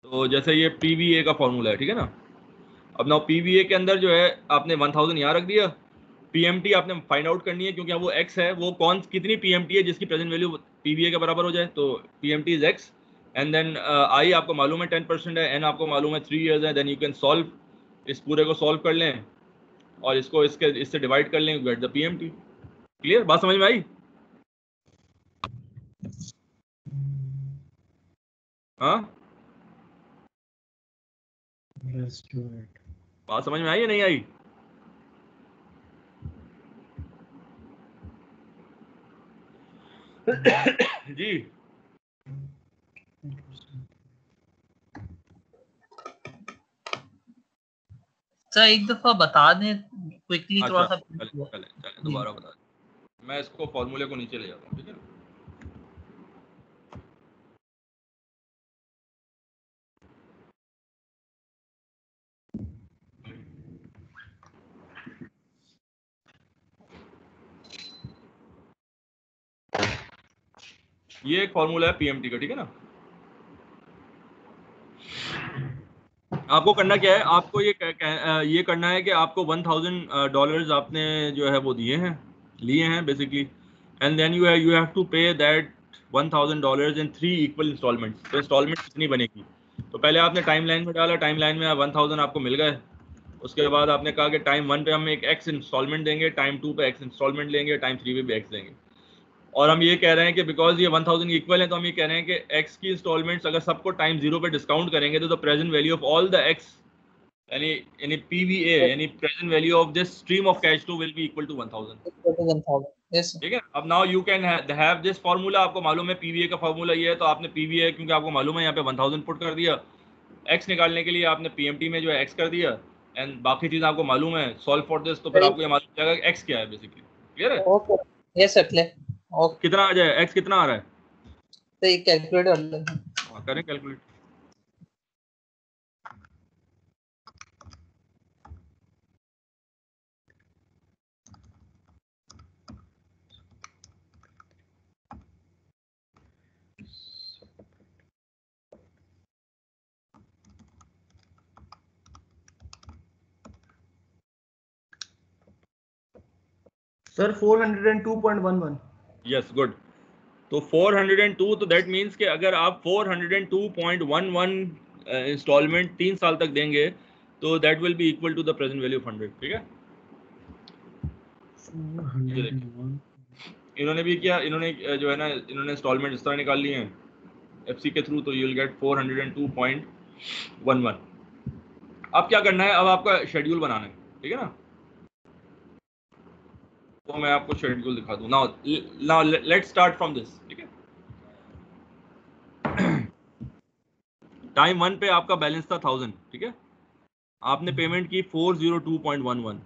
तो जैसे ये पीवीए का फॉर्मूला है, ठीक है ना? अब ना पी के अंदर जो है, आपने वन थाउज़ेंड यहाँ रख दिया। पीएमटी आपने फाइंड आउट करनी है, क्योंकि वो एक्स है, वो कौन, कितनी पीएमटी है, जिसकी प्रेजेंट वैल्यू पीवीए के बराबर हो जाए तो PMT is X and then I आपको मालूम है टेन परसेंट है एन आपको मालूम है थ्री ईयर्स है देन यू कैन सॉल्व इस पूरे को सॉल्व कर लें, और इसको इसके, इससे डिवाइड कर लेंगे गेट द पीएमटी क्लियर बात समझ में आई? हाँ. बात समझ में आई या नहीं आई? जी। सर एक दफ़ा बता दें क्विकली थोड़ा अच्छा सा। दोबारा बता दें। मैं इसको फॉर्मूले को नीचे ले जाता हूँ ठीक है? ये एक फॉर्मूला है पीएमटी का, ठीक है ना? आपको करना क्या है? आपको ये ये करना है कि आपको वन थाउज़ेंड डॉलर्स आपने जो है वो दिए हैं, लिए हैं basically and then you you have to pay that one thousand dollars in three equal installment तो इंस्टॉलमेंट कितनी बनेगी? तो पहले आपने टाइम लाइन में डाला टाइम लाइन में वन थाउज़ेंड आपको मिल गए. उसके बाद आपने कहा कि टाइम वन पे हम एक एक्स इंस्टॉलमेंट देंगे टाइम टू पे एक्स इंस्टॉलमेंट लेंगे टाइम थ्री पे भी एक्स देंगे. और हम ये कह रहे हैं कि बिकॉज़ ये 1000 इक्वल है तो हम ये कह रहे हैं कि एक्स की इंस्टॉलमेंट्स अगर सबको टाइम ज़ीरो पे डिस्काउंट करेंगे तो the present value of all the x यानी यानी पीवीए यानी present value of this stream of cash flow will be equal to 1000 ठीक है? अब now you can have this formula आपको मालूम है पीवीए का फार्मूला ये है तो आपने पीवीए क्योंकि आपको मालूम है यहाँ पे 1000 पुट कर दिया। X निकालने के लिए आपने पीएमटी में जो है x कर दिया एंड बाकी चीज़ आपको मालूम है सॉल्व फॉर दिस तो फिर आपको ये मालूम x क्या है बेसिकली क्लियर है? ओके यस सर ओके कितना आ जाए? X कितना आ रहा है? तो ये कैलकुलेट कर लेते हैं। हाँ, करें कैलकुलेट सर 402.11 यस गुड तो 402 तो दैट मींस कि अगर आप 402.11 इंस्टॉलमेंट uh, तीन साल तक देंगे तो that will be equal to the present value of 100 ठीक है? इन्होंने भी किया इन्होंने जो है ना इन्होंने इंस्टॉलमेंट इस तरह निकाल लिए हैं एफसी के थ्रू तो यू विल गेट 402.11 अब क्या करना है? अब आपका शेड्यूल बनाना है ठीक है ना? तो मैं आपको शेड्यूल दिखा दूँ। Now now let's start from this ठीक है? टाइम वन पे आपका बैलेंस था थाउज़ेंड ठीक है? आपने पेमेंट की four zero two point one one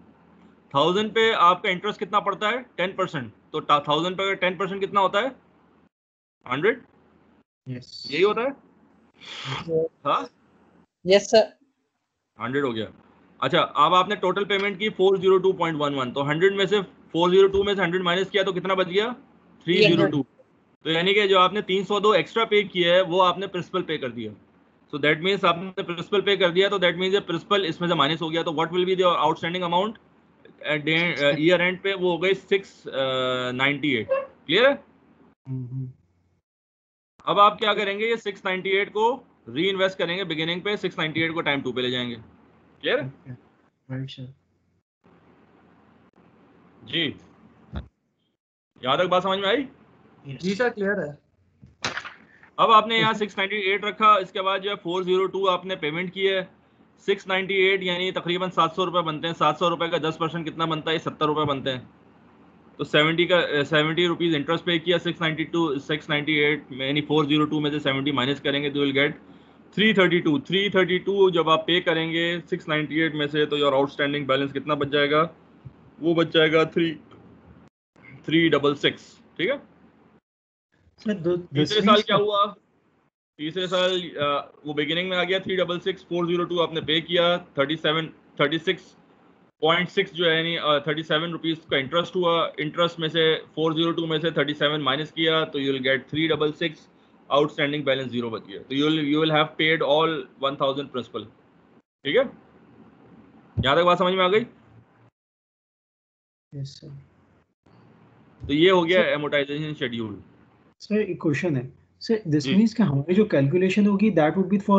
thousand पे आपका इंटरेस्ट कितना पड़ता है? टेन परसेंट तो थाउज़ेंड पे अगर टेन परसेंट कितना होता है? Hundred Yes. यही होता है? हाँ? यस सर हंड्रेड हो गया। अच्छा अब आपने टोटल पेमेंट की four zero two point one one तो हंड्रेड में से फोर ज़ीरो टू में से हंड्रेड माइनस किया तो कितना बच गया? Three zero two. तो यानी कि जो आपने तीन सौ दो एक्स्ट्रा पे किया है वो आपने प्रिंसिपल पे कर दिया। सो दैट मीन्स आपने प्रिंसिपल पे कर दिया तो दैट मीन्स प्रिंसिपल इसमें से माइनस हो गया। तो what will be the outstanding amount year end पे? वो हो गई सिक्स नाइन्टी एट क्लियर है? Mhm. अब आप क्या करेंगे ये 698 को री इन्वेस्ट करेंगे बिगिनिंग पे 698 को टाइम टू पे ले जाएँगे। Clear Okay. Right, sir. जी। यहाँ तक बात समझ में आई? जी सर क्लियर है। अब आपने यहाँ 698 रखा इसके बाद जो है 402 आपने पेमेंट की है। 698 यानी तकरीबन 700 रुपए बनते हैं। 700 रुपए का 10 परसेंट कितना बनता है? 70 रुपए बनते हैं। तो 70 का सेवेंटी रुपीज़ इंटरेस्ट पे किया 692 698 में यानी 402 में से 70 माइनस करेंगे तो विल गेट 332 332 जब आप पे करेंगे 698 में से तो योर आउटस्टैंडिंग बैलेंस कितना बच जाएगा? वो बच जाएगा थ्री थ्री डबल सिक्स ठीक है? तीसरे साल क्या हुआ? तीसरे साल वो बिगिनिंग में आ गया three double six four zero two आपने पे किया thirty seven thirty six point six जो है यानी थर्टी सेवन रुपीज़ का इंटरेस्ट हुआ। इंटरेस्ट में से फोर ज़ीरो टू में से थर्टी सेवन माइनस किया तो you will get three double six outstanding balance zero बच गया। तो you you will have paid all one thousand principal ठीक है? यहाँ तक बात समझ में आ गई? Yes, sir. तो ये हो गया एमोटाइजेशन शेड्यूल सर एक क्वेश्चन है this जी means कि हमारी जो calculation होगी that would be for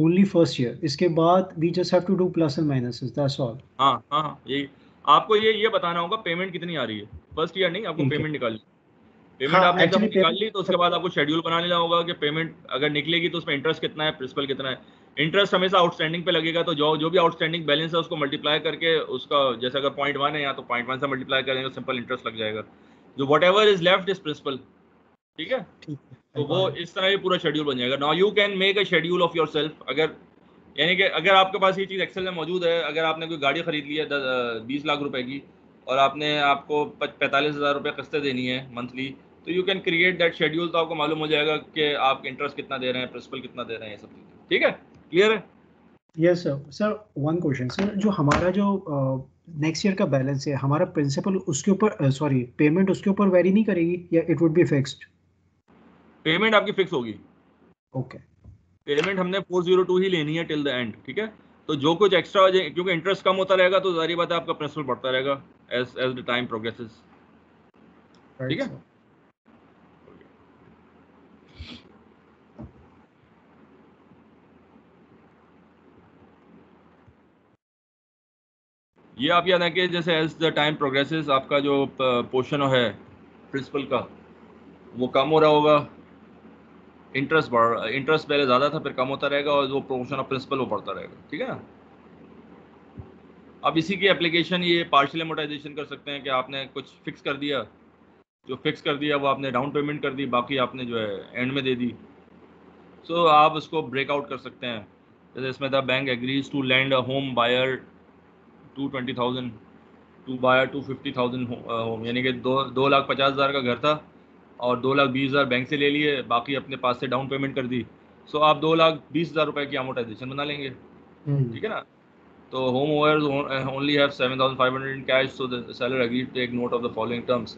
only first year. इसके बाद we just have to do plus and minuses. That's all. हाँ हाँ यही आपको ये ये बताना होगा पेमेंट कितनी आ रही है फ़र्स्ट ईयर नहीं आपको है पेमेंट निकालनी पेमेंट हाँ आपने जब निकाल ली तो उसके बाद आपको शेड्यूल बना लेना होगा कि पेमेंट अगर निकलेगी तो उसमें इंटरेस्ट कितना है प्रिंसिपल कितना है इंटरेस्ट हमेशा आउटस्टैंडिंग पे लगेगा तो जो जो भी आउटस्टैंडिंग बैलेंस है उसको मल्टीप्लाई करके उसका जैसे अगर पॉइंट वन है यहाँ तो पॉइंट वन से मल्टीप्लाई करेंगे तो सिंपल इंटरेस्ट लग जाएगा। जो whatever is left is principal ठीक है। तो वो इस तरह ये पूरा शेड्यूल बन जाएगा। Now you can make a schedule of yourself अगर यानी कि अगर आपके पास ये चीज़ एक्सेल में मौजूद है अगर आपने कोई गाड़ी खरीद ली है बीस लाख रुपए की और आपने आपको पैंतालीस हज़ार रुपये किस्तें देनी है मंथली तो you can create that schedule तो आपको मालूम हो जाएगा कि आप इंटरेस्ट कितना दे रहे हैं प्रिंसिपल कितना दे रहे हैं ये सब चीज़ें। ठीक है? क्लियर है? Yes sir Sir, one question. Sir, जो हमारा जो नेक्स्ट ईयर का बैलेंस है हमारा प्रिंसिपल उसके ऊपर सॉरी पेमेंट उसके ऊपर वेरी नहीं करेगी या it would be fixed payment आपकी फिक्स होगी। ओके पेमेंट हमने फोर ज़ीरो टू ही लेनी है टिल द एंड ठीक है? तो जो कुछ एक्स्ट्रा हो जाए क्योंकि इंटरेस्ट कम होता रहेगा तो जारी बात है आपका प्रिंसिपल बढ़ता रहेगा as as the time progresses ठीक है? ये आप याद रखें जैसे एज द टाइम प्रोग्रेसेस आपका जो पोर्शन है प्रिंसिपल का वो कम हो रहा होगा। इंटरेस्ट बढ़ इंटरेस्ट पहले ज़्यादा था फिर कम होता रहेगा और जो प्रोपोर्शन ऑफ़ प्रिंसिपल वो बढ़ता रहेगा। ठीक है ना? अब इसी की एप्लीकेशन ये पार्शियल एमोटाइजेशन कर सकते हैं कि आपने कुछ फिक्स कर दिया। जो फिक्स कर दिया वो आपने डाउन पेमेंट कर दी बाकी आपने जो है एंड में दे दी। सो so, आप उसको ब्रेकआउट कर सकते हैं। जैसे इसमें था bank agrees to lend a home buyer two twenty thousand to buy a two fifty thousand home यानी कि दो दो लाख पचास हज़ार का घर था और दो लाख बीस हज़ार बैंक से ले लिए बाकी अपने पास से डाउन पेमेंट कर दी। सो आप दो लाख बीस हज़ार रुपये की अमोटाइजेशन बना लेंगे। ठीक है ना? तो home owner only have seven thousand five hundred in cash so the seller agree take note of the following terms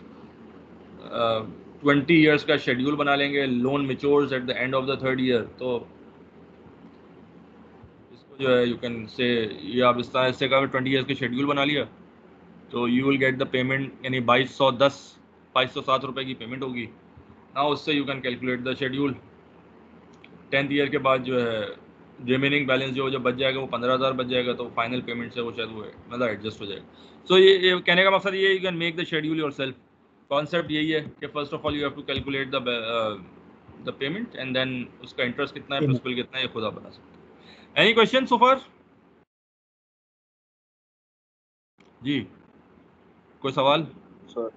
twenty years का शेड्यूल बना लेंगे loan matures at the end of the third year तो जो है you can say ये आप इस तरह से का ट्वेंटी ईयर्स के शेड्यूल बना लिया तो you will get the payment यानी बाईस सौ दस बाईस सौ सात रुपये की पेमेंट होगी। ना उससे you can calculate the schedule tenth year के बाद जो है रिमेनिंग बैलेंस जो जो बच जाएगा वो पंद्रह हज़ार बच जाएगा तो फाइनल पेमेंट से वो शायद वो मतलब एडजस्ट हो जाएगा। सो so, ये, ये कहने का मकसद ये you can make the schedule yourself concept यही है कि first of all you have to calculate the payment and then उसका इंटरेस्ट कितना है प्रिंसिपल कितना है ये खुद आप बना सकते एनी क्वेश्चन सो फार जी। कोई सवाल? सर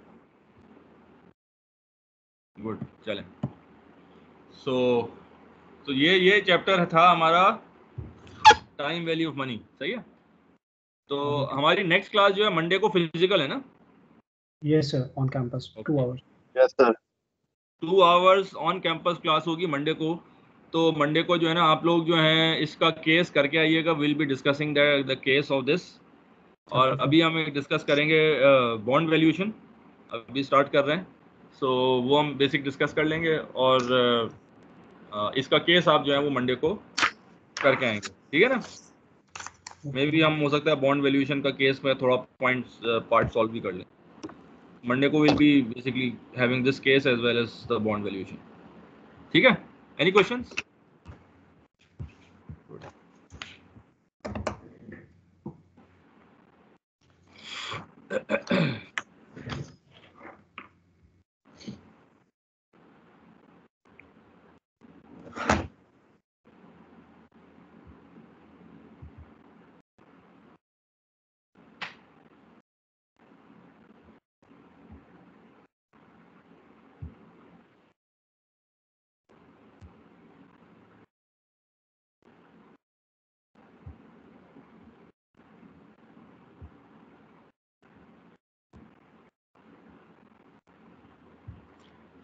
गुड चलें। सो तो ये ये चैप्टर था हमारा टाइम वैल्यू ऑफ़ मनी सही है? तो हमारी नेक्स्ट क्लास जो है मंडे को फ़िज़िकल है ना? Yes, sir on campus two hours. Yes sir two hours on campus class होगी मंडे को। तो मंडे को जो है ना आप लोग जो है इसका केस करके आइएगा। Will be discussing the case of this और अभी हम डिस्कस करेंगे बॉन्ड uh, वैल्यूएशन अभी स्टार्ट कर रहे हैं। सो so, वो हम बेसिक डिस्कस कर लेंगे और uh, इसका केस आप जो है वो मंडे को करके आएँगे। ठीक है ना? मे भी हम हो सकता है बॉन्ड वैल्यूएशन का केस में थोड़ा पॉइंट पार्ट सॉल्व भी कर लें। मंडे को will be basically having this case as well as the bond valuation ठीक है? एनी क्वेश्चंस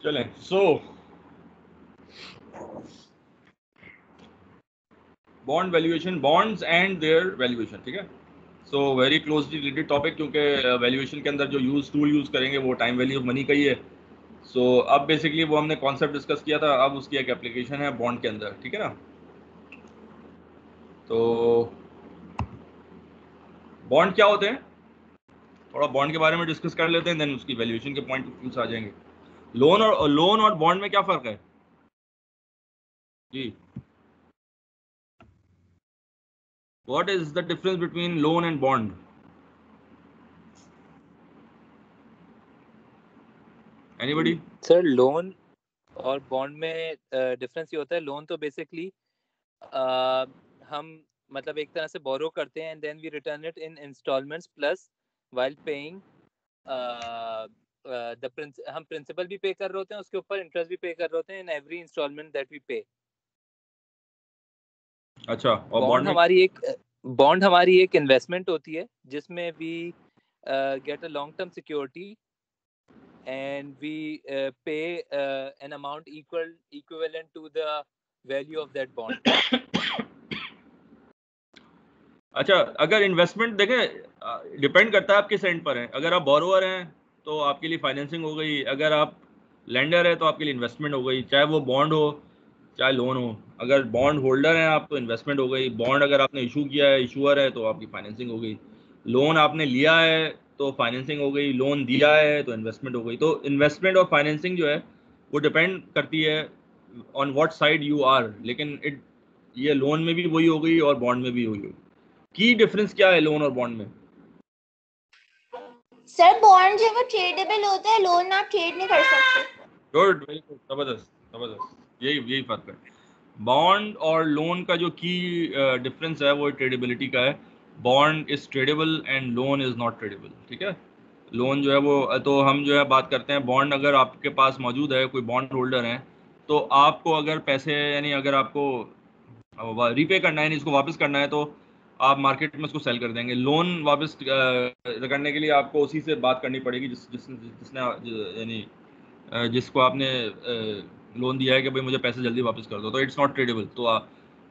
चलें। So bond valuation bonds and their valuation ठीक है? So very closely related topic क्योंकि वैल्यूएशन के अंदर जो यूज़ टूल यूज़ करेंगे वो टाइम वैल्यू ऑफ़ मनी का ही है। सो so, अब बेसिकली वो हमने कॉन्सेप्ट डिस्कस किया था अब उसकी एक एप्लीकेशन है बॉन्ड के अंदर ठीक है ना? तो बॉन्ड क्या होते हैं? थोड़ा बॉन्ड के बारे में डिस्कस कर लेते हैं देन उसकी वैल्यूएशन के पॉइंट ऑफ़ आ जाएँगे। लोन और लोन और बॉन्ड में क्या फ़र्क है? जी। What is the difference between loan and bond? Anybody? Sir loan और बॉन्ड में डिफरेंस ये होता है लोन तो बेसिकली हम मतलब एक तरह से बोरो करते हैं and then we return it in installments plus while paying the हम प्रिंसिपल भी पे कर रहे होते हैं उसके ऊपर इंटरेस्ट भी पे कर रहे होते हैं in every installment that we pay अच्छा और बॉन्ड बॉन्ड हमारी एक बॉन्ड हमारी एक इन्वेस्टमेंट होती है जिसमें we get a long term security and we uh, pay uh, an amount equal equivalent to the value of that bond. अच्छा अगर इन्वेस्टमेंट देखें डिपेंड करता है आप किस एंड पर हैं? अगर आप बोरोअर हैं तो आपके लिए फाइनेंसिंग हो गई। अगर आप लेंडर है तो आपके लिए इन्वेस्टमेंट हो गई। चाहे वो बॉन्ड हो, चाहे लोन हो। अगर बॉन्ड होल्डर हैं, आप तो इन्वेस्टमेंट हो गई। बॉन्ड अगर आपने इशू किया है इशूअर है तो आपकी फाइनेंसिंग हो गई। लोन आपने लिया है तो फाइनेंसिंग हो गई। लोन दिया है तो इन्वेस्टमेंट हो गई। तो इन्वेस्टमेंट और फाइनेंसिंग जो है, वो डिपेंड करती है on what side you are लेकिन इट ये लोन में भी वही हो गई और बॉन्ड में भी वही होगी की डिफरेंस क्या है लोन और बॉन्ड में? सर बॉन्ड जो वो ट्रेडेबल होता है लोन आप ट्रेड नहीं कर सकते। गुड वेरी ज़बरदस्त ज़बरदस्त। यही यही फ़र्क है। बॉन्ड और लोन का जो की डिफरेंस है, वो ट्रेडेबिलिटी का है। Bond is tradable and loan is not tradable ठीक है? लोन जो है वो तो हम जो है बात करते हैं बॉन्ड अगर आपके पास मौजूद है, कोई बॉन्ड होल्डर है तो आपको अगर पैसे, यानी अगर आपको रीपे करना है, यानी इसको वापस करना है तो आप मार्केट में उसको सेल कर देंगे। लोन वापस करने के लिए आपको उसी से बात करनी पड़ेगी, जिस जिस, जिसने, यानी जिसको आपने लोन दिया है कि भाई मुझे पैसे जल्दी वापस कर दो। तो इट्स नॉट ट्रेडेबल तो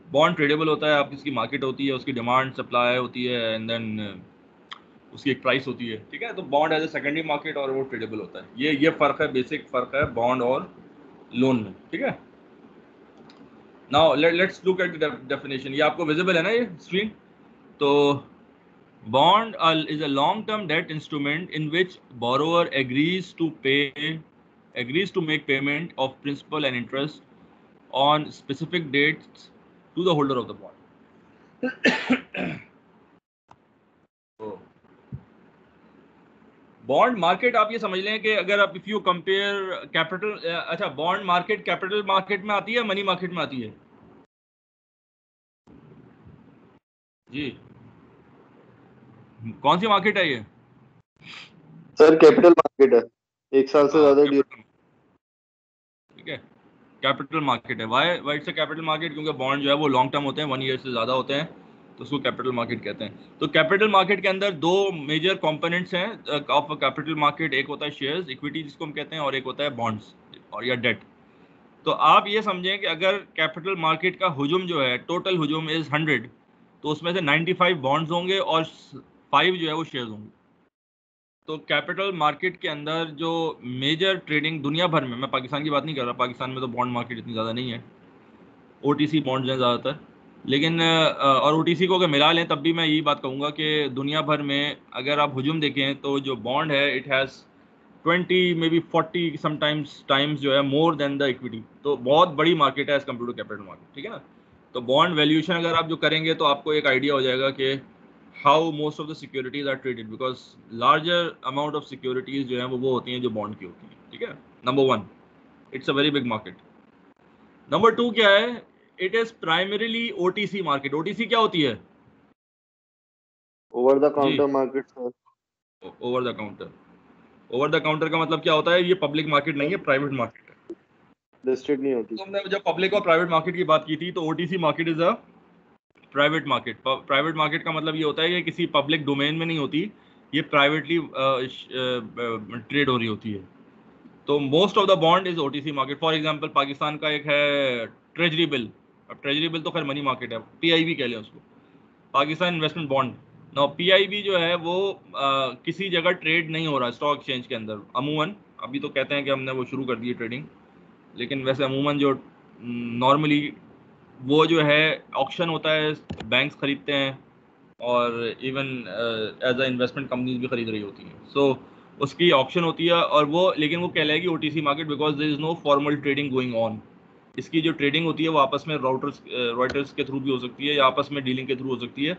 बॉन्ड ट्रेडेबल होता है आपकी इसकी मार्केट होती है, उसकी डिमांड सप्लाई होती है एंड देन उसकी एक प्राइस होती है। ठीक है? तो bond as a secondary market और वो ट्रेडेबल होता है। ये ये फ़र्क है बेसिक फ़र्क है बॉन्ड और लोन में। ठीक है? Now let's look at definition ये आपको विजिबल है ना ये स्क्रीन तो bond is a long term debt instrument in which borrower agrees to pay agrees to make payment of principal and interest on specific date to the holder of the bond bond market आप ये समझ लें कि अगर आप if you compare capital अच्छा bond market capital market में आती है मनी मार्केट में आती है? जी। कौन सी मार्केट है ये? सर कैपिटल मार्केट है। एक साल से हाँ, ज़्यादा ठीक है। कैपिटल मार्केट है। Why why it's capital market क्योंकि बॉन्ड जो है वो लॉन्ग टर्म होते हैं वन ईयर से ज़्यादा होते हैं तो उसको कैपिटल मार्केट कहते हैं। तो कैपिटल मार्केट के अंदर दो मेजर कंपोनेंट्स हैं ऑफ़ कैपिटल मार्केट एक होता है शेयर्स इक्विटी जिसको हम कहते हैं और एक होता है बॉन्ड्स और या डेट तो आप ये समझें कि अगर कैपिटल मार्केट का हुजूम जो है टोटल हुजूम इज़ हंड्रेड तो उसमें से 95 बॉन्ड्स होंगे और फाइव जो है वो शेयर्स होंगे। तो कैपिटल मार्केट के अंदर जो मेजर ट्रेडिंग दुनिया भर में, मैं पाकिस्तान की बात नहीं कर रहा, पाकिस्तान में तो बॉन्ड मार्केट इतनी ज़्यादा नहीं है। ओ टी सी बॉन्ड्स हैं ज़्यादातर। लेकिन और ओ टी सी को अगर मिला लें, तब भी मैं यही बात कहूँगा कि दुनिया भर में अगर आप हुजूम देखें तो जो बॉन्ड है it has twenty maybe forty sometimes times जो है मोर देन द इक्विटी तो बहुत बड़ी मार्केट है as compare to capital market ठीक है ना? तो बॉन्ड वैल्यूएशन अगर आप जो करेंगे तो आपको एक आइडिया हो जाएगा कि how most of the securities are traded because larger amount of securities जो है वो वो होती हैं जो बॉन्ड की होती हैं ठीक है? Number one it's a very big market number two क्या है? It is primarily O market O क्या होती है? Over the counter market sir over the counter over the counter का मतलब क्या होता है? ये पब्लिक मार्केट नहीं है प्राइवेट मार्केट है। लिस्टेड नहीं होती। तो हमने जब पब्लिक और प्राइवेट मार्केट की बात की थी तो O market is a private market private market का मतलब ये होता है कि किसी पब्लिक डोमेन में नहीं होती ये प्राइवेटली ट्रेड हो रही होती है। तो most of the bond is OTC market for example Pakistan का एक है ट्रेजरी बिल अब ट्रेजरी बिल तो खैर मनी मार्केट है पी कह लें उसको। पाकिस्तान इन्वेस्टमेंट बॉन्ड ना पी जो है वो आ, किसी जगह ट्रेड नहीं हो रहा स्टॉक एक्सचेंज के अंदर। अमूमन अभी तो कहते हैं कि हमने वो शुरू कर दी ट्रेडिंग लेकिन वैसे अमूमन जो नॉर्मली वो जो है ऑक्शन होता है बैंक्स खरीदते हैं और even as a investment companies भी खरीद रही होती हैं। सो so, उसकी ऑप्शन होती है और वो लेकिन वो कहलाएगी O T market because there is no formal trading going on इसकी जो ट्रेडिंग होती है वो आपस में राउटर्स राइटर्स के थ्रू भी हो सकती है या आपस में डीलिंग के थ्रू हो सकती है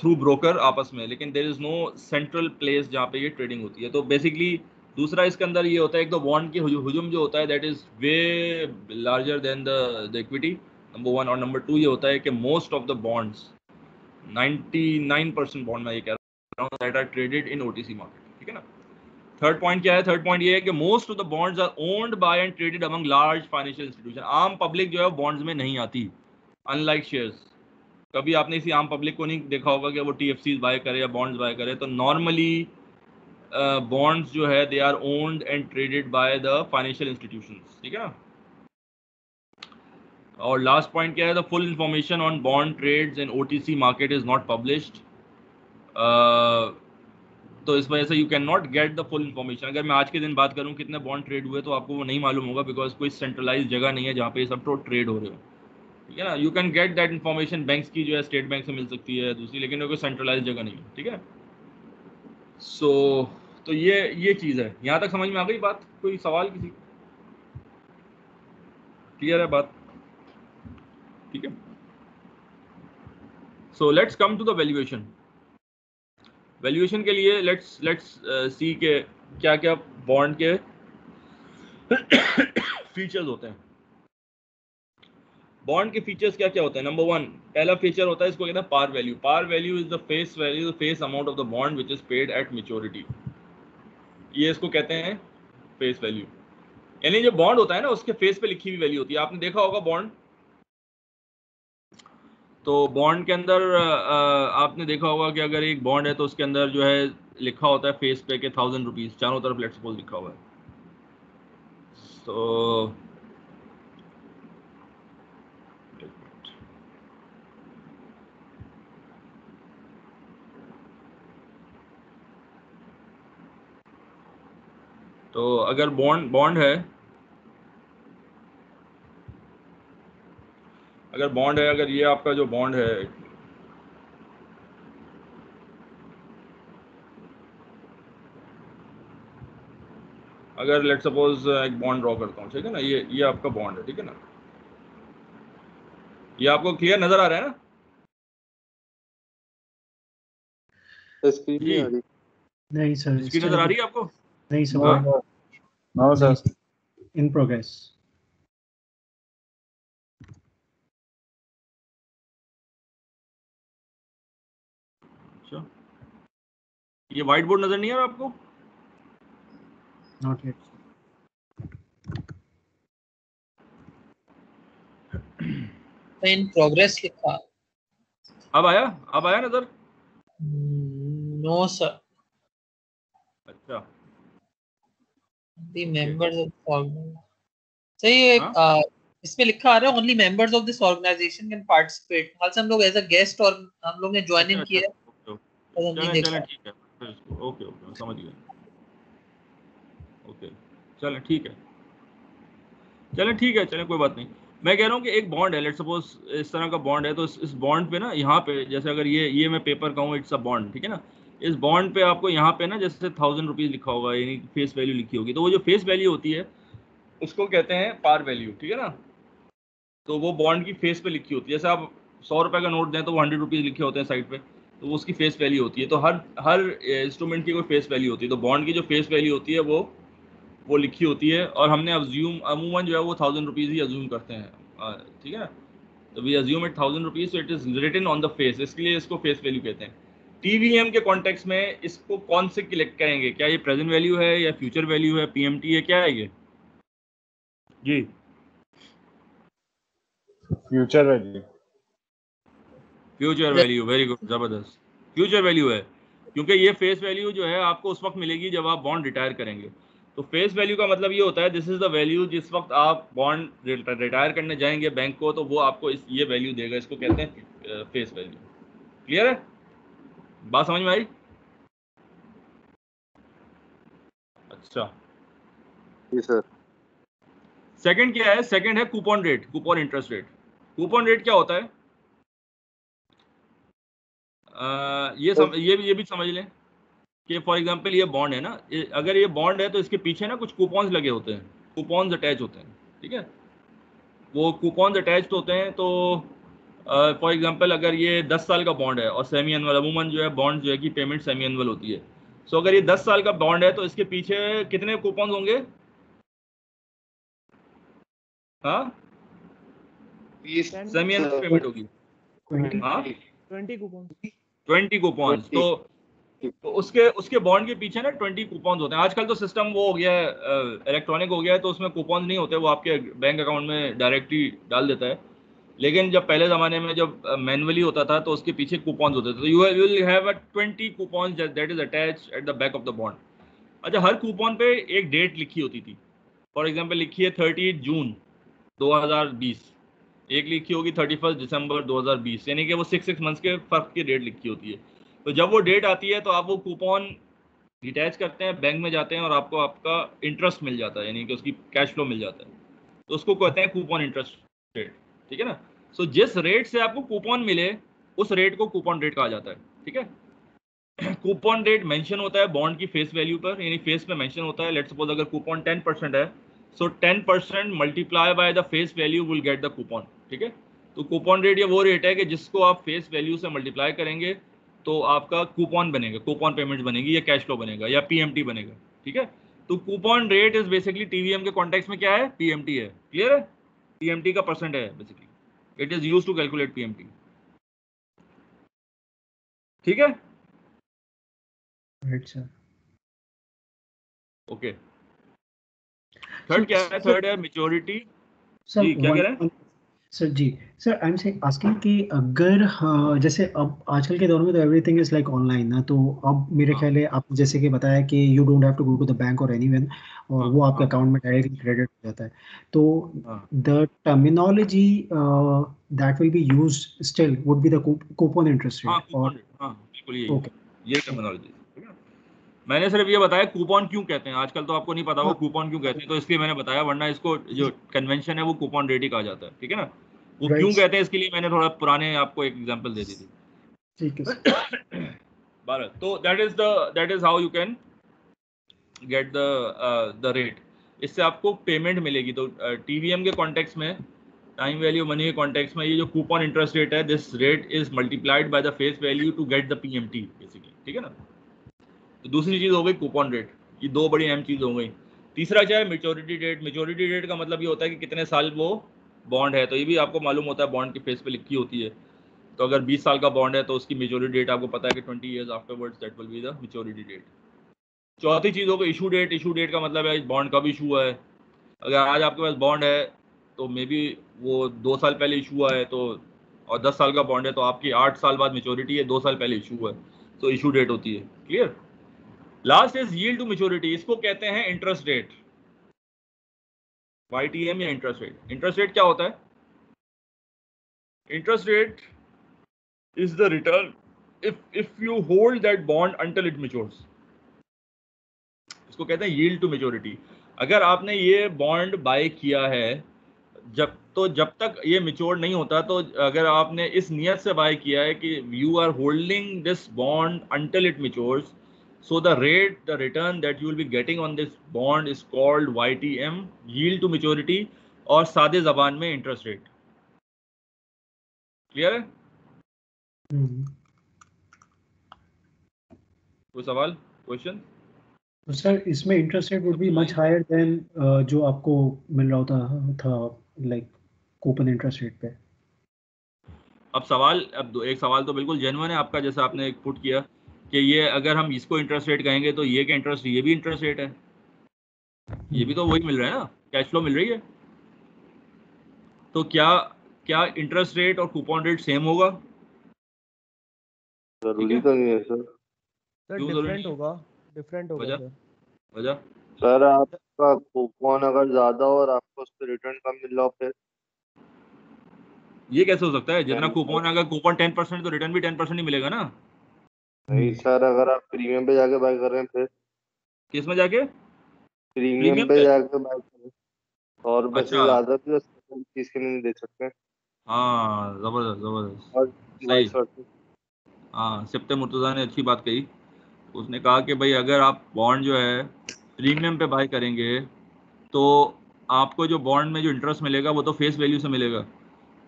थ्रू ब्रोकर आपस में। लेकिन there is no central place जहाँ पे ये ट्रेडिंग होती है। तो बेसिकली दूसरा इसके अंदर ये होता है एक तो बॉन्ड की हुजूम जो होता है that is way larger than the equity number one और नंबर टू ये होता है कि most of the bonds 99 percent bond मैं ये कह रहा हूँ that are traded in OTC market ठीक है ना? थर्ड पॉइंट क्या है? थर्ड पॉइंट ये है कि most of the bonds are owned by and traded among large financial institution आम पब्लिक जो है बॉन्ड्स में नहीं आती अनलाइक शेयर्स कभी आपने इसी आम पब्लिक को नहीं देखा होगा कि वो टी बाय करे या बॉन्ड्स बाय करे तो नॉर्मली बॉन्ड्स uh, जो है they are owned and traded by the financial institution ठीक है ना? और लास्ट पॉइंट क्या है? The full information on bond trades in OTC market is not published तो इस वजह से you can not get the full information अगर मैं आज के दिन बात करूँ कितने बॉन्ड ट्रेड हुए तो आपको वो नहीं मालूम होगा बिकॉज़ कोई सेंट्रलाइज जगह नहीं है जहाँ पे ये सब तो ट्रेड हो रहे हो। ठीक है ना? You can get that information banks की जो है स्टेट बैंक से मिल सकती है दूसरी लेकिन कोई सेंट्रलाइज जगह नहीं है। ठीक है? सो so, तो ये ये चीज़ है। यहाँ तक समझ में आ गई बात? कोई सवाल किसी? क्लियर है बात? ठीक है? So let's come to the valuation valuation के लिए लेट्स लेट्स सी के क्या क्या बॉन्ड के फीचर्स होते हैं। बॉन्ड के फीचर्स क्या क्या होते हैं? नंबर वन पहला फीचर होता है, इसको कहते हैं par value par value is the face value face amount of the bond which is paid at maturity ये इसको कहते हैं फेस वैल्यू यानी जो बॉन्ड होता है ना, उसके फेस पे लिखी हुई वैल्यू होती है। आपने देखा होगा बॉन्ड तो बॉन्ड के अंदर आपने देखा होगा कि अगर एक बॉन्ड है तो उसके अंदर जो है लिखा होता है फेस पे के थाउज़ेंड रुपीज़ चारों तरफ़ लेट्स सपोज़ लिखा हुआ है। तो तो अगर बॉन्ड बॉन्ड है अगर बॉन्ड है अगर ये आपका जो बॉन्ड है अगर लेट सपोज़ एक बॉन्ड ड्रॉ करता हूँ ठीक है ना? ये ये आपका बॉन्ड है ठीक है ना? ये आपको क्लियर नज़र आ रहा है ना? स्क्रीन नहीं सर स्क्रीन नज़र आ रही है आपको? नहीं? Sir no sir in progress ये व्हाइट बोर्ड नज़र नहीं आ रहा आपको? नॉट येट इन प्रोग्रेस लिखा। अब आया? अब आया नज़र नो सर अच्छा। The members of सही है हाँ? इसमें लिखा आ रहा है only members of this organization can participate से हम लोग एज अ गेस्ट और हम लोग ने ज्वाइन इन अच्छा, किया अच्छा, ओके, ओके। तो ठीक है। ओके ओके मैं समझ गया। ओके चलें ठीक है। चलें ठीक है चलें कोई बात नहीं। मैं कह रहा हूँ कि एक बॉन्ड है लेट सपोज़ इस तरह का बॉन्ड है तो इस, इस बॉन्ड पे ना यहाँ पे जैसे अगर ये ये मैं पेपर कहूँ इट्स अ बॉन्ड ठीक है ना? इस बॉन्ड पे आपको यहाँ पे ना जैसे थाउज़ेंड रुपीज़ लिखा होगा यानी फेस वैल्यू लिखी होगी तो वो जो फेस वैल्यू होती है उसको कहते हैं पार वैल्यू ठीक है ना? तो वो बॉन्ड की फेस पे लिखी होती है। जैसे आप सौ रुपए का नोट दें तो वो हंड्रेड रुपीज़ लिखे होते हैं साइड पे। तो उसकी फेस वैल्यू होती है। तो हर हर इंस्ट्रूमेंट की कोई फेस वैल्यू होती है। तो बॉन्ड की जो फेस वैल्यू होती है वो वो लिखी होती है। और हमने अज्यूम अमूमन जो है वो थाउज़ेंड रुपीज़ ही अज्यूम करते हैं। ठीक है? तो we assume it thousand rupees it is written on the face इसके लिए इसको फेस वैल्यू कहते हैं। टीवीएम के कॉन्टेक्स्ट में इसको कौन से कलेक्ट करेंगे? क्या ये प्रेजेंट वैल्यू है या फ्यूचर वैल्यू है? पीएमटी है? क्या है ये? जी। Future value future value very good ज़बरदस्त। फ्यूचर वैल्यू है क्योंकि ये फेस वैल्यू जो है आपको उस वक्त मिलेगी जब आप बॉन्ड रिटायर करेंगे। तो फेस वैल्यू का मतलब ये होता है दिस इज़ द वैल्यू जिस वक्त आप बॉन्ड रिटायर करने जाएँगे बैंक को तो वो आपको इस ये वैल्यू देगा इसको कहते हैं फेस वैल्यू क्लियर है? बात समझ में आई? अच्छा। जी सर सेकंड क्या है? सेकंड है coupon rate coupon interest rate coupon rate क्या होता है? ये सम, ये भी ये भी समझ लें कि फॉर एग्जांपल ये बॉन्ड है ना ये, अगर ये बॉन्ड है तो इसके पीछे ना कुछ कूपन्स लगे होते हैं कूपन्स अटैच होते हैं ठीक है? वो कूपन अटैच होते हैं तो फॉर uh, एग्जांपल अगर ये 10 साल का बॉन्ड है और सेमी एनुअल अमूमन जो है बॉन्ड जो है कि पेमेंट सेमी एनुअल होती है। सो so, अगर ये 10 साल का बॉन्ड है तो इसके पीछे कितने कूपन होंगे? हाँ? सेमी एनुअल पेमेंट होगी। हाँ? ट्वेंटी कूपन ट्वेंटी कूपन तो तो उसके उसके बॉन्ड के पीछे ना ट्वेंटी कूपन होते हैं। आजकल तो सिस्टम वो हो गया है इलेक्ट्रॉनिक हो गया है तो उसमें कूपन नहीं होते वो आपके बैंक अकाउंट में डायरेक्टली डाल देता है। लेकिन जब पहले ज़माने में जब मैनुअली होता था तो उसके पीछे कूपन होते थे। तो you will have a twenty coupon that is attach at the back of the bond अच्छा हर कूपन पे एक डेट लिखी होती थी। फॉर एग्ज़ाम्पल लिखी है थर्टी जून 2020 एक लिखी होगी थर्टी फ़र्स्ट दिसंबर 2020 यानी कि वो सिक्स सिक्स मंथ्स के फ़र्क की डेट लिखी होती है। तो जब वो डेट आती है तो आप वो कूपन डिटैच करते हैं बैंक में जाते हैं और आपको आपका इंटरेस्ट मिल जाता है यानी कि उसकी कैश फ्लो मिल जाता है। तो उसको कहते हैं कूपन इंटरेस्ट रेट ठीक है ना? सो so, जिस रेट से आपको कूपन मिले उस रेट को कूपन रेट कहा जाता है ठीक है? कूपन रेट मेंशन होता है बॉन्ड की फेस वैल्यू पर यानी फेस पे मेंशन होता है। लेट सपोज़ अगर कूपन टेन परसेंट है so ten percent multiply by the face value will get the coupon ठीक है? तो कूपन रेट ये वो रेट है कि जिसको आप फेस वैल्यू से मल्टीप्लाई करेंगे तो आपका कूपन बनेगा कूपन पेमेंट बनेगी या कैश फ्लो बनेगा या पीएमटी बनेगा ठीक है? तो coupon rate is basically TVM के कॉन्टेक्स्ट में क्या है? पीएमटी है। क्लियर है? पीएमटी का परसेंट है basically it is use to calculate PMT ठीक है? राइट सर ओके थर्ड क्या है? थर्ड है मेच्योरिटी क्या कह रहे हैं? सर जी सर आई एम से आस्किंग कि अगर uh, जैसे अब आजकल के दौर में तो एवरीथिंग इज़ लाइक ऑनलाइन ना तो अब मेरे हाँ। ख्याल है आप जैसे कि बताया कि you don't have to go to the bank और एनीवन और हाँ, वो आपके हाँ। अकाउंट में डायरेक्टली क्रेडिट हो जाता है तो हाँ। The terminology that will be used still would be the coupon interest हाँ रेट और हाँ ओके ये टर्मिनोलॉजी है मैंने सिर्फ़ ये बताया कूपन क्यों कहते हैं? आजकल तो आपको नहीं पता वो हाँ। कूपन क्यों कहते हैं तो इसलिए मैंने बताया वरना इसको जो कन्वेंशन है वो कूपन रेट ही कहा जाता है ठीक है ना? वो क्यों कहते हैं इसके लिए मैंने थोड़ा पुराने आपको एक एग्जांपल दे दी थी। ठीक है तो that is the that is how you can get the the rate इससे आपको पेमेंट मिलेगी तो टीवीएम के कॉन्टेक्स्ट में टाइम वैल्यू मनी के कॉन्टेक्स्ट में ये जो कूपन इंटरेस्ट रेट है this rate is multiplied by the face value to get the PMT basically ठीक है ना? तो दूसरी चीज़ हो गई कूपन रेट ये दो बड़ी अहम चीज़ हो गई। तीसरा क्या है? मेचोरिटी डेट मेचोरिटी डेट का मतलब ये होता है कि कितने साल वो बॉन्ड है। तो ये भी आपको मालूम होता है बॉन्ड की फेस पे लिखी होती है। तो अगर 20 साल का बॉन्ड है तो उसकी मेचोरिटी डेट आपको पता है कि 20 years afterwards that will be the maturity date चौथी चीज़ होगी इशू डेट इशू डेट का मतलब है बॉन्ड कब इशू हुआ है। अगर आज आपके पास बॉन्ड है तो मे बी वो दो साल पहले इशू हुआ है तो और दस साल का बॉन्ड है तो आपकी आठ साल बाद मेच्योरिटी है, दो साल पहले इशू हुआ है। तो इशू डेट होती है। Clear last is yield to maturity इसको कहते हैं इंटरेस्ट रेट वाईटीएम या इंटरेस्ट रेट इंटरेस्ट रेट क्या होता है? Interest rate is the return if if you hold that bond until it matures इसको कहते हैं यील्ड टू मेच्योरिटी अगर आपने ये बॉन्ड बाय किया है, जब तो जब तक ये मेच्योर नहीं होता तो अगर आपने इस नियत से बाय किया है कि you are holding this bond until it matures So the rate, the return that you will be getting on this bond is called YTM, yield to maturity, और सादे जबान में इंटरेस्ट रेट क्लियर है? हम्म। कोई सवाल? क्वेश्चन तो sir इसमें interest rate would be much higher than जो आपको मिल रहा होता था लाइक कूपन इंटरेस्ट रेट पे। अब सवाल अब एक सवाल तो बिल्कुल जेनुअन है आपका जैसा आपने एक पुट किया। कि ये अगर हम इसको इंटरेस्ट रेट कहेंगे तो ये का इंटरेस्ट ये भी इंटरेस्ट रेट है। ये भी तो वही मिल रहा है ना कैश फ्लो मिल रही है। तो क्या क्या इंटरेस्ट रेट और कूपन रेट सेम होगा? ज़रूरी तो नहीं है सर सर डिफरेंट होगा डिफरेंट होगा वजह? सर वजह सर आपका कूपन अगर ज़्यादा हो और आपको उस पर रिटर्न कम मिल रहा हो फिर? ये कैसे हो सकता है? जितना कूपन अगर कूपन टेन परसेंट तो रिटर्न भी टेन परसेंट ही मिलेगा ना। नहीं सर अगर आप प्रीमियम पे जाके बाय कर रहे हैं फिर किसमें जाके? प्रीमियम पे पे? जाके बाय कर रहे हैं। और रुपए से अच्छा। ज़्यादा भी चीज़ के लिए नहीं दे सकते। हाँ ज़बरदस्त ज़बरदस्त। हाँ। सिप्ते मुर्तजा ने अच्छी बात कही। उसने कहा कि भाई अगर आप बॉन्ड जो है प्रीमियम पे बाय करेंगे तो आपको जो बॉन्ड में जो इंटरेस्ट मिलेगा वो तो फेस वैल्यू से मिलेगा।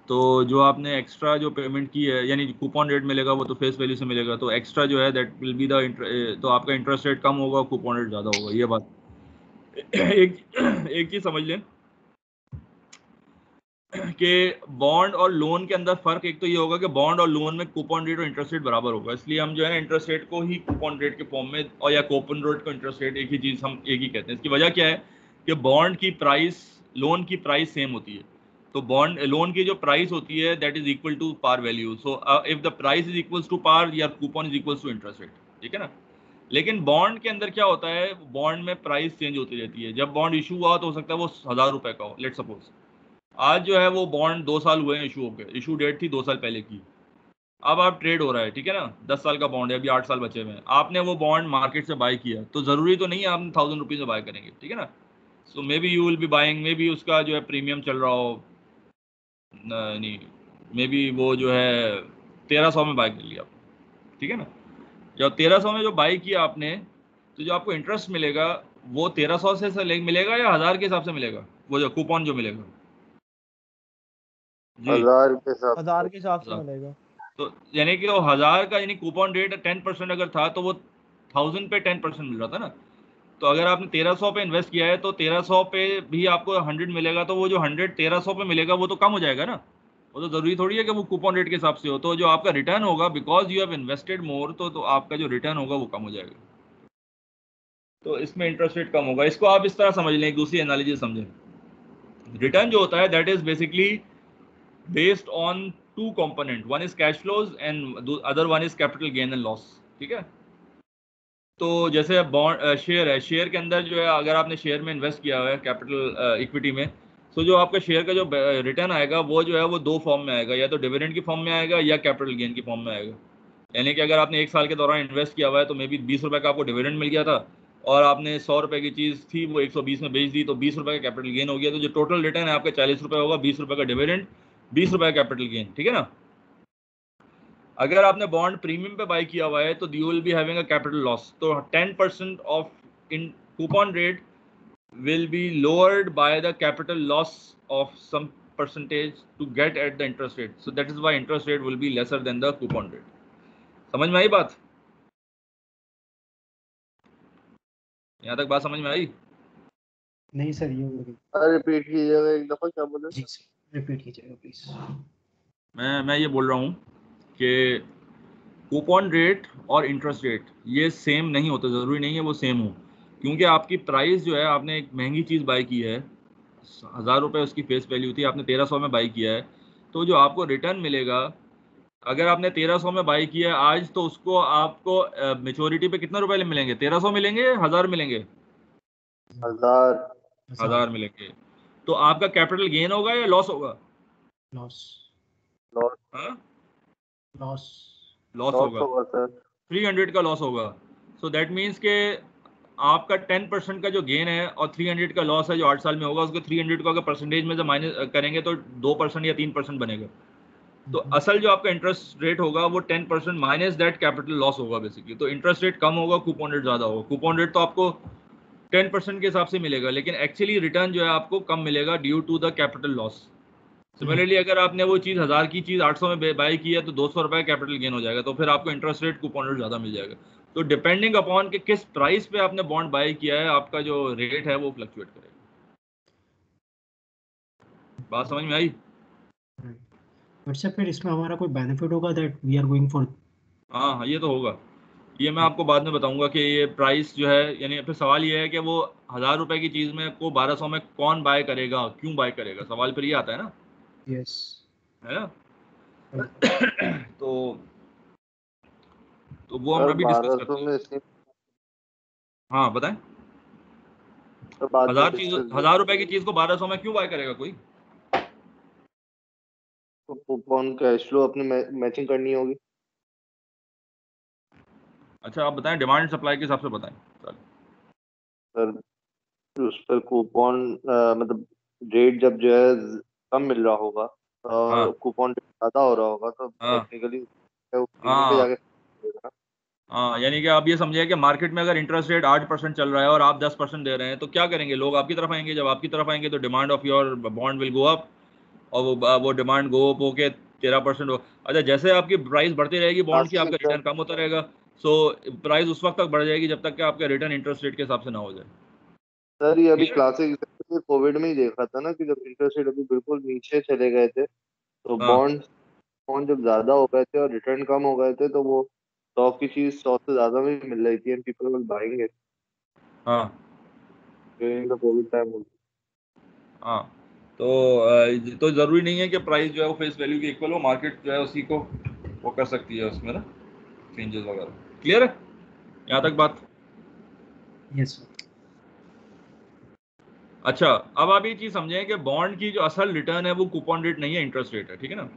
तो जो आपने एक्स्ट्रा जो पेमेंट की है, यानी कूपन रेट मिलेगा वो तो फेस वैल्यू से मिलेगा तो एक्स्ट्रा जो है दैट विल बी द तो आपका इंटरेस्ट रेट कम होगा कूपन रेट ज़्यादा होगा, ये बात। एक एक चीज़ समझ लें कि बॉन्ड और लोन के अंदर फ़र्क एक तो ये होगा कि बॉन्ड और लोन में कूपन रेट और इंटरेस्ट रेट बराबर होगा, इसलिए हम जो है ना इंटरेस्ट रेट को ही कूपन रेट के फॉर्म में और या कूपन रेट को इंटरेस्ट रेट एक ही चीज़ हम एक ही कहते हैं। इसकी वजह क्या है कि बॉन्ड की प्राइस लोन की प्राइस सेम होती है। तो बॉन्ड लोन की जो प्राइस होती है that is equal to par value so if the price is equal to par या coupon is equal to interest rate ठीक है ना? लेकिन बॉन्ड के अंदर क्या होता है? बॉन्ड में प्राइस चेंज होती रहती है। जब बॉन्ड इशू हुआ तो हो सकता है वो हज़ार रुपए का हो लेट सपोज़ आज जो है वो बॉन्ड दो साल हुए हैं इशू होकर इशू डेट थी दो साल पहले की। अब आप ट्रेड हो रहा है, ठीक है ना? दस साल का बॉन्ड है, अभी आठ साल बचे हुए हैं। आपने वो बॉन्ड मार्केट से बाय किया। तो ज़रूरी तो नहीं है आप थाउज़ेंड रुपीज़ में बाय करेंगे, ठीक है ना? So maybe you will be buying maybe उसका जो है प्रीमियम चल रहा हो। नहीं मे बी वो जो है तेरह सौ में बाय कर लिया ठीक है ना? जब तेरह सौ में जो बाई किया आपने तो जो आपको इंटरेस्ट मिलेगा वो तेरह सौ से मिलेगा या हज़ार के हिसाब से मिलेगा? वो जो कूपन जो मिलेगा। हज़ार के हिसाब हज़ार के हिसाब से मिलेगा। तो यानी कि वो हज़ार का यानी कूपन रेट टेन परसेंट अगर था तो वो थाउज़ेंड पे टेन परसेंट मिल रहा था ना? तो अगर आपने तेरह सौ पे इन्वेस्ट किया है तो तेरह सौ पे भी आपको हंड्रेड मिलेगा तो वो जो हंड्रेड तेरह सौ पे मिलेगा, वो तो कम हो जाएगा ना? वो तो ज़रूरी थोड़ी है कि वो कूपन रेट के हिसाब से हो। तो जो आपका रिटर्न होगा because you have invested more तो तो आपका जो रिटर्न होगा, वो कम हो जाएगा। तो इसमें इंटरेस्ट रेट कम होगा। इसको आप इस तरह समझ लें दूसरी एनालिजी समझें। रिटर्न जो होता है that is basically based on two component one is cash flows and other one is capital gain and loss ठीक है? तो जैसे बॉन्ड शेयर है शेयर के अंदर जो है, अगर आपने शेयर में इन्वेस्ट किया हुआ है कैपिटल इक्विटी में तो जो आपका शेयर का जो रिटर्न आएगा, वो जो है, वो दो फॉर्म में आएगा, या तो डिविडेंड की फॉर्म में आएगा, या कैपिटल गेन की फॉर्म में आएगा। यानी कि अगर आपने एक साल के दौरान इन्वेस्ट किया हुआ है तो मे बी बीस रुपये का आपको डिविडेंड मिल गया था, और आपने सौ रुपये की चीज़ थी, वो एक सौ बीस में बेच दी तो बीस रुपये का कैपिटल गेन हो गया तो जो टोटल रिटर्न है, आपका चालीस रुपये होगा, बीस रुपये का डिविडेंड बीस रुपये का कैपिटल गेन ठीक है ना? अगर आपने बॉन्ड प्रीमियम पे बाय किया हुआ है तो you will be having a capital loss तो ten percent of in coupon rate will be lowered by the capital loss of some percentage to get at the interest rate so that is why interest rate will be lesser than the coupon rate समझ में आई बात? यहाँ तक बात समझ में आई? नहीं sir ये रिपीट कीजिएगा एक दफ़ा क्या बोले? रिपीट कीजिएगा प्लीज़ मैं मैं ये बोल रहा हूँ कि कूपन रेट और इंटरेस्ट रेट ये सेम नहीं होता ज़रूरी नहीं है वो सेम हो। क्योंकि आपकी प्राइस जो है आपने एक महँगी चीज़ बाई की है हज़ार रुपये उसकी फेस वैल्यू थी आपने तेरह सौ में बाई किया है तो जो आपको रिटर्न मिलेगा अगर आपने तेरह सौ में बाई किया है आज तो उसको आपको मेचोरिटी पे कितना रुपए मिलेंगे? तेरह सौ मिलेंगे हज़ार मिलेंगे? हज़ार। हज़ार मिलेंगे। तो आपका कैपिटल गेन होगा या लॉस होगा? लॉस लॉस हाँ? लॉस होगा। सर थ्री हंड्रेड का लॉस होगा। सो दैट मीन्स के आपका टेन परसेंट का जो गेन है और थ्री हंड्रेड का लॉस है जो आठ साल में होगा उसको थ्री हंड्रेड को अगर परसेंटेज में से माइनस करेंगे तो दो परसेंट या तीन परसेंट बनेगा। तो असल जो आपका इंटरेस्ट रेट होगा वो ten percent minus that capital loss होगा बेसिकली तो इंटरेस्ट रेट कम होगा कूपन रेट ज़्यादा होगा। कूपन रेट तो आपको टेन परसेंट के हिसाब से मिलेगा लेकिन एक्चुअली रिटर्न जो है आपको कम मिलेगा due to the capital loss similarly अगर आपने वो चीज़ हज़ार की चीज़ आठ सौ में बाई की है तो दो सौ रुपये कैपिटल गेन हो जाएगा तो फिर आपको इंटरेस्ट रेट कूपन रेट ज़्यादा मिल जाएगा। तो डिपेंडिंग अपॉन कि किस प्राइस पे आपने बॉन्ड बाई किया है आपका जो रेट है वो फ्लक्चुएट करेगा। बात समझ में आई? सर फिर इसमें हमारा कोई बेनिफिट होगा that we are going for हाँ हाँ ये तो होगा। ये मैं आपको बाद में बताऊँगा कि ये प्राइस जो है यानी फिर सवाल ये है कि वो हज़ार रुपए की चीज़ में को बारह सौ में कौन बाय करेगा क्यों बाय करेगा? सवाल फिर ये आता है ना। यस है ना? तो तो वो हम अभी डिस्कस करते हैं। हाँ बताएँ। हज़ार चीज़ हज़ार रुपए की चीज़ को बारह सौ में क्यों बाय करेगा कोई? कूपन कैश फ्लो अपनी मैचिंग करनी होगी? अच्छा आप बताएँ डिमांड सप्लाई के हिसाब से बताएँ। चलो। सर उस पर कूपन मतलब रेट जब जो है कम मिल रहा होगा हाँ। और कूपन ज़्यादा हो रहा होगा तो हाँ। टेक्निकली हाँ। जाके हाँ यानी कि आप ये समझे कि मार्केट में अगर इंटरेस्ट रेट आठ परसेंट चल रहा है और आप दस परसेंट दे रहे हैं तो क्या करेंगे लोग आपकी तरफ़ आएँगे जब आपकी तरफ़ आएँगे तो demand of your bond will go up और वो वो डिमांड गो अप होके तेरह परसेंट हो अच्छा जैसे आपकी प्राइस बढ़ती रहेगी बॉन्ड की आपका रिटर्न कम होता रहेगा सो प्राइस उस वक्त तक बढ़ जाएगी जब तक कि आपका रिटर्न इंटरेस्ट रेट के हिसाब से ना हो जाए सर ये अभी Clear? क्लासिक कोविड में ही देखा था ना कि जब इंटरेस्ट रेट अभी बिल्कुल नीचे चले गए थे तो हाँ। बॉन्ड बॉन्ड जब ज़्यादा हो गए थे और रिटर्न कम हो गए थे तो वो सौ की चीज़ सौ से ज़्यादा में मिल रही थी and people will buying it हाँ। ड्यूरिंग द कोविड टाइम हाँ। तो तो ज़रूरी नहीं है कि प्राइस जो है वो फेस वैल्यू के इक्वल हो मार्केट जो है उसी को वो कर सकती है उसमें ना चेंजेस वगैरह। क्लियर है? यहाँ तक बात। Yes yes. अच्छा अब आप ये चीज़ समझें कि बॉन्ड की जो असल रिटर्न है वो कूपन रेट नहीं है इंटरेस्ट रेट है, ठीक है ना?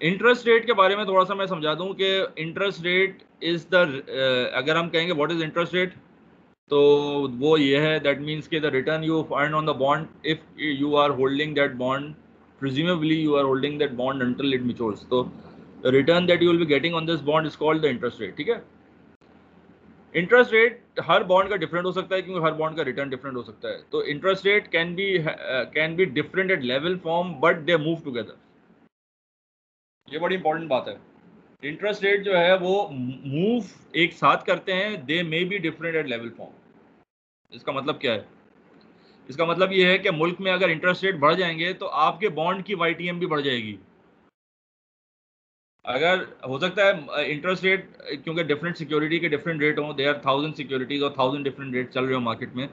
इंटरेस्ट रेट के बारे में थोड़ा सा मैं समझा दूँ कि इंटरेस्ट रेट इज़ द अगर हम कहेंगे व्हाट इज़ इंटरेस्ट रेट तो वो ये है दैट मीन्स कि the return you earn on the bond if you are holding that bond presumably you are holding that until it matures. So, the return that you will be getting on this bond is called the interest rate, ठीक है? Interest rate हर bond का different हो सकता है, क्योंकि हर bond का रिटर्न डिफरेंट हो सकता है। तो interest rate can be can be different at level form but they move together ये बड़ी इंपॉर्टेंट बात है। इंटरेस्ट रेट जो है, वो मूव एक साथ करते हैं they may be different at level form इसका मतलब क्या है? इसका मतलब ये है कि मुल्क में अगर इंटरेस्ट रेट बढ़ जाएँगे तो आपके बॉन्ड की वाईटीएम भी बढ़ जाएगी। अगर हो सकता है इंटरेस्ट रेट क्योंकि डिफरेंट सिक्योरिटी के डिफरेंट रेट हों दे आर थाउज़ेंड सिक्योरिटीज और थाउज़ेंड डिफरेंट रेट चल रहे हो मार्केट में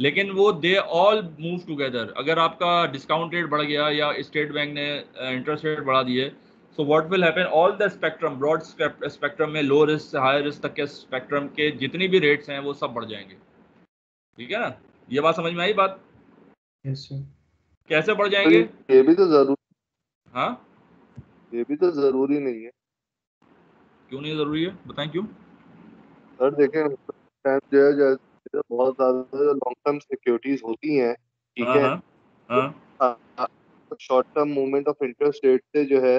लेकिन वो दे ऑल मूव टुगेदर अगर आपका डिस्काउंट रेट बढ़ गया या स्टेट बैंक ने इंटरेस्ट रेट बढ़ा दिए so what will happen all the spectrum broad spectrum में लो रिस्क से हाई रिस्क तक के स्पेक्ट्रम के जितनी भी रेट्स हैं वो सब बढ़ जाएँगे। ठीक है ना? ये बात समझ में आई बात? Yes sir. कैसे बढ़ जाएँगे? ये भी तो ज़रूर हाँ? ये भी तो ज़रूरी नहीं है। क्यों नहीं ज़रूरी है? बताएँ क्यों? सर देखें टाइम जो है जैसे बहुत ज़्यादा लॉन्ग टर्म सिक्योरिटीज होती हैं ठीक हाँ है? हाँ हाँ। Short term movement of interest rate से जो है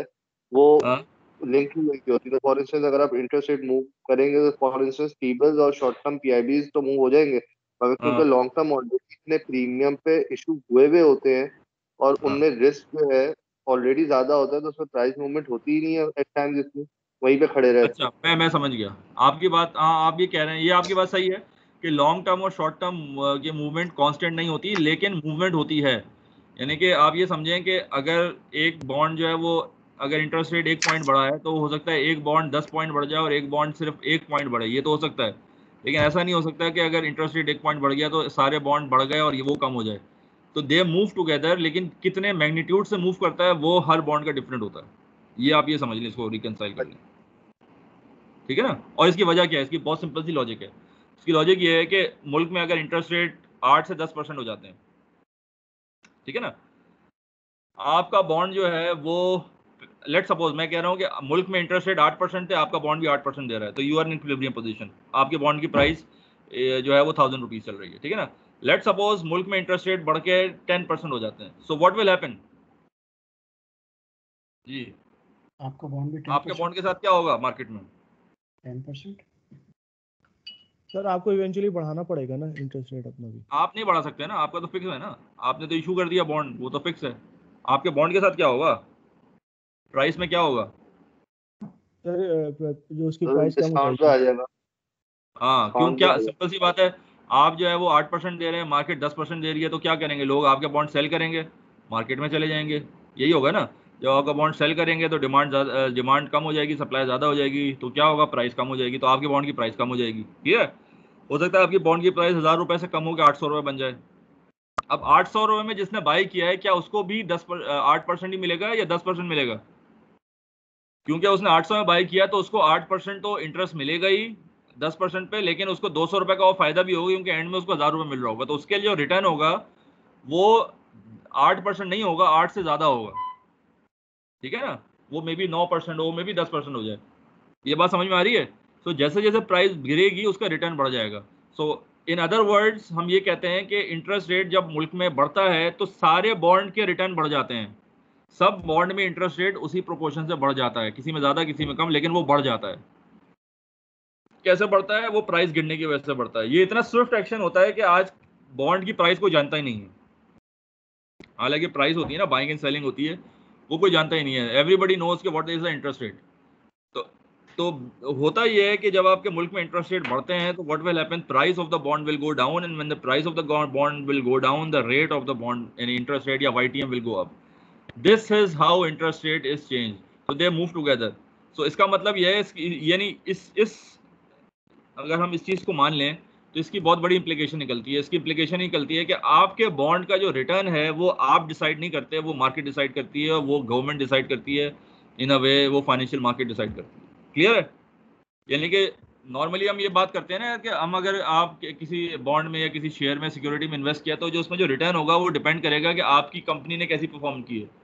वो हाँ। लिंक नहीं होती। तो फॉर इंस्टेंस अगर आप इंटरेस्ट रेट मूव करेंगे तो फॉर इंस्टेंस टीबल्स और शॉर्ट टर्म पीआईबीज तो मूव हो जाएँगे। मगर क्योंकि हाँ। लॉन्ग टर्म ऑलरेडी इतने प्रीमियम पे इशू हुए हुए होते हैं और हाँ। उनमें रिस्क जो है ऑलरेडी ज़्यादा होता है तो उसमें प्राइस मूवमेंट होती ही नहीं है एट टाइम्स जिसमें वहीं पे खड़े रहते अच्छा मैं मैं समझ गया। आपकी बात हाँ आप ये कह रहे हैं, ये आपकी बात सही है कि लॉन्ग टर्म और शॉर्ट टर्म की मूवमेंट कांस्टेंट नहीं होती, लेकिन मूवमेंट होती है। यानी कि आप ये समझें कि अगर एक बॉन्ड जो है वो, अगर इंटरेस्ट रेट एक पॉइंट बढ़ा है तो हो सकता है एक बॉन्ड दस पॉइंट बढ़ जाए और एक बॉन्ड सिर्फ़ एक पॉइंट बढ़े। ये तो हो सकता है। लेकिन ऐसा नहीं हो सकता कि अगर इंटरेस्ट रेट एक पॉइंट बढ़ गया तो सारे बॉन्ड बढ़ गए और ये वो कम हो जाए। तो दे मूव टुगेदर लेकिन कितने मैग्नीट्यूड से मूव करता है, वो हर बॉन्ड का डिफरेंट होता है। ये आप ये समझ लें, इसको रिकनसाइल कर लें। ठीक है ना? और इसकी वजह क्या है? इसकी बहुत सिंपल सी लॉजिक है। इसकी लॉजिक ये है कि मुल्क में अगर इंटरेस्ट रेट आठ से दस परसेंट हो जाते हैं, ठीक है ना? आपका बॉन्ड जो है, वो लेट सपोज़ मैं कह रहा हूँ कि मुल्क में इंटरेस्ट रेट आठ परसेंट थे आपका बॉन्ड भी आठ परसेंट दे रहा है तो यू आर इन पोजीशन आपके बॉन्ड की प्राइस जो है वो थाउज़ेंड रुपीज़ चल रही है, ठीक है ना? लेट सपोज़ मुल्क में इंटरेस्ट रेट बढ़ के टेन परसेंट हो जाते हैं। सो व्हाट विल हैपन जी। आपका बॉन्ड भी आपके बॉन्ड के साथ क्या होगा मार्केट में? टेन परसेंट सर आपको इवेंचुअली बढ़ाना पड़ेगा ना इंटरेस्ट रेट अपना भी। आप नहीं बढ़ा सकते ना आपका तो फिक्स है ना। आपने तो इशू कर दिया बॉन्ड वो तो फिक्स है। आपके बॉन्ड के साथ क्या होगा? प्राइस में क्या होगा? सर जो उसकी प्राइस कम हो जाएगी। हाँ क्यों क्या सिंपल सी बात है। आप जो है वो आठ परसेंट दे रहे हैं मार्केट दस परसेंट दे रही है तो क्या करेंगे? लोग आपके बॉन्ड सेल करेंगे मार्केट में चले जाएँगे। यही होगा ना? जब आपका बॉन्ड सेल करेंगे तो डिमांड डिमांड कम हो जाएगी सप्लाई ज़्यादा हो जाएगी तो क्या होगा? प्राइस कम हो जाएगी तो आपके बॉन्ड की प्राइस कम हो जाएगी। ठीक है? हो सकता है आपकी बॉन्ड की प्राइस हज़ार रुपये से कम होकर आठ सौ रुपये बन जाए। अब आठ सौ रुपये में जिसने बाई किया है, क्या उसको भी दस पर आठ परसेंट ही मिलेगा या दस परसेंट मिलेगा? क्योंकि उसने आठ सौ में बाई किया तो उसको आठ परसेंट तो इंटरेस्ट मिलेगा ही। दस परसेंट पे लेकिन उसको दो सौ रुपये का वो फ़ायदा भी होगा क्योंकि एंड में उसको हज़ार रुपये मिल रहा होगा। तो उसके लिए जो रिटर्न होगा वो आठ परसेंट नहीं होगा आठ से ज़्यादा होगा। ठीक है ना? वो मे बी नौ परसेंट हो मे बी दस परसेंट हो जाए। ये बात समझ में आ रही है? सो so, जैसे जैसे प्राइस गिरेगी उसका रिटर्न बढ़ जाएगा। सो इन अदर वर्ड्स हम ये कहते हैं कि इंटरेस्ट रेट जब मुल्क में बढ़ता है तो सारे बॉन्ड के रिटर्न बढ़ जाते हैं। सब बॉन्ड में इंटरेस्ट रेट उसी प्रोपोर्शन से बढ़ जाता है किसी में ज़्यादा किसी में कम लेकिन वो बढ़ जाता है। कैसे बढ़ता है, वो प्राइस गिरने की वजह से बढ़ता है। ये इतना स्विफ्ट एक्शन होता है कि आज बॉन्ड की प्राइस कोई जानता ही नहीं है। हालाँकि प्राइस होती है ना बाइंग एंड सेलिंग होती है, वो कोई जानता ही नहीं है। एवरीबडी नोज़ के what is the interest rate तो तो होता ये है कि जब आपके मुल्क में इंटरेस्ट रेट बढ़ते हैं तो what will happen price of the bond will go down and when the price of the bond will go down the rate of the bond यानी इंटरेस्ट रेट या YTM will go up this is how interest rate is change तो they move together so इसका मतलब यह है यानी इस इस अगर हम इस चीज़ को मान लें तो इसकी बहुत बड़ी इंप्लीकेशन निकलती है। इसकी इंप्लीकेशन निकलती है कि आपके बॉन्ड का जो रिटर्न है, वो आप डिसाइड नहीं करते, वो मार्केट डिसाइड करती है, वो गवर्नमेंट डिसाइड करती है। इन अ वे वो फाइनेंशियल मार्केट डिसाइड करती है। क्लियर है? यानी कि नॉर्मली हम ये बात करते हैं ना कि हम अगर आप किसी बॉन्ड में या किसी शेयर में सिक्योरिटी में इन्वेस्ट किया तो जो उसमें जो रिटर्न होगा, वो डिपेंड करेगा कि आपकी कंपनी ने कैसी परफॉर्म की है।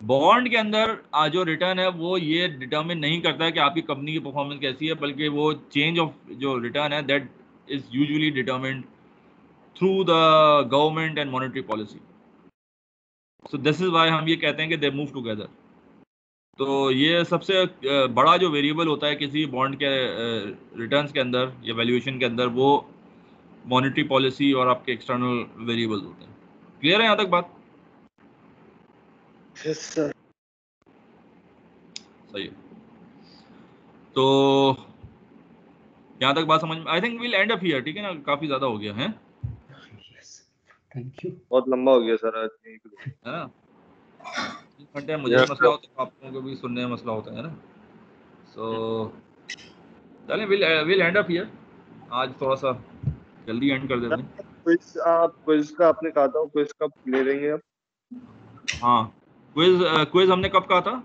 बॉन्ड के अंदर जो रिटर्न है, वो ये डिटर्मिन नहीं करता है कि आपकी कंपनी की परफॉर्मेंस कैसी है, बल्कि वो चेंज ऑफ़ जो रिटर्न है that is usually determined through the government and monetary policy so this is why हम ये कहते हैं कि दे मूव टुगेदर तो ये सबसे बड़ा जो वेरिएबल होता है किसी बॉन्ड के रिटर्न्स के अंदर या वैल्यूएशन के अंदर, वो मॉनेटरी पॉलिसी और आपके एक्सटर्नल वेरिएबल्स होते हैं. क्लियर है यहाँ तक बात? यस सर सही है। तो यहाँ तक बात समझ में आई think will end up here ठीक है ना? काफ़ी ज़्यादा हो गया है? थैंक यू बहुत लंबा हो गया सर आज है ना? घंटे मुझे Yes, मसला होता है आप लोगों को भी सुनने में मसला होता है ना? सो चलें will will end up here आज थोड़ा सा जल्दी एंड कर देते हैं। क्विज आप क्विज का आपने कहा था क्विज कब ले लेंगे आप? हाँ। क्विज क्विज हमने कब कहा था?